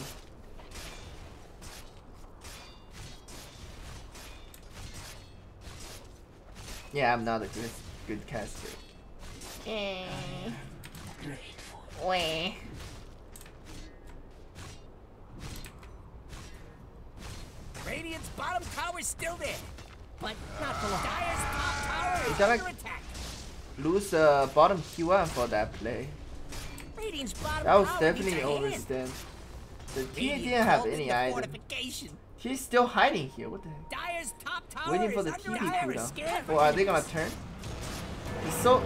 Yeah, I'm not a good good caster. Eh. Wah. Radiant's bottom tower's still there. But not for long. Dire's top tower Is is under attack. Lose uh, bottom Q1 for that play. Radiant's That was definitely needs a overstand. The TA Radiant didn't have any the item. He's still hiding here. What the heck? Dire's top tower Waiting for the under TP attack. Cooldown. scared Or are they gonna turn? It's so.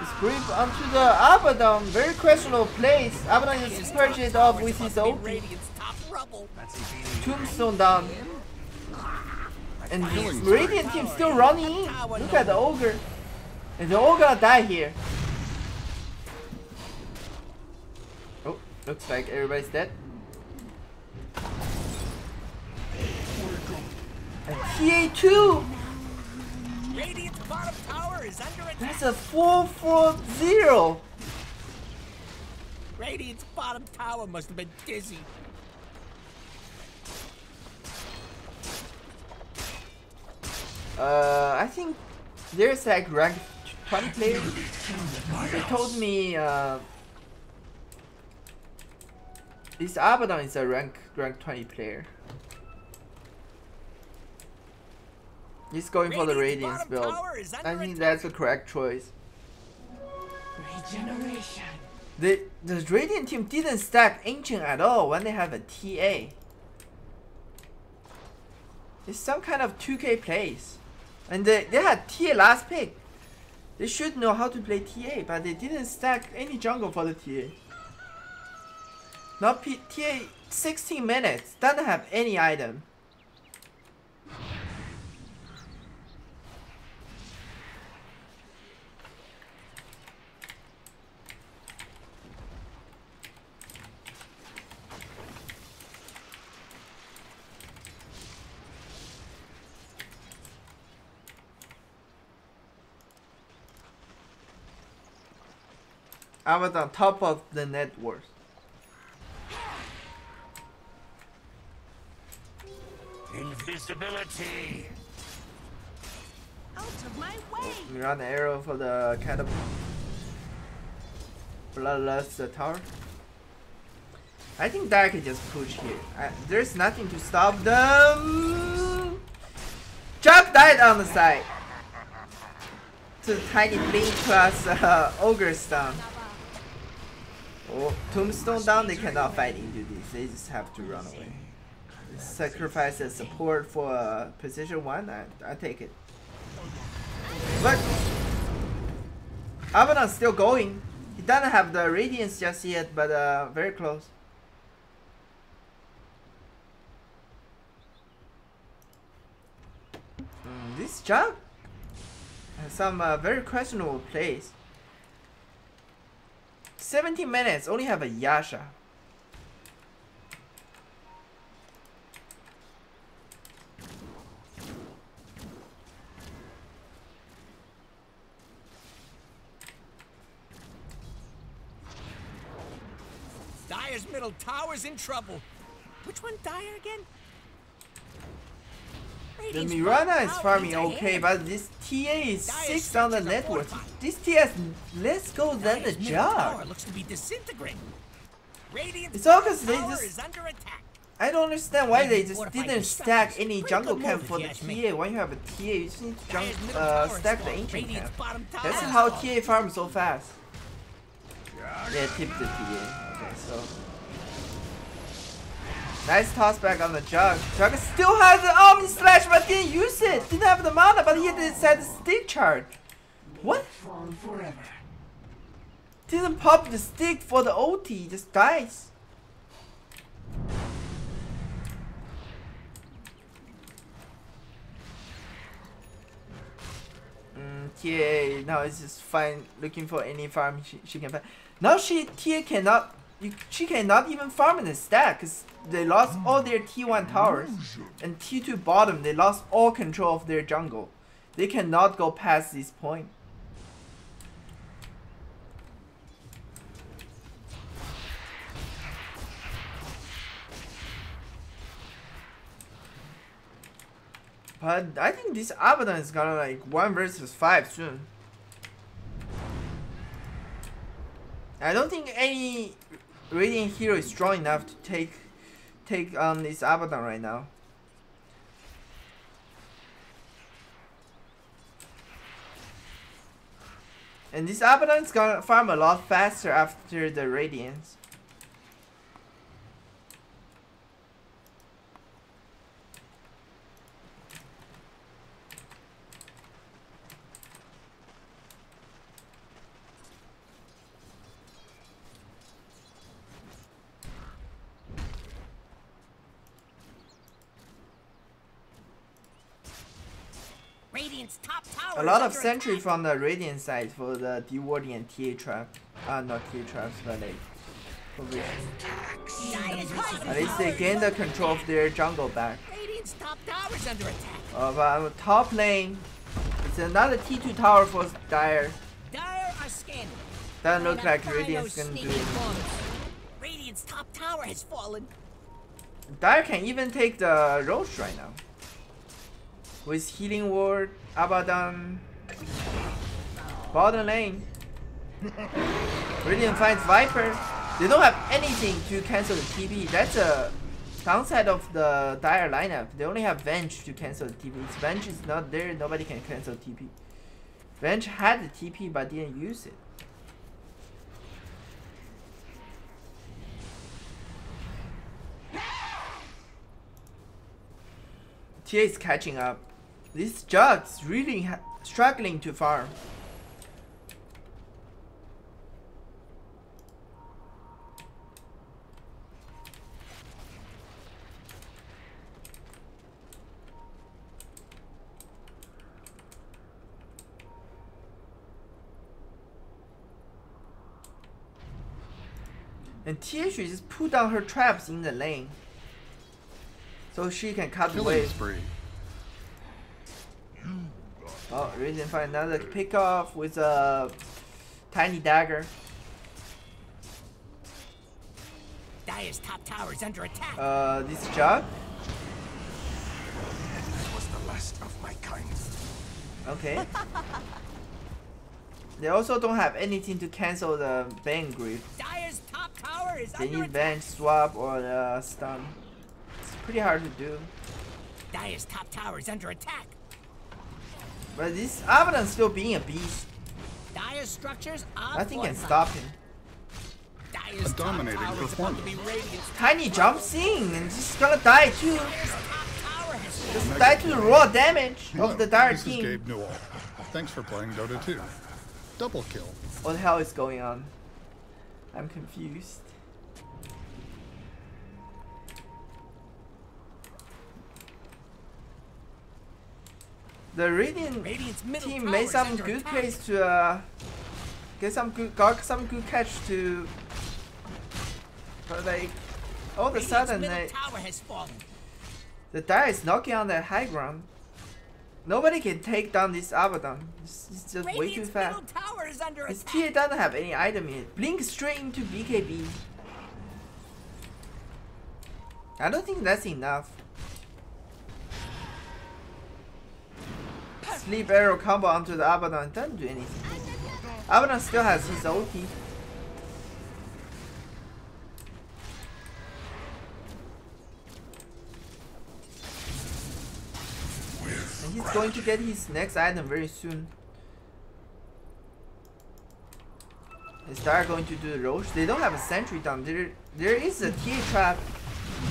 It's brief onto the Abaddon. Very questionable place. Abaddon is purchased off with his ulti. Radiant's top rubble. Tombstone down. And the Radiant team still running in. Look at the Ogre. And they're all gonna die here. Oh, looks like everybody's dead. And TA2! Radiant's bottom tower is under attack. That's a 4-4-0! Radiant's bottom tower must have been dizzy. Uh, I think there's like rank 20 players. They told me uh, this Abaddon is a rank rank 20 player. He's going for the Radiance build. I think that's the correct choice. Regeneration. The the Radiant team didn't stack Ancient at all when they have a TA. It's some kind of 2k plays. And they, they had TA last pick. They should know how to play TA, but they didn't stack any jungle for the TA. Now P TA 16 minutes, doesn't have any item. I was on top of the net worth. Invisibility. Out of my way. We run the arrow for the catapult. Bloodlust the tower. I think that I can just push here. I, there's nothing to stop them. Chuck died on the side. To tiny blink plus uh, ogre stun. Tombstone down, they cannot fight into this. They just have to run away. Sacrifice as support for uh, position 1, I, I take it. But Abaddon's still going. He doesn't have the radiance just yet, but uh, very close. Mm, this jug has some uh, very questionable plays. 17 minutes, only have a Yasha. Dire's middle tower's in trouble. Which one Dyer again? The Mirana is farming okay, but this TA is Dire's 6 on the structures are network. This TA has less gold than the Dire's middle job. looks to be disintegrating. Radiant's It's all because they just- is under attack. I don't understand why they just didn't stack any jungle camp for the you ask me. TA. When you have a TA, you just need to junk, uh, stack the small. ancient Radiant's camp. bottom tower That's is how. TA farms so fast. Yeah, tip the TA. Okay, so. Nice toss back on the Jug. Jug still has the Omni Slash but didn't use it. Didn't have the mana, but he did decided to stick charge. What? Didn't pop the stick for the OT, just dies. TA now is just fine looking for any farm she, she can find. Now she TA cannot you, she cannot even farm in the stack because they lost all their T1 towers and T2 bottom they lost all control of their jungle. They cannot go past this point. But I think this Abaddon is gonna like one versus five soon. I don't think any Radiant hero is strong enough to take take on this Abaddon right now. And this Abaddon is gonna farm a lot faster after the Radiance. Radiant's top tower A lot of sentry from the Radiant side for the Dewarding and TA trap. Uh, not TA traps, but like. provision. Dire's bottom At least they gain the control of their jungle back. Radiant's top under attack. Uh, the top lane, it's another T2 tower for Dire. Are scanning. Doesn't look like Radiant's gonna do it. Radiant's top tower has fallen. Dire can even take the Rosh right now. With Healing Ward, Abaddon, bottom lane. Brilliant finds Viper. They don't have anything to cancel the TP. That's a downside of the Dire lineup. They only have Venge to cancel the TP. If Venge is not there, nobody can cancel TP. Venge had the TP but didn't use it. TA is catching up. This Jug's really ha struggling to farm. And should just put down her traps in the lane. So she can cut the Killing wave. spree. Oh, Radiant find another pick off with a tiny dagger. Dire's top tower is under attack. Uh, this job? That was the last of my kind. Okay. they also don't have anything to cancel the Bane Grip. Dire's top tower is They under need attack. Venge swap or uh, stun. It's pretty hard to do. Dire's top tower is under attack. But this Abaddon still being a beast. Dire's structures are Nothing can stop him. Dire's A dominating performance. Tiny jumps in and just gonna die too. Just die to the raw damage of the Dire This is team. Gabe Newell. Thanks for playing Dota 2. Double kill. What the hell is going on? I'm confused. The Radiant team made some good plays to uh, get some good, got some good catch to, but like all of a sudden they, tower has fallen. the Dire is knocking on the high ground. Nobody can take down this Abaddon. It's, it's just way too Radiant's fast. tower is under His. TA doesn't have any item in it. Blink straight into BKB. I don't think that's enough. Sleep arrow combo onto the Abaddon doesn't do anything. Abaddon still has his ulti. And he's going to get his next item very soon. Is Dire going to do the Rosh? They don't have a sentry down. There, there is a TA trap.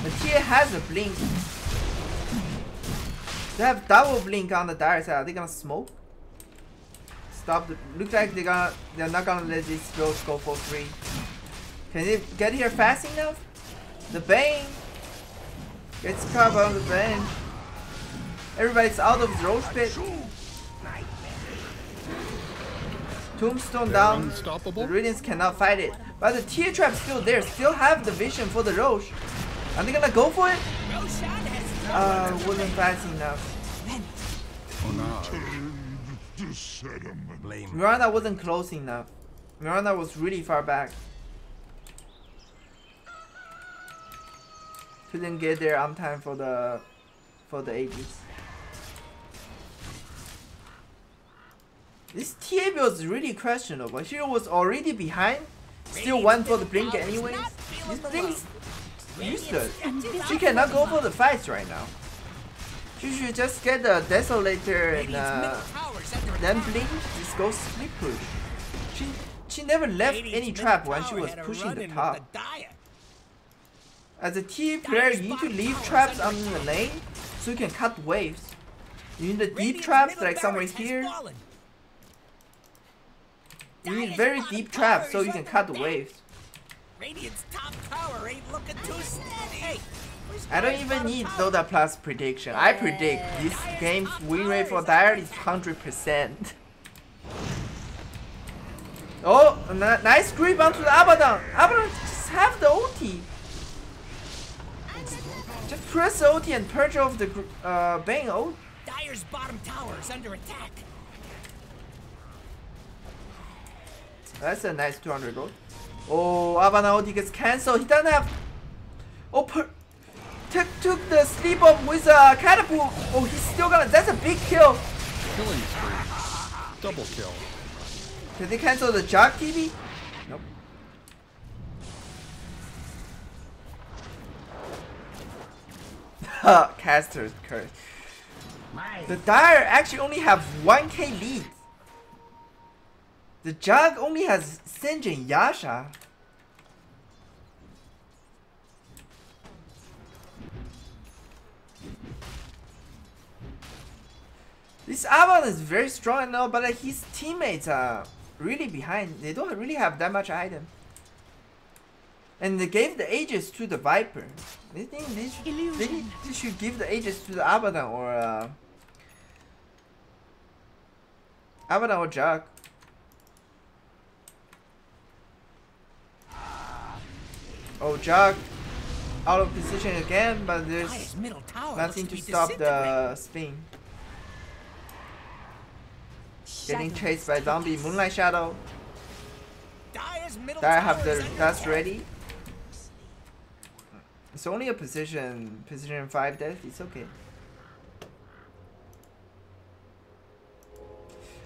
The TA has a blink. They have double blink on the Dire side. Are they gonna smoke? Stop. The, looks like they're gonna. They're not gonna let this Rosh go for free. Can they get here fast enough? The Bane gets caught on the bench. Everybody's out of the Rosh pit. Tombstone They're down. unstoppable. The Radiants cannot fight it. But the tear trap's still there. Still have the vision for the Rosh. Are they gonna go for it? Uh, wasn't fast enough. Oh. Mirana wasn't close enough. Mirana was really far back. Couldn't get there on time for the for the Aegis. This TA build is really questionable. Hero was already behind, still went for the blink anyways. This blink's useless. She cannot go for the fights right now. She should just get the Desolator and uh, then blink, just go split push. She she never left any trap when she was pushing the top. As a TA player, you need to leave traps on the lane so you can cut waves. You need the deep traps like somewhere here. You need very deep traps so you can cut the waves. Radiant's top tower ain't looking too steady. Hey, I don't even need Dota Plus prediction. I predict this game's win rate for Dire is 100%. [laughs] Oh, a ni- nice grip onto the Abaddon. Abaddon just have the ulti. Just press the ulti and purge off the gr- uh, Bane ult. Dire's bottom tower is under attack. That's a nice 200 gold. Oh, ulti gets cancelled. He doesn't have... Oh, per took, took the sleep up with a catapult. Oh, he's still gonna... That's a big kill. Killing spree. Double kill. Did they cancel the Jock TV? Nope. [laughs] Caster's curse. The Dire actually only have 1k lead. The Jug only has Senjin Yasha. This Abaddon is very strong now, but like, his teammates are really behind. They don't really have that much item. And they gave the Aegis to the Viper. They think they should, they, they should give the Aegis to the Abaddon or uh, Abaddon or Jug. Oh, Jack out of position again, but there's Dire's middle tower nothing to stop the spin. Getting chased by zombie Moonlight Shadow. Middle Dire have the dust ready. It's only a position, position 5 death, it's okay.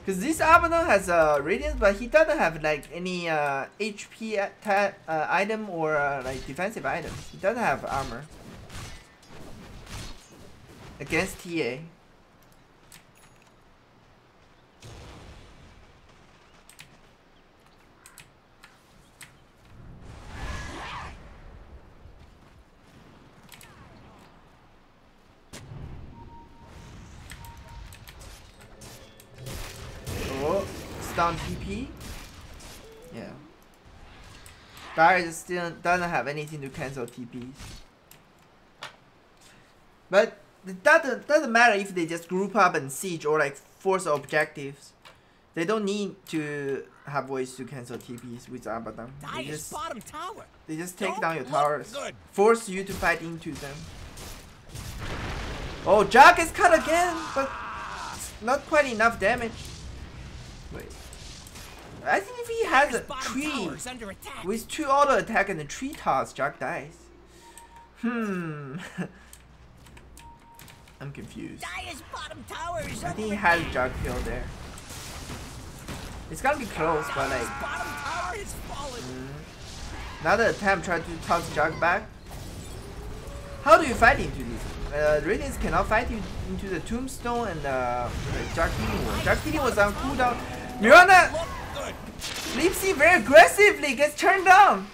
Because this Abaddon has uh, Radiance, but he doesn't have like any uh, HP uh, item or uh, like defensive items. He doesn't have armor. Against TA. Down TP. Yeah. Dire still doesn't have anything to cancel TPs. But it doesn't, doesn't matter if they just group up and siege or like force objectives. They don't need to have ways to cancel TPs with Abaddon. They just, bottom tower. they just take Don't down your towers. good. Force you to fight into them. Oh, Jack is cut again, but not quite enough damage. Wait. I think if he has a tree with two auto attack and a tree toss, Jack dies. Hmm. [laughs] I'm confused. I think he has Jug kill there. It's gonna be close, but like Bottom tower has fallen. another attempt try to toss Jug back. How do you fight into this? Uh, Radiance cannot fight you into the Tombstone and uh, Jug Healing Ward. Jug Healing was on cooldown. Mirana Leapsy very aggressively gets turned down.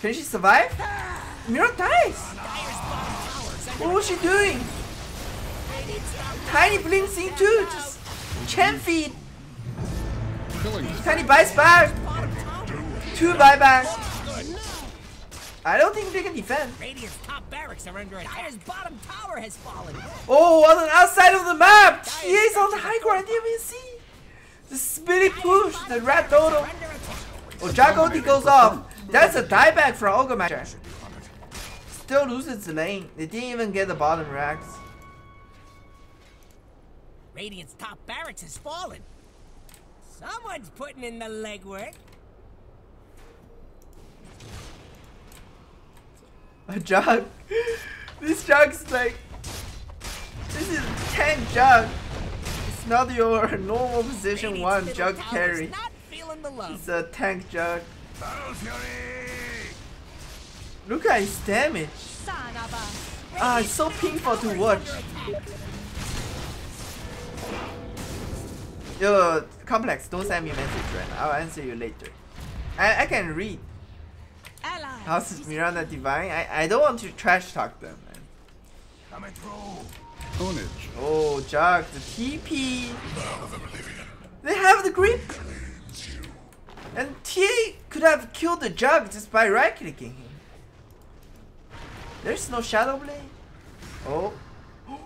Can she survive? Mirana dies. What was she doing? Tiny blinks in too. Just chain feed. Tiny bites back. Two buybacks. I don't think they can defend. Radiant's top barracks are under attack. Dire's bottom tower has fallen. Oh, on the outside of the map. He is on the high ground. I didn't even see. The spinning push. The rat dodo. Oh, Jack ulti goes off. That's a dieback Ogre Master. Still loses the lane. They didn't even get the bottom racks. Radiant's top barracks has fallen. Someone's putting in the legwork. A jug. [laughs] This jug's like. This is a tank jug. It's not your [laughs] normal position one jug carry. Not feeling the love. It's a tank jug. Look at his damage. Son. Ah, it's so painful to watch. Yo, complex, don't send me a message right now. I'll answer you later. I, I can read. How's Mirana Divine? I, I don't want to trash talk them, man. Coming through. Ownage. Oh, Jug, the TP. They have the grip. And TA could have killed the Jug just by right clicking him. There's no Shadow Blade. Oh. [gasps]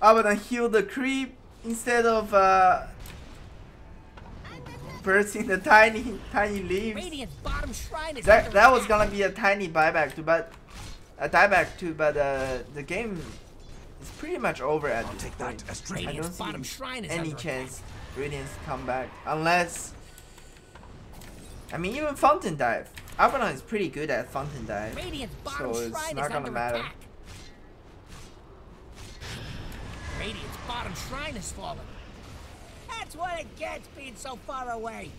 Ah, but then heal the creep instead of uh, bursting the tiny, tiny leaves. Bottom shrine is That that was gonna be a tiny buyback too, but a dieback too, but uh, the game is pretty much over at this point. I don't Radiant's bottom see shrine is any chance Radiance come back unless. I mean, even Fountain Dive. Abaddon is pretty good at Fountain Dive, so it's not gonna matter. attack. Radiant's bottom shrine is fallen. That's what it gets being so far away.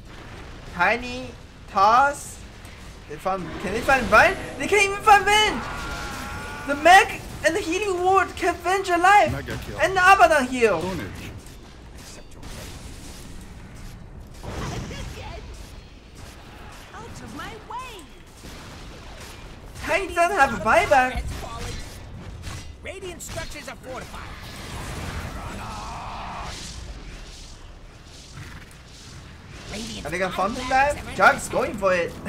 Tiny toss. They found. Can they find Vine? They can't even find Venge. The mech and the healing ward can Venge alive, Mega kill. and the Abaddon heal. Ownage. Out of my way. Tiny doesn't have a buyback. Radiant structures are fortified. Radiant's Are they gonna bottom fountain barracks dive? are Jug's going for it. [laughs]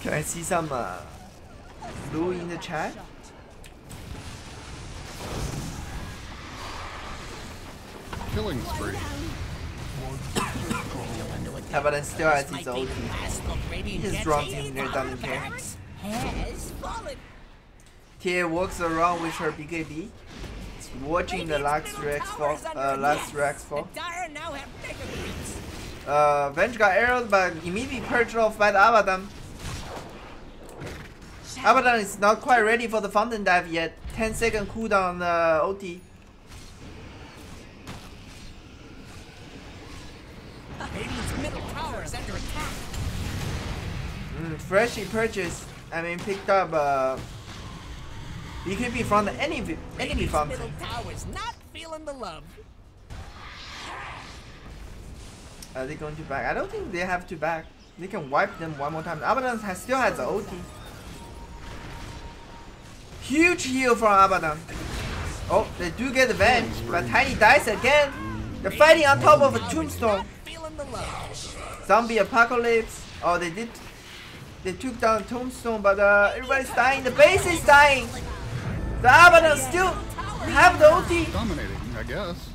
Can I see some uh, blue in the chat? Killing spree. Abaddon still has his Might be ulti. the last look He Radiant just drops in Radiant's there, doesn't care. barracks Has fallen. TA walks around with her BKB. Watching the last Rex fall. Uh, last Rex fall. Now have mega creeps. Uh, Venge got arrowed, but immediately purged off by the Abaddon. Abaddon is not quite ready for the fountain dive yet. 10 second cooldown on the OT. Radiant's middle tower is under attack. Mm, freshly purchased, I mean picked up uh, BKB from the enemy, enemy fountain. middle tower is not feeling the love. Are they going to back? I don't think they have to back. They can wipe them one more time. Abaddon has, still has the OT. Huge heal from Abaddon. Oh, they do get revenge, but Tiny dies again. They're fighting on top of a tombstone. Zombie apocalypse. Oh, they did. They took down tombstone, but uh, everybody's dying. The base is dying. The Abaddon still have the ulti. Dominating, I guess.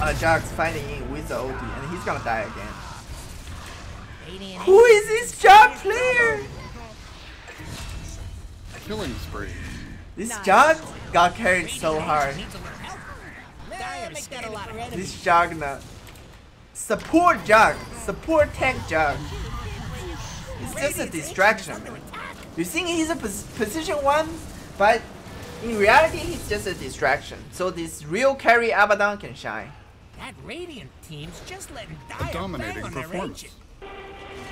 Uh, Jack's fighting in with the ulti, and he's gonna die again. Who is this Jug player? Killing spree. This Jug got carried so hard. This Juggernaut. Support Jug. Support tank Jug. It's just a distraction. You think he's a pos position one, but in reality he's just a distraction. So this real carry Abaddon can shine. That Radiant team's just letting Dire dominating bang on their performance.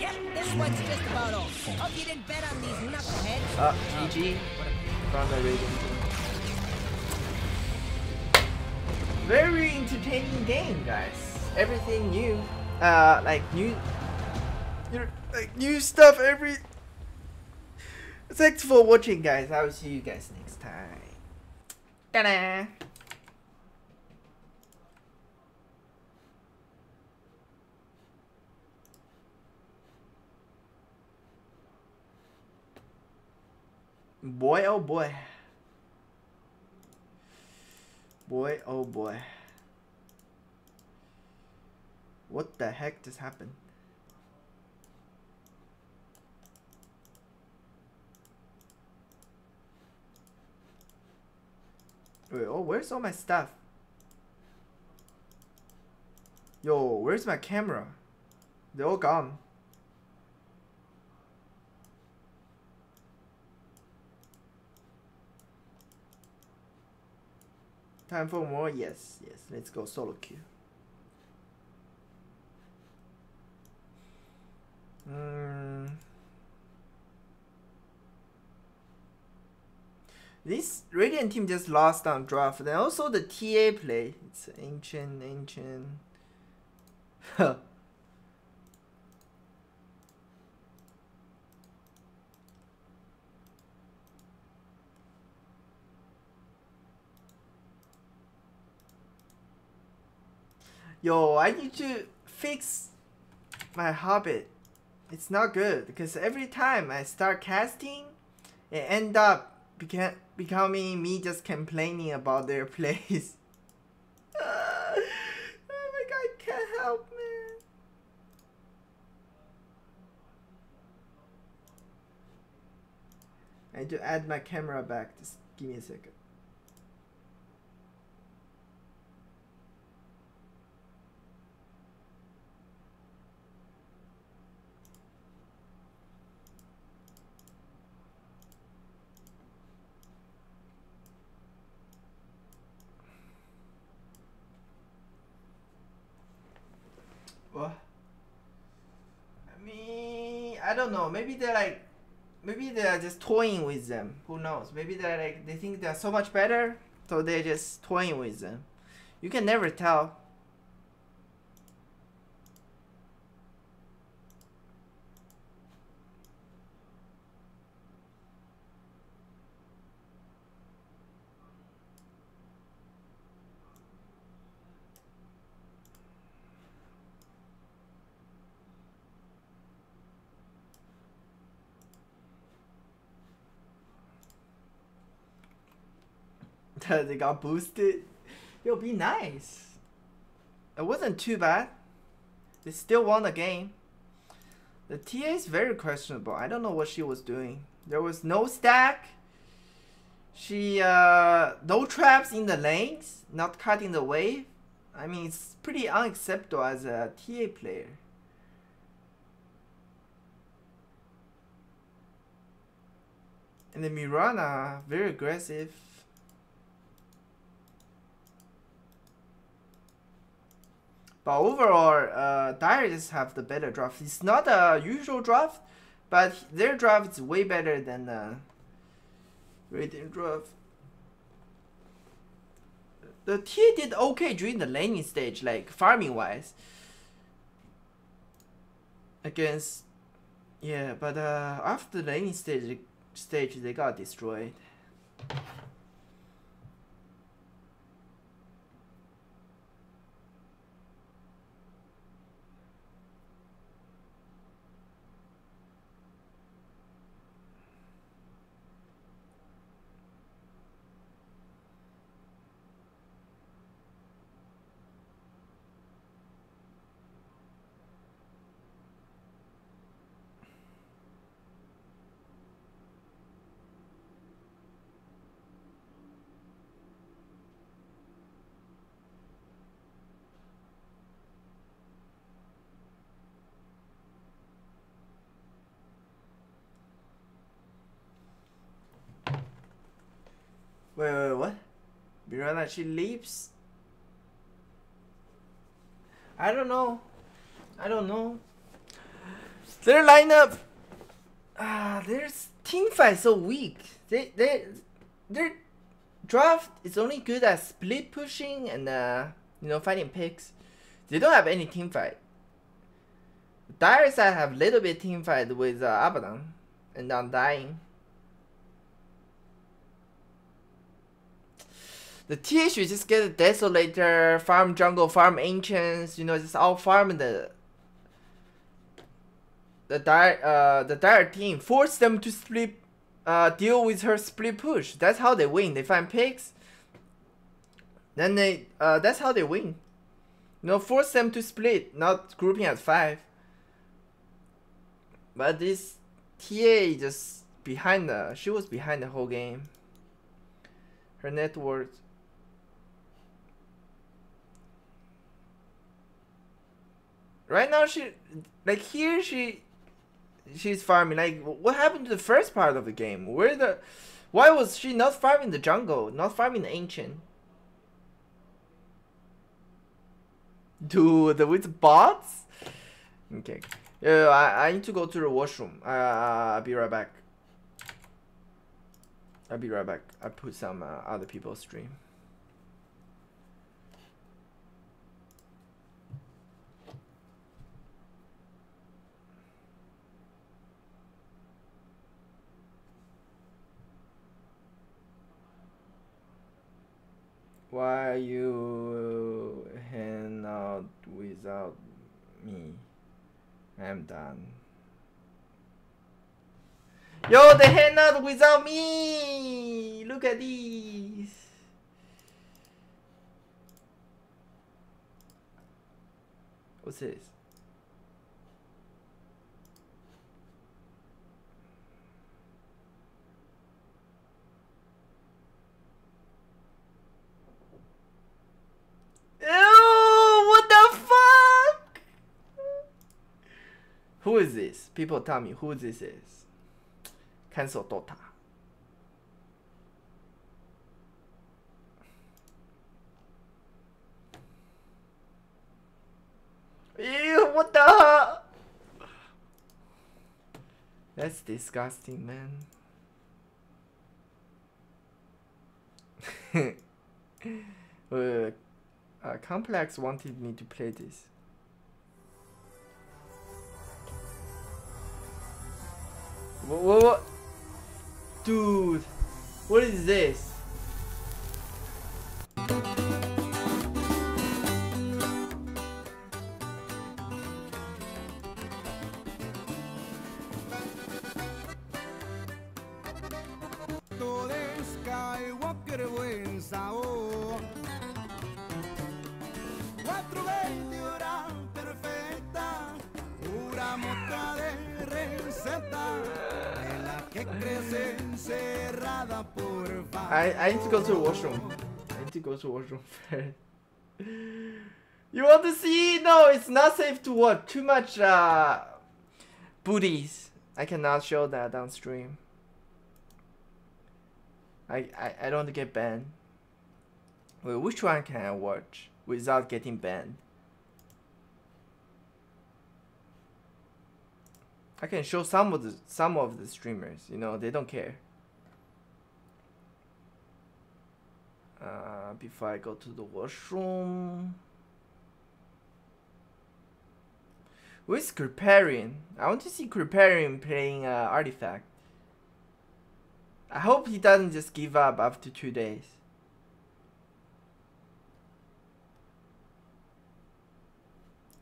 Yep, this one's just about over. Hope you didn't bet on these knuckleheads. Uh, GG from the team. Very entertaining game, guys. Everything new, uh, like new, you know, like new stuff every. Thanks for watching, guys. I will see you guys next time. Ta-da! Boy, oh boy. Boy, oh boy. What the heck just happened? Wait, oh, where's all my stuff? Yo, where's my camera? They're all gone. Time for more? Yes, yes. Let's go solo queue. Mm. This Radiant team just lost on draft. And also the TA play. It's ancient, ancient. [laughs] Yo, I need to fix my habit. It's not good because every time I start casting, it end up beca becoming me just complaining about their [laughs] plays. [laughs] oh my god, can't help, man. I need to add my camera back. Just give me a second. I mean, I don't know. Maybe they're like, maybe they're just toying with them. Who knows? Maybe they're like, they think they're so much better, so they're just toying with them. You can never tell. They got boosted. Yo, be nice. It wasn't too bad. They still won the game. The TA is very questionable. I don't know what she was doing. There was no stack. She, uh, no traps in the lanes, not cutting the wave. I mean, it's pretty unacceptable as a TA player. And the Mirana, very aggressive. But overall, uh, Dire have the better draft. It's not a usual draft, but their draft is way better than the Radiant draft. The TA did okay during the laning stage, like farming wise. Against, yeah, but uh, after the laning stage, stage they got destroyed. Mirana, she leaps. I don't know. I don't know. Their lineup, ah, their team fight so weak. They they their draft is only good at split pushing and uh, you know fighting picks. They don't have any team fight. Dire side have a little bit team fight with uh, Abaddon and Undying. The should just get a Desolator, farm jungle, farm ancients, you know, just all farm the the dire uh the dire team. Force them to split uh deal with her split push. That's how they win. They find picks. Then they uh that's how they win. You know, force them to split, not grouping at five. But this TA just behind the she was behind the whole game. Her net worth right now she like here she she's farming. Like what happened to the first part of the game? Where the why was she not farming the jungle not farming the ancient? Dude with bots? Okay. Yeah I, I need to go to the washroom. Uh, i'll be right back. I'll be right back. I put some uh, other people's stream Why you hang out without me? I'm done. Yo, they hang out without me! Look at these! What's this? Ew, what the fuck? Who is this? People tell me who this is. Cancel Dota. Ew, what the? That's disgusting, man. [laughs] uh, uh, Complex wanted me to play this. What, what, what? Dude, what is this? To go to the washroom. I need to go to the washroom [laughs] first. You want to see? No, it's not safe to watch. Too much uh, booties. I cannot show that on stream. I, I, I don't get banned. Wait, which one can I watch without getting banned? I can show some of the some of the streamers, you know, they don't care. Uh, before I go to the washroom. Who is Kripparrian? I want to see Kripparrian playing uh, Artifact. I hope he doesn't just give up after two days.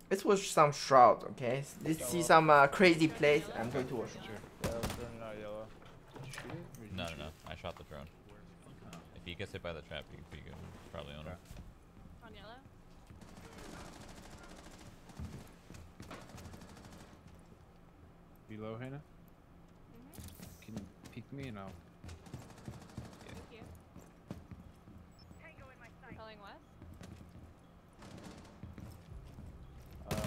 Let's watch some Shroud, okay? Let's see some uh, crazy plays. I'm going to watch. No, no, no. I shot the drone. If he gets hit by the trap, he, he can probably own it. On yellow? Below Hannah? Can you peek me and I'll. Thank you. Calling west? Um,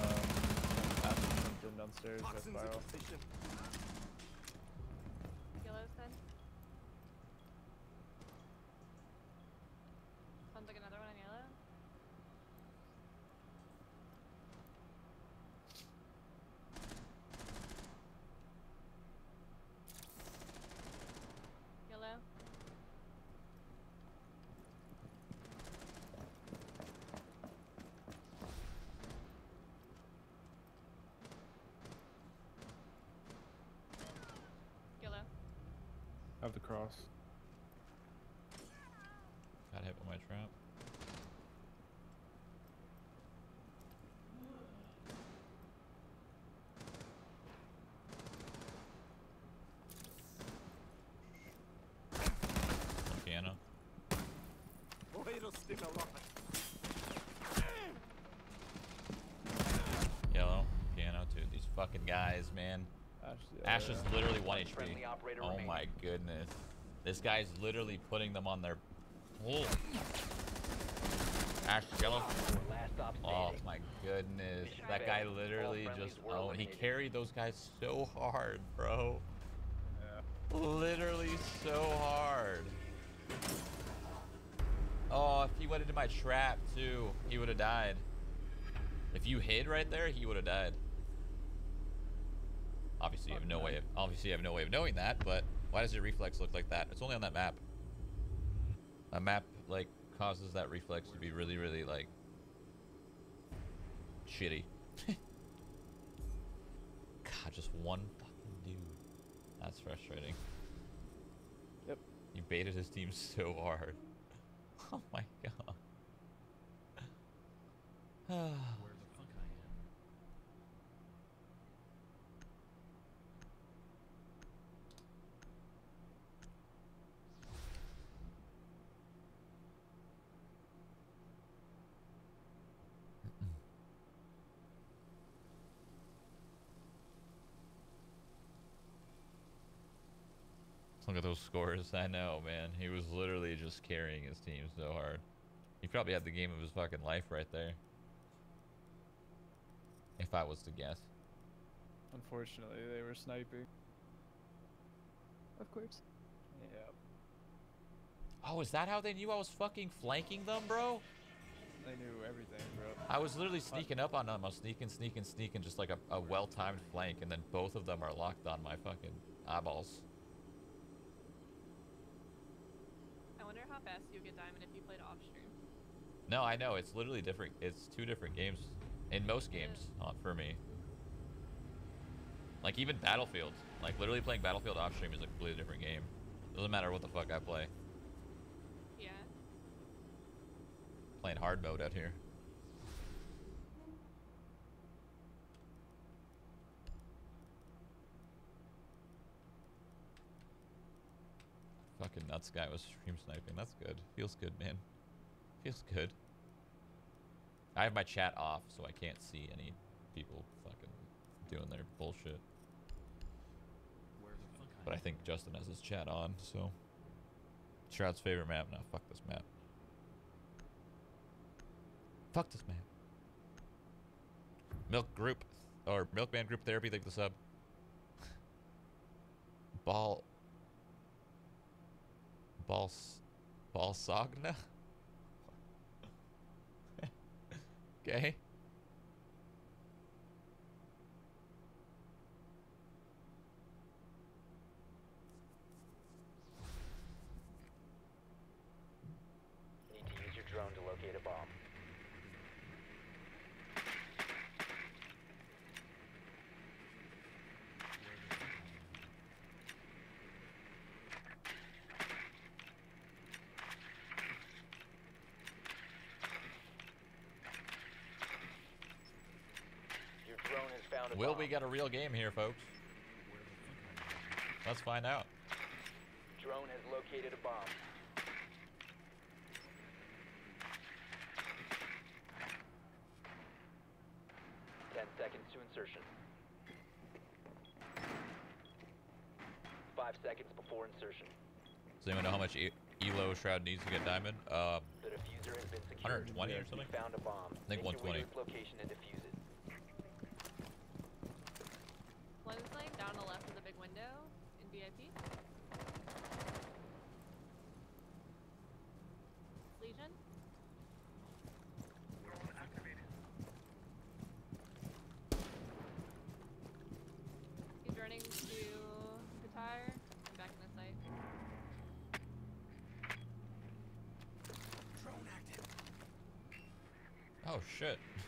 Aspen jumped in downstairs with spiral. Yellow said? Have the cross. Got hit with my trap. Piano. Yellow. Piano, dude. These fucking guys, man. Ash, Ash is literally 1 Friendly HP. Oh remaining. my goodness. This guy's literally putting them on their... Oh. Ash, yellow. Last Oh my goodness. That guy literally just... were Oh, he carried those guys so hard, bro. Literally so hard. Oh, if he went into my trap too, he would have died. If you hid right there, he would have died. Obviously, you have no way of obviously you have no way of knowing that, but why does your reflex look like that? It's only on that map. A map like causes that reflex to be really, really like shitty. [laughs] God, just one fucking dude. That's frustrating. Yep. You baited his team so hard. [laughs] Oh my god. [sighs] scores. I know, man. He was literally just carrying his team so hard. He probably had the game of his fucking life right there. If I was to guess. Unfortunately, they were sniping. Of course. Yeah. Oh, is that how they knew I was fucking flanking them, bro? They knew everything, bro. I was literally sneaking up on them. I was sneaking, sneaking, sneaking, just like a, a well-timed flank, and then both of them are locked on my fucking eyeballs. Fast you get diamond if you played off stream. No, I know. It's literally different. It's two different games. In most games, uh, for me. Like, even Battlefield. Like, literally playing Battlefield off stream is a completely different game. Doesn't matter what the fuck I play. Yeah. Playing hard mode out here. Fucking nuts guy was stream sniping. That's good. Feels good, man. Feels good. I have my chat off, so I can't see any people fucking doing their bullshit. But I think Justin has his chat on, so. Shroud's favorite map. Now, fuck this map. Fuck this map. Milk group, or Milkman group therapy, thank the sub. [laughs] Ball. Ball. Balsagna? [laughs] okay. Need to use your drone to locate a bomb. Your drone has found a Will we get a real game here, folks? Let's find out. Drone has located a bomb. Ten seconds to insertion. Five seconds before insertion. Does anyone know how much e Elo Shroud needs to get diamond? Um, The diffuser has been secured. 120 or something? Found a bomb. I think Make 120. location and defuse it. One's like down the left of the big window in VIP. Legion. He's running to the tire and back in the site. oh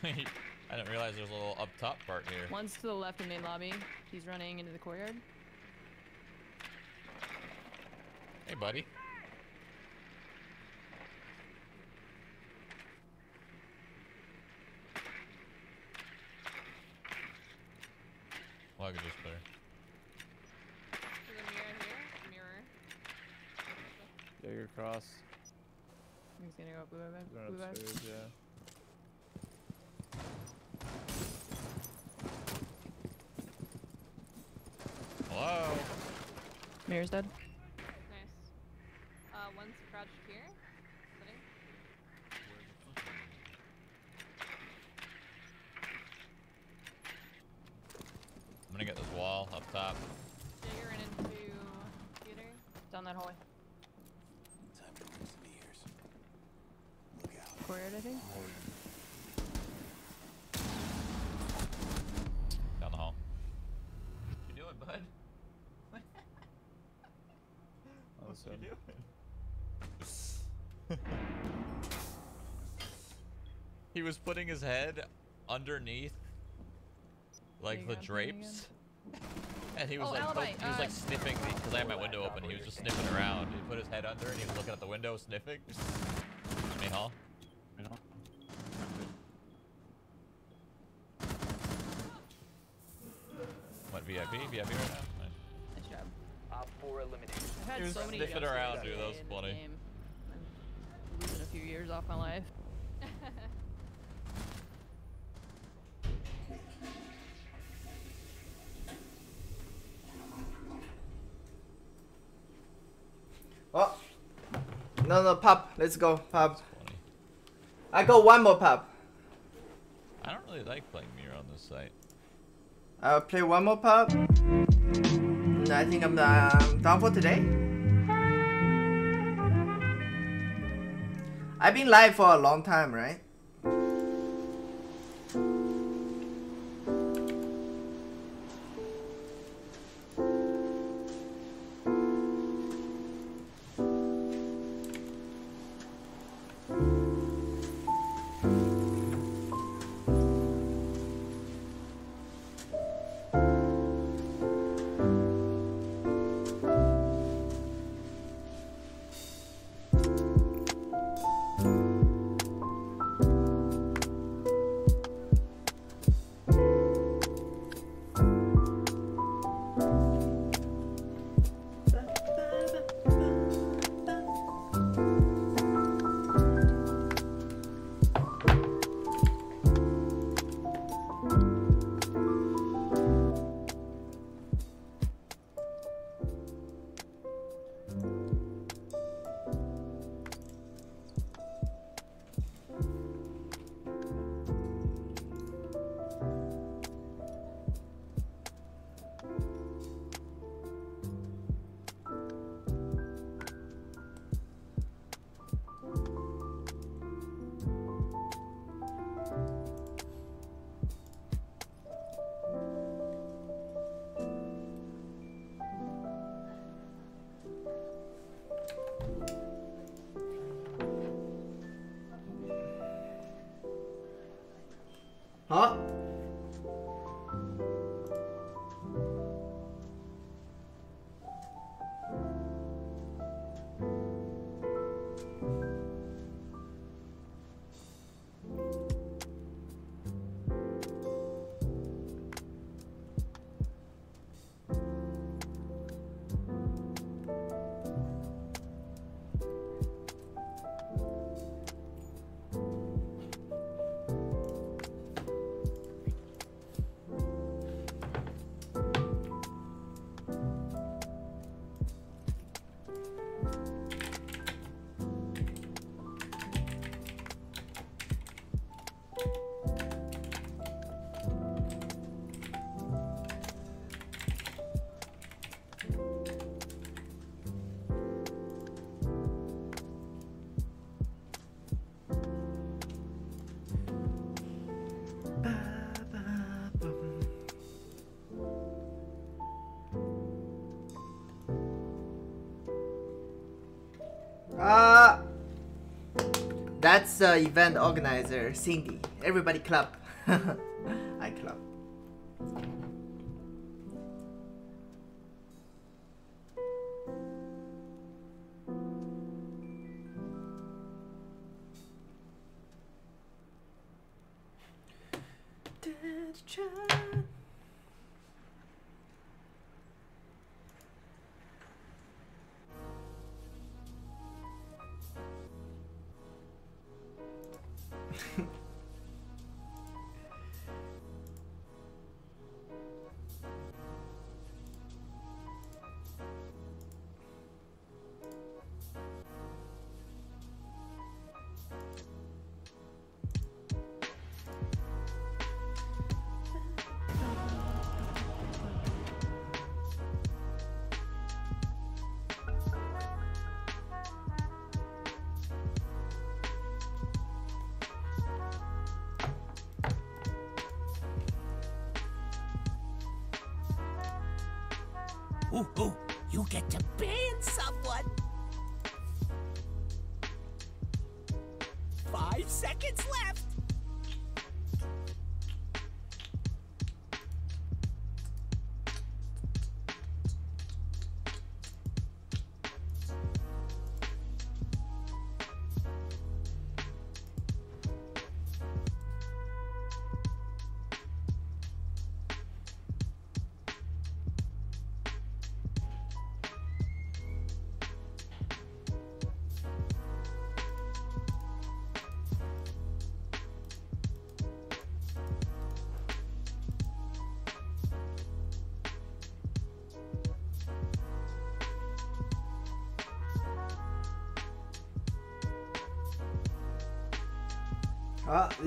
shit. I didn't realize there's a little up top part here. One's to the left in main lobby. He's running into the courtyard. Hey, buddy. Well, I could just better. There's a mirror here. Mirror. Yeah, you're across. He's gonna go blue web. Going Blue web. upstairs, yeah. Hello? Mirror's dead. Nice. Uh, one's crouched here. I'm gonna get this wall up top. Jäger ran into theater. Down that hallway. Courtyard, I think. Down the hall. What you doing, bud? What you [laughs] he was putting his head underneath like the drapes. And he was Oh, like alibi, he was like uh, sniffing because I had my window open. He was just sniffing around. He put his head under and he was looking at the window sniffing. Main hall. Hall. What VIP? VIP right now? Was so many around, dude. That was today in this funny. I'm losing a few years off my life. [laughs] Oh. No, no, pop. Let's go, pop. I got one more pop. I don't really like playing mirror on this site. I'll play one more pop. And I think I'm uh, done for today. I've been live for a long time, right? The event organizer, Cindy. Everybody clap. [laughs]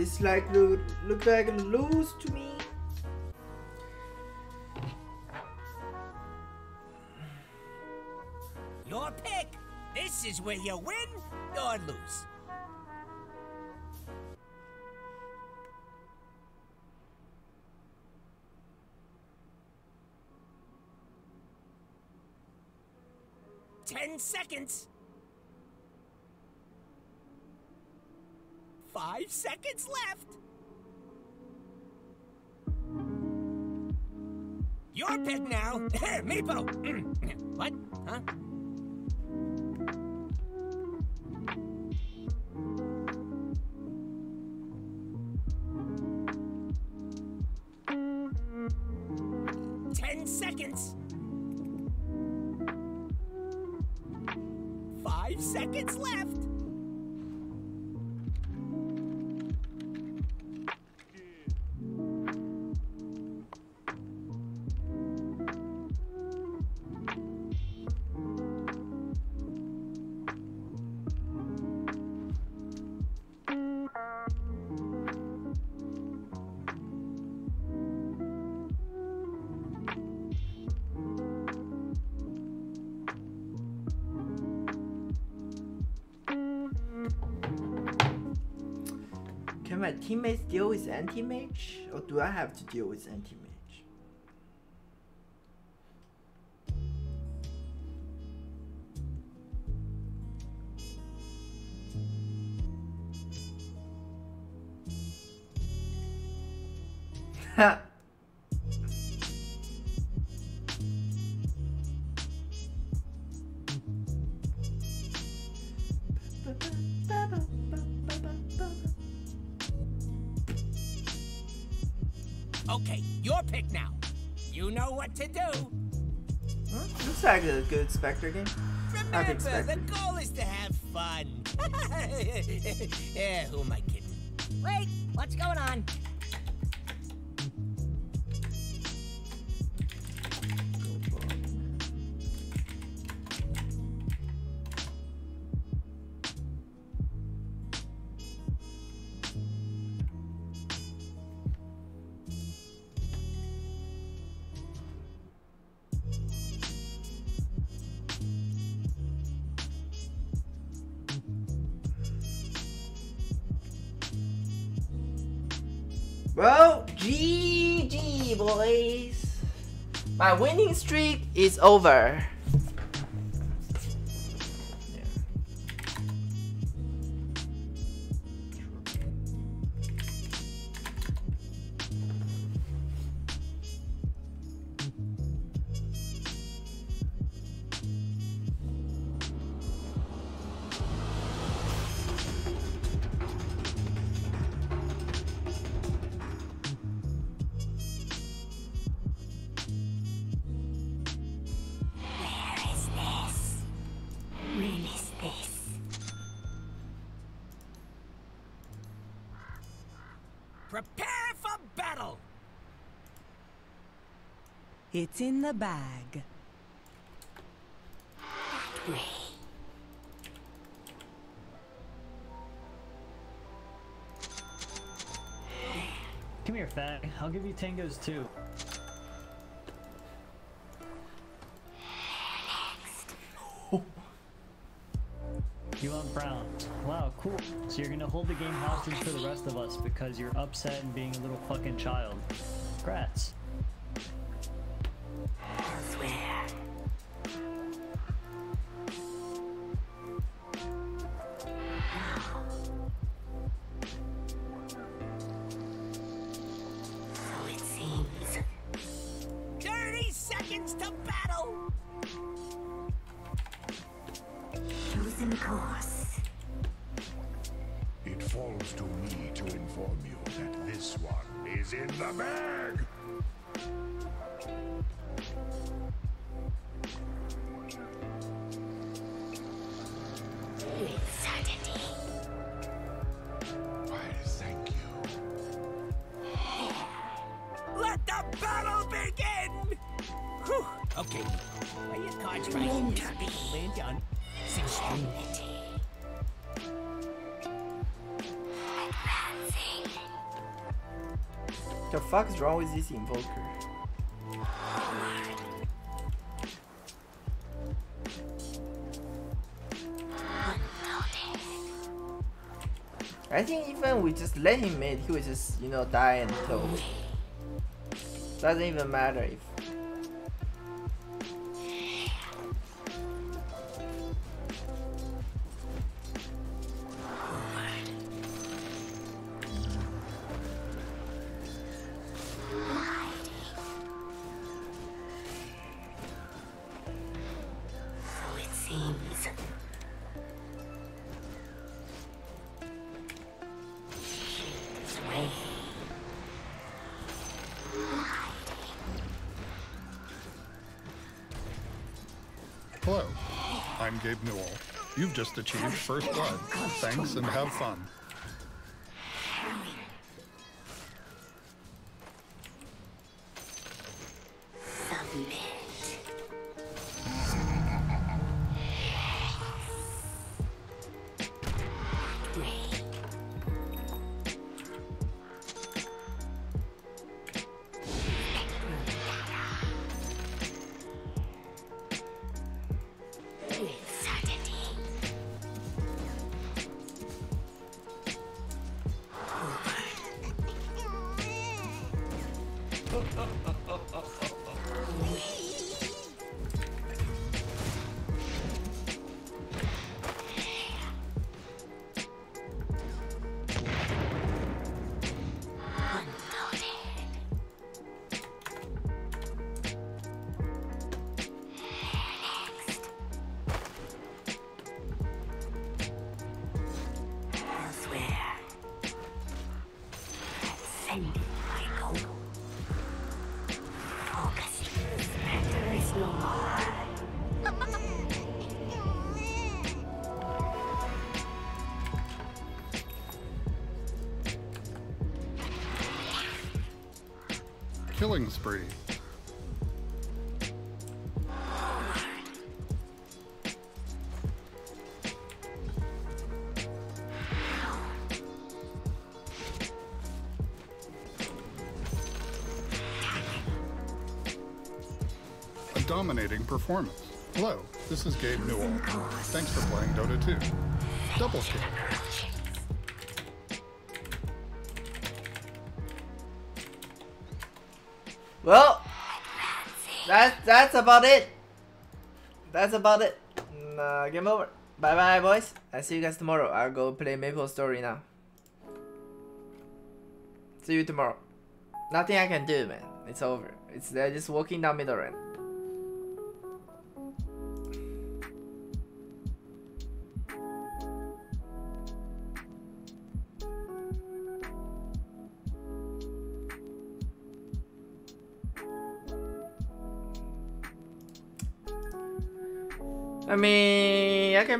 this like look, look like lose to me. Your pick. This is where you win or lose. Ten seconds. Five seconds left. Your pick now. [laughs] Meepo. [clears throat] deal with anti-mage? Or do I have to deal with anti-mage? Spectre game. I think Remember, the goal is to have fun. [laughs] yeah, who am I kidding? Wait, what's going on? My winning streak is over. It's in the bag. Come here, fag. I'll give you tangos too. You want brown. Wow, cool. So you're gonna hold the game hostage for the rest of us because you're upset and being a little fucking child. Grats. Wrong with this invoker? I think even we just let him mid, he would just, you know, die and kill. Doesn't even matter if just achieved first blood. Thanks and have fun. Performance. Hello, this is Gabe Newell. Thanks for playing Dota 2. Double kill. Well, that's that's about it. That's about it. Mm, uh, game over. Bye bye, boys. I see you guys tomorrow. I'll go play Maple Story now. See you tomorrow. Nothing I can do, man. It's over. It's they're just walking down middle ramp.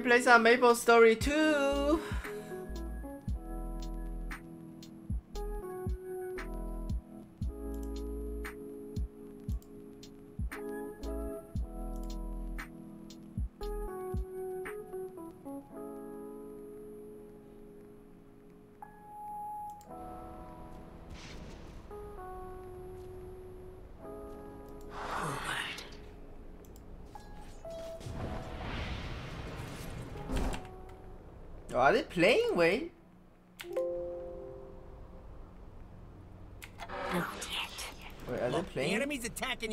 play some Maple Story 2!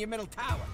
Your middle tower.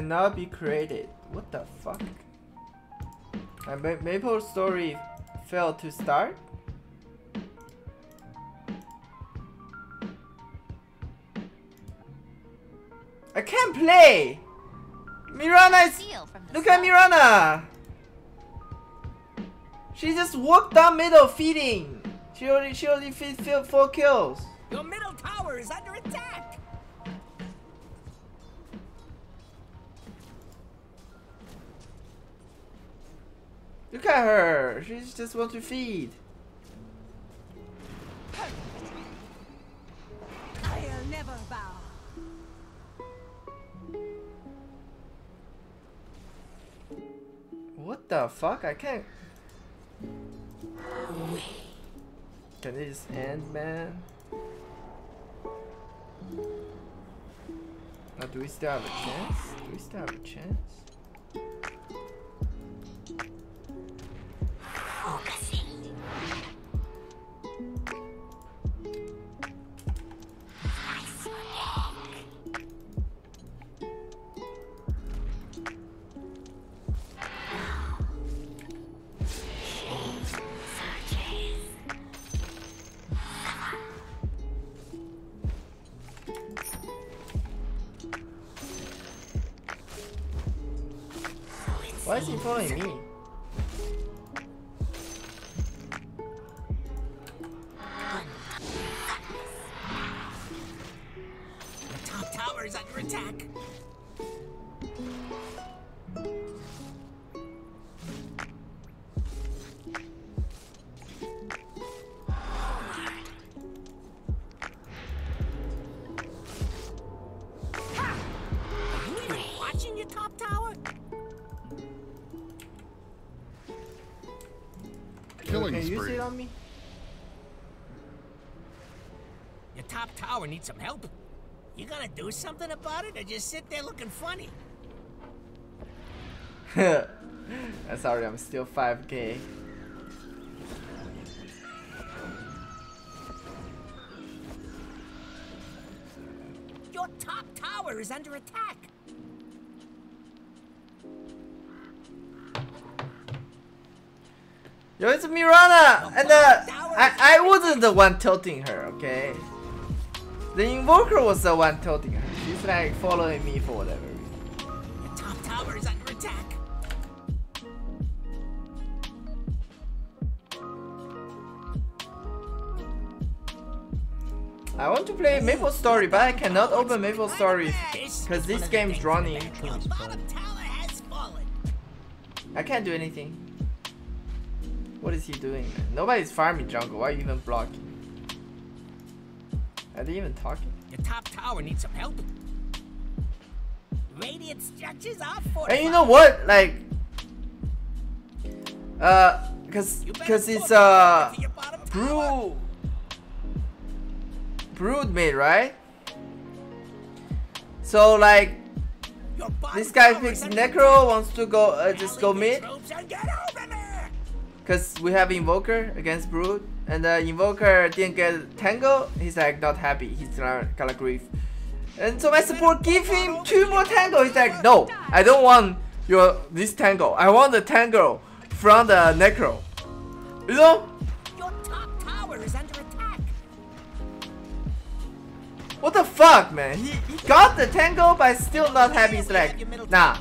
Cannot be created. What the fuck? My Ma- Maple Story failed to start? I can't play! Mirana is... Look at Mirana! She just walked down middle feeding. She only she only feed feed four kills. Just want to feed. I'll never bow. What the fuck? I can't. Can just end, man? Now, do we still have a chance? Do we still have a chance? Needs some help. You gonna do something about it or just sit there looking funny? [laughs] I'm sorry, I'm still 5k. Your top tower is under attack. Yo, it's Mirana! And uh, I, I wasn't the one tilting her, okay? The Invoker was the one tilting her. She's like following me for whatever reason. Your top tower is under attack. I want to play Maple Story, but I cannot open Maple Story because this game's running. I can't do anything. What is he doing? Nobody's farming jungle. Why are you even blocking? Are they even talking? Your top tower needs some help. Radiant structures are fortified. And you know what? Like, uh, cause, cause it's uh, brew, brood made, right? So like, this guy picks Necro, wants to go, uh, just go mid. Cause we have Invoker against Brood, and the Invoker didn't get Tango. He's like not happy. He's gonna, gonna grief. And so my support give him two more Tango. He's like, no, I don't want your this Tango. I want the Tango from the Necro. You know? Your top tower is under attack. What the fuck, man? He, he got the Tango, but still not happy. He's like, nah,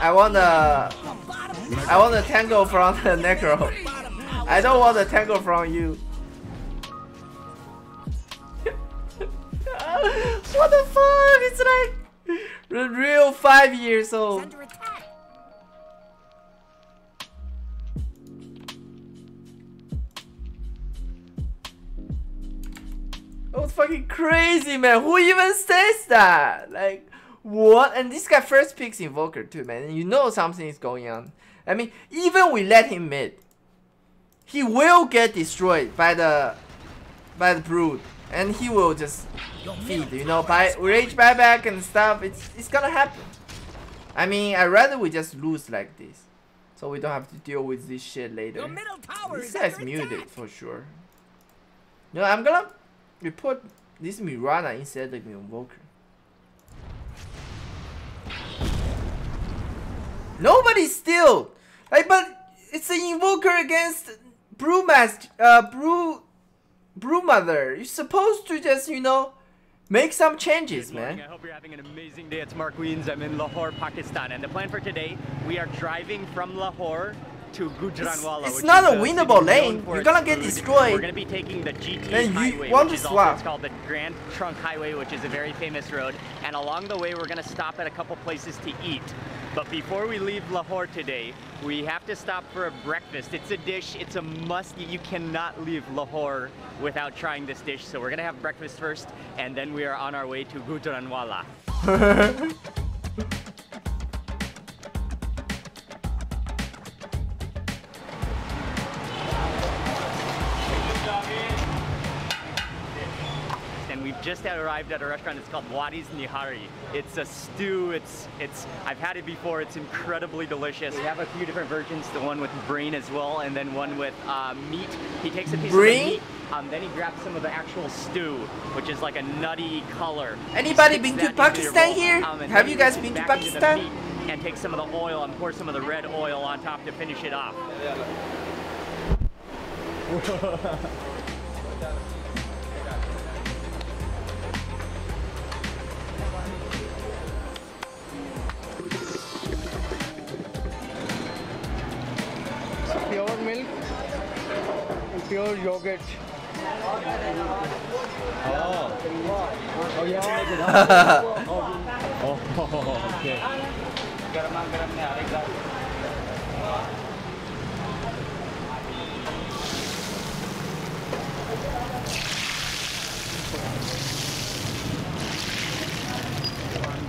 I want the I want the Tango from the Necro. [laughs] I don't want the tango from you. What the fuck? It's like the real five years old. That was fucking crazy, man. Who even says that? Like, what? And this guy first picks Invoker too, man. And you know something is going on. I mean, even we let him mid, he will get destroyed by the by the brood, and he will just feed. You know, by rage buyback and stuff. It's it's gonna happen. I mean, I rather we just lose like this, so we don't have to deal with this shit later. This guy's muted for sure. No, I'm gonna report this Mirana instead of Invoker. Nobody still like, but it's an Invoker against Brewmaster, uh, Brew, Brewmother. You're supposed to just, you know, make some changes, man. I hope you're having an amazing day. It's Mark Wiens. I'm in Lahore, Pakistan. And the plan for today, we are driving from Lahore to Gujranwala. It's which not a uh, city winnable lane. You're gonna get food. destroyed. We're going to be taking the GT you Highway, want which to is swap. it's called the Grand Trunk Highway, which is a very famous road. And along the way, we're going to stop at a couple places to eat. But before we leave Lahore today, we have to stop for a breakfast. It's a dish, it's a must. You cannot leave Lahore without trying this dish. So we're gonna have breakfast first, and then we are on our way to Gujranwala. [laughs] just arrived at a restaurant. It's called Waris Nihari. It's a stew. It's it's. I've had it before. It's incredibly delicious. We have a few different versions. The one with brain as well, and then one with uh, meat. He takes a piece Brain? of the meat. Um, then he grabs some of the actual stew, which is like a nutty color. Anybody been to that into your Pakistan here? um, Have you guys been to back into the Pakistan? And take some of the oil and pour some of the red oil on top to finish it off. [laughs] pure milk pure yogurt. Oh. Oh, up. oh, okay.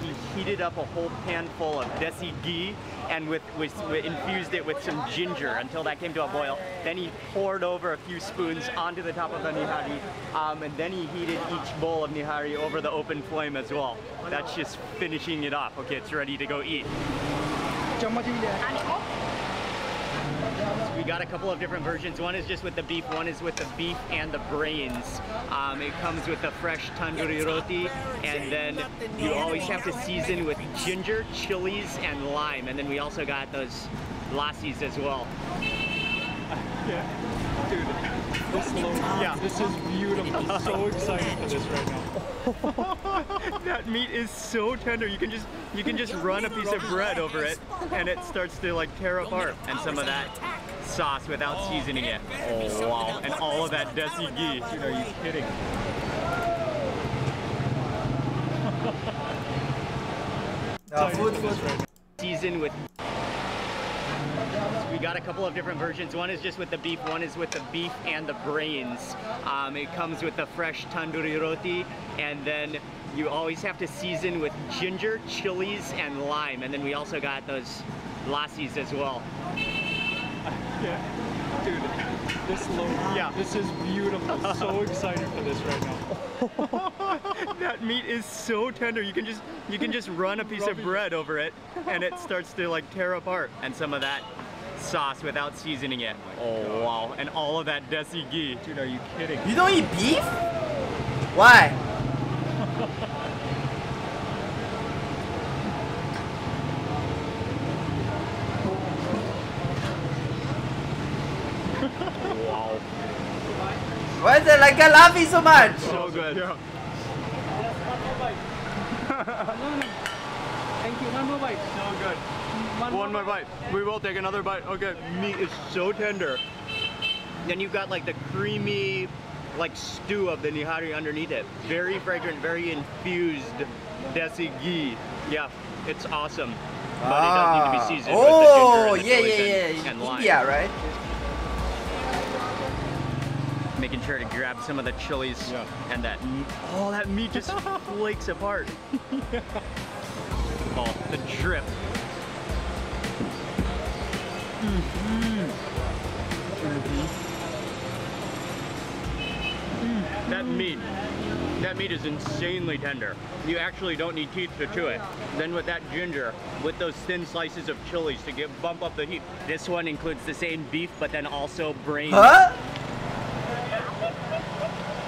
He heated up a whole pan full of desi ghee and with, with, with- infused it with some ginger until that came to a boil. Then he poured over a few spoons onto the top of the nihari, um, and then he heated each bowl of nihari over the open flame as well. That's just finishing it off. Okay, it's ready to go eat. We got a couple of different versions. One is just with the beef, one is with the beef and the brains. Um, it comes with a fresh tandoori roti, and then you always have to season with ginger, chilies, and lime. And then we also got those lassis as well. [laughs] Dude, this look, yeah. this is beautiful. so excited for this right now. [laughs] that meat is so tender. You can just you can just run a piece of bread over it, and it starts to like tear apart. And some of that sauce without seasoning it. Oh wow! And all of that desi ghee. Dude, are you kidding? [laughs] Uh, food, food. Season with. We got a couple of different versions. One is just with the beef, one is with the beef and the brains. Um, it comes with the fresh tandoori roti, and then you always have to season with ginger, chilies, and lime. And then we also got those lassis as well. Yeah. Dude, this yeah. this is beautiful. so [laughs] excited for this right now. [laughs] that meat is so tender. You can just you can just run a piece of bread over it, and it starts to like tear apart. And some of that sauce without seasoning it. Oh, oh wow! And all of that desi ghee. Dude, are you kidding? You don't eat beef? Why? wow. Why is it like I love you so much? So good. Thank [laughs] you. One more bite. So good. One, more bite. We will take another bite. Okay, meat is so tender. Then you've got like the creamy, like stew of the nihari underneath it. Very fragrant, very infused desi ghee. Yeah, it's awesome. But it does need to be ah. seasoned oh, with the ginger and oh, the yeah, chilies yeah, yeah. and lime. India, right? Making sure to grab some of the chilies and that. m- Oh, that meat just [laughs] flakes apart. [laughs] Oh, the drip. Mm, mm. That meat, that meat is insanely tender. You actually don't need teeth to chew it. Then with that ginger, with those thin slices of chilies to get bump up the heat. This one includes the same beef, but then also brains. Huh?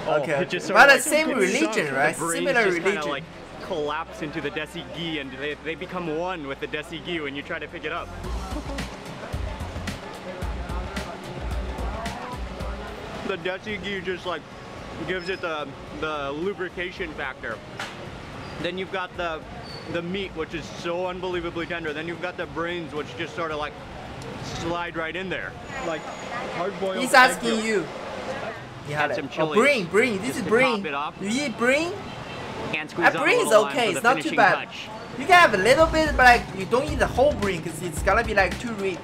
Oh, Okay, just But the like same religion, right? Similar religion. like collapse into the desi ghee and they, they become one with the desi ghee when you try to pick it up. The desi ghee just like gives it the, the lubrication factor. Then you've got the the meat, which is so unbelievably tender. Then you've got the brains, which just sort of like slide right in there. Like hard boiled. He's asking you. You had Add it. some Oh, chilies bring, bring. This just is to bring. top it off. You eat bring? And squeeze That on a bring is okay. It's not too bad. touch. You can have a little bit, but like you don't eat the whole brain because it's gonna be like too rich.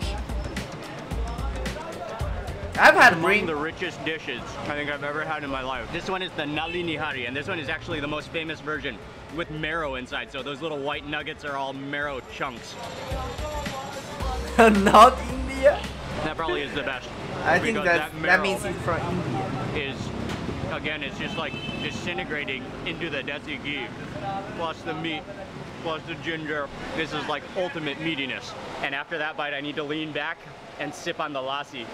I've had bring. the richest dishes I think I've ever had in my life. This one is the nali nihari, and this one is actually the most famous version with marrow inside. So those little white nuggets are all marrow chunks. [laughs] not India. That probably is the best. I think that that means it's from India. is again, it's just like disintegrating into the desi ghee, plus the meat, plus the ginger. This is like ultimate meatiness. And after that bite, I need to lean back and sip on the lassi.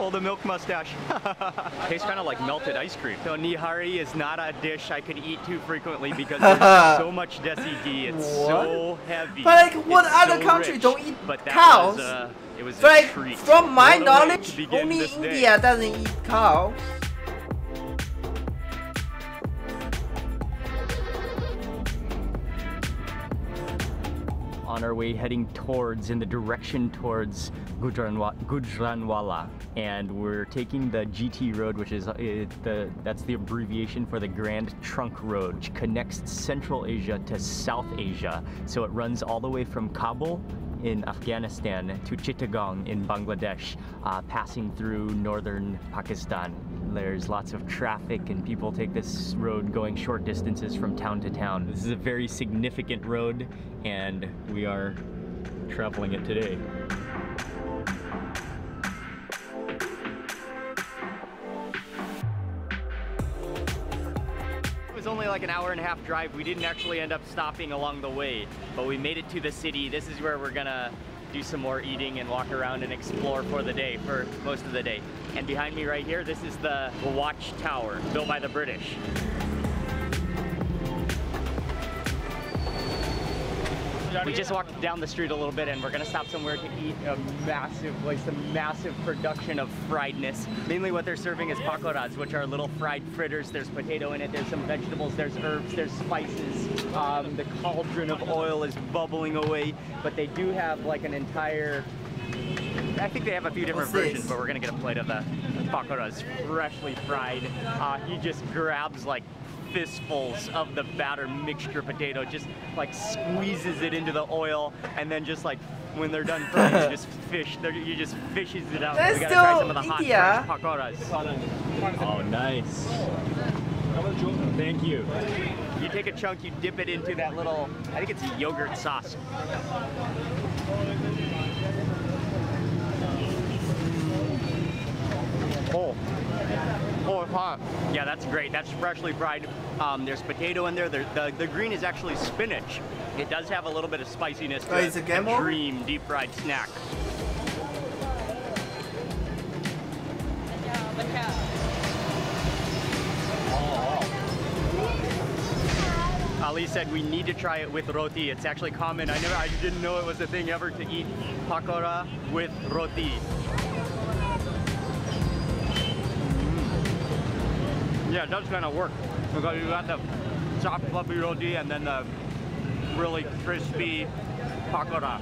Pull the milk mustache. [laughs] Tastes kind of like melted ice cream. So nihari is not a dish I could eat too frequently because there's [laughs] so much desi ghee. It's so heavy. But like, what It's other so country rich. don't eat but that cows? Was, uh, it was But a like, treat. from my What a way to knowledge, only this day. India doesn't eat cow. on our way heading towards, in the direction towards Gujranwa- Gujranwala. And we're taking the GT road, which is uh, the, that's the abbreviation for the Grand Trunk Road, which connects Central Asia to South Asia. So it runs all the way from Kabul in Afghanistan to Chittagong in Bangladesh, uh, passing through northern Pakistan. There's lots of traffic and people take this road going short distances from town to town. This is a very significant road and we are traveling it today. It was only like an hour and a half drive. We didn't actually end up stopping along the way, but we made it to the city. This is where we're gonna do some more eating and walk around and explore for the day, for most of the day. And behind me right here, this is the Watch Tower, built by the British. We just walked down the street a little bit and we're gonna stop somewhere to eat a massive like a massive production of friedness. Mainly what they're serving is pakoras, which are little fried fritters. There's potato in it, there's some vegetables, there's herbs, there's spices. Um, the cauldron of oil is bubbling away, but they do have like an entire I think they have a few different What's versions, this? but we're gonna get a plate of the pakoras, freshly fried. Uh, he just grabs like fistfuls of the batter mixture potato, just like squeezes it into the oil, and then just like when they're done [laughs] frying, you just fish. they're- You just fishes it out. That's we gotta try some of the hot fresh pakoras. Oh, nice. Thank you. You take a chunk, you dip it into that little, I think it's yogurt sauce. Oh. Oh, it's hot. Yeah, that's great. That's freshly fried. Um, there's potato in there. there the, the green is actually spinach. It does have a little bit of spiciness to Oh, it. it's a gamble? dream deep fried snack. Ali said we need to try it with roti. It's actually common. I never, I didn't know it was a thing ever to eat pakora with roti. Yeah, it does kind of work because you got the soft fluffy roti and then the really crispy pakora.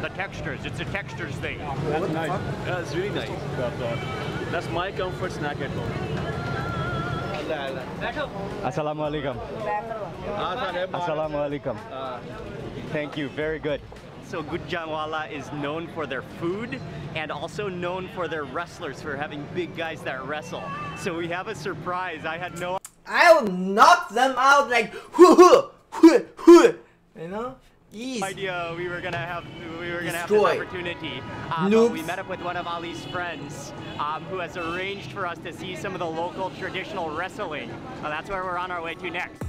The textures, it's a textures thing. That's nice. Yeah, it's really nice. That's my comfort snack at home. Assalamu alaikum. Assalamu alaikum. Uh, Thank you. Very good. So Gujranwala is known for their food and also known for their wrestlers for having big guys that wrestle. So we have a surprise. I had no I'll knock them out like hoo hoo hoo hoo. You know, easy. idea we were gonna have we were gonna Destroy. have this opportunity. Um, we met up with one of Ali's friends um, who has arranged for us to see some of the local traditional wrestling. Uh, that's where we're on our way to next.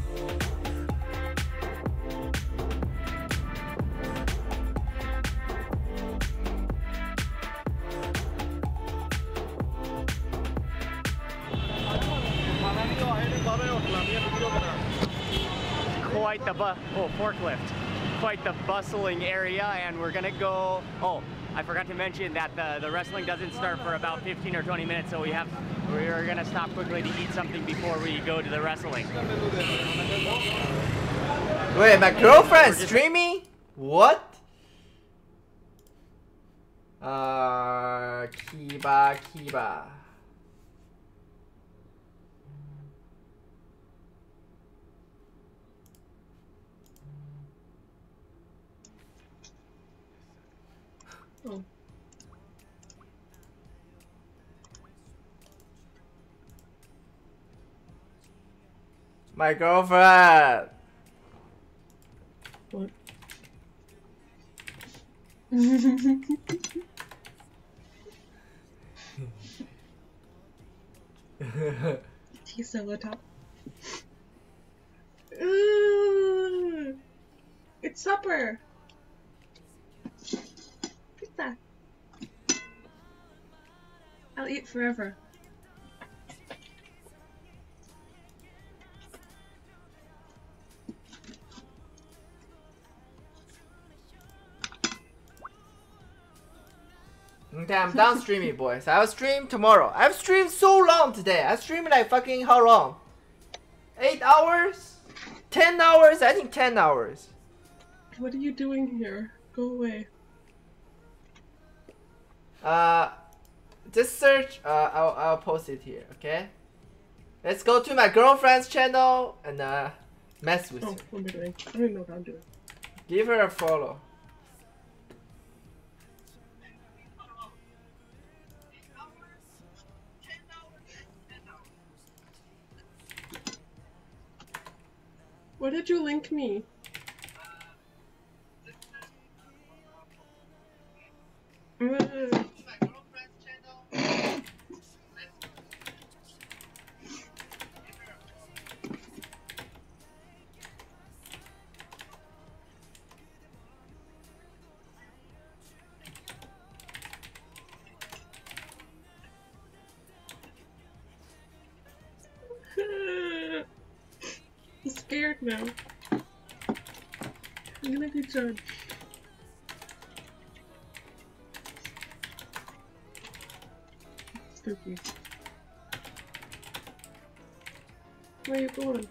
Quite the bu- oh forklift, quite the bustling area, and we're gonna go. Oh, I forgot to mention that the the wrestling doesn't start for about 15 or 20 minutes, so we have we're gonna stop quickly to eat something before we go to the wrestling. Wait, my girlfriend streaming? What? Uh, Kiba Kiba. Oh. My girlfriend. What? He's over top. Ooh, it's supper. Pizza. I'll eat forever. Okay, I'm done streaming, boys. I'll stream tomorrow. I've streamed so long today. I streamed like fucking how long? Eight hours? Ten hours? I think ten hours. What are you doing here? Go away. Uh, just search. Uh, I'll I'll post it here. Okay. Let's go to my girlfriend's channel and uh, mess with Oh, her. what am I doing? I don't know what I'm doing. Give her a follow. Where did you link me? Uh, Judged. Spooky. Where are you going?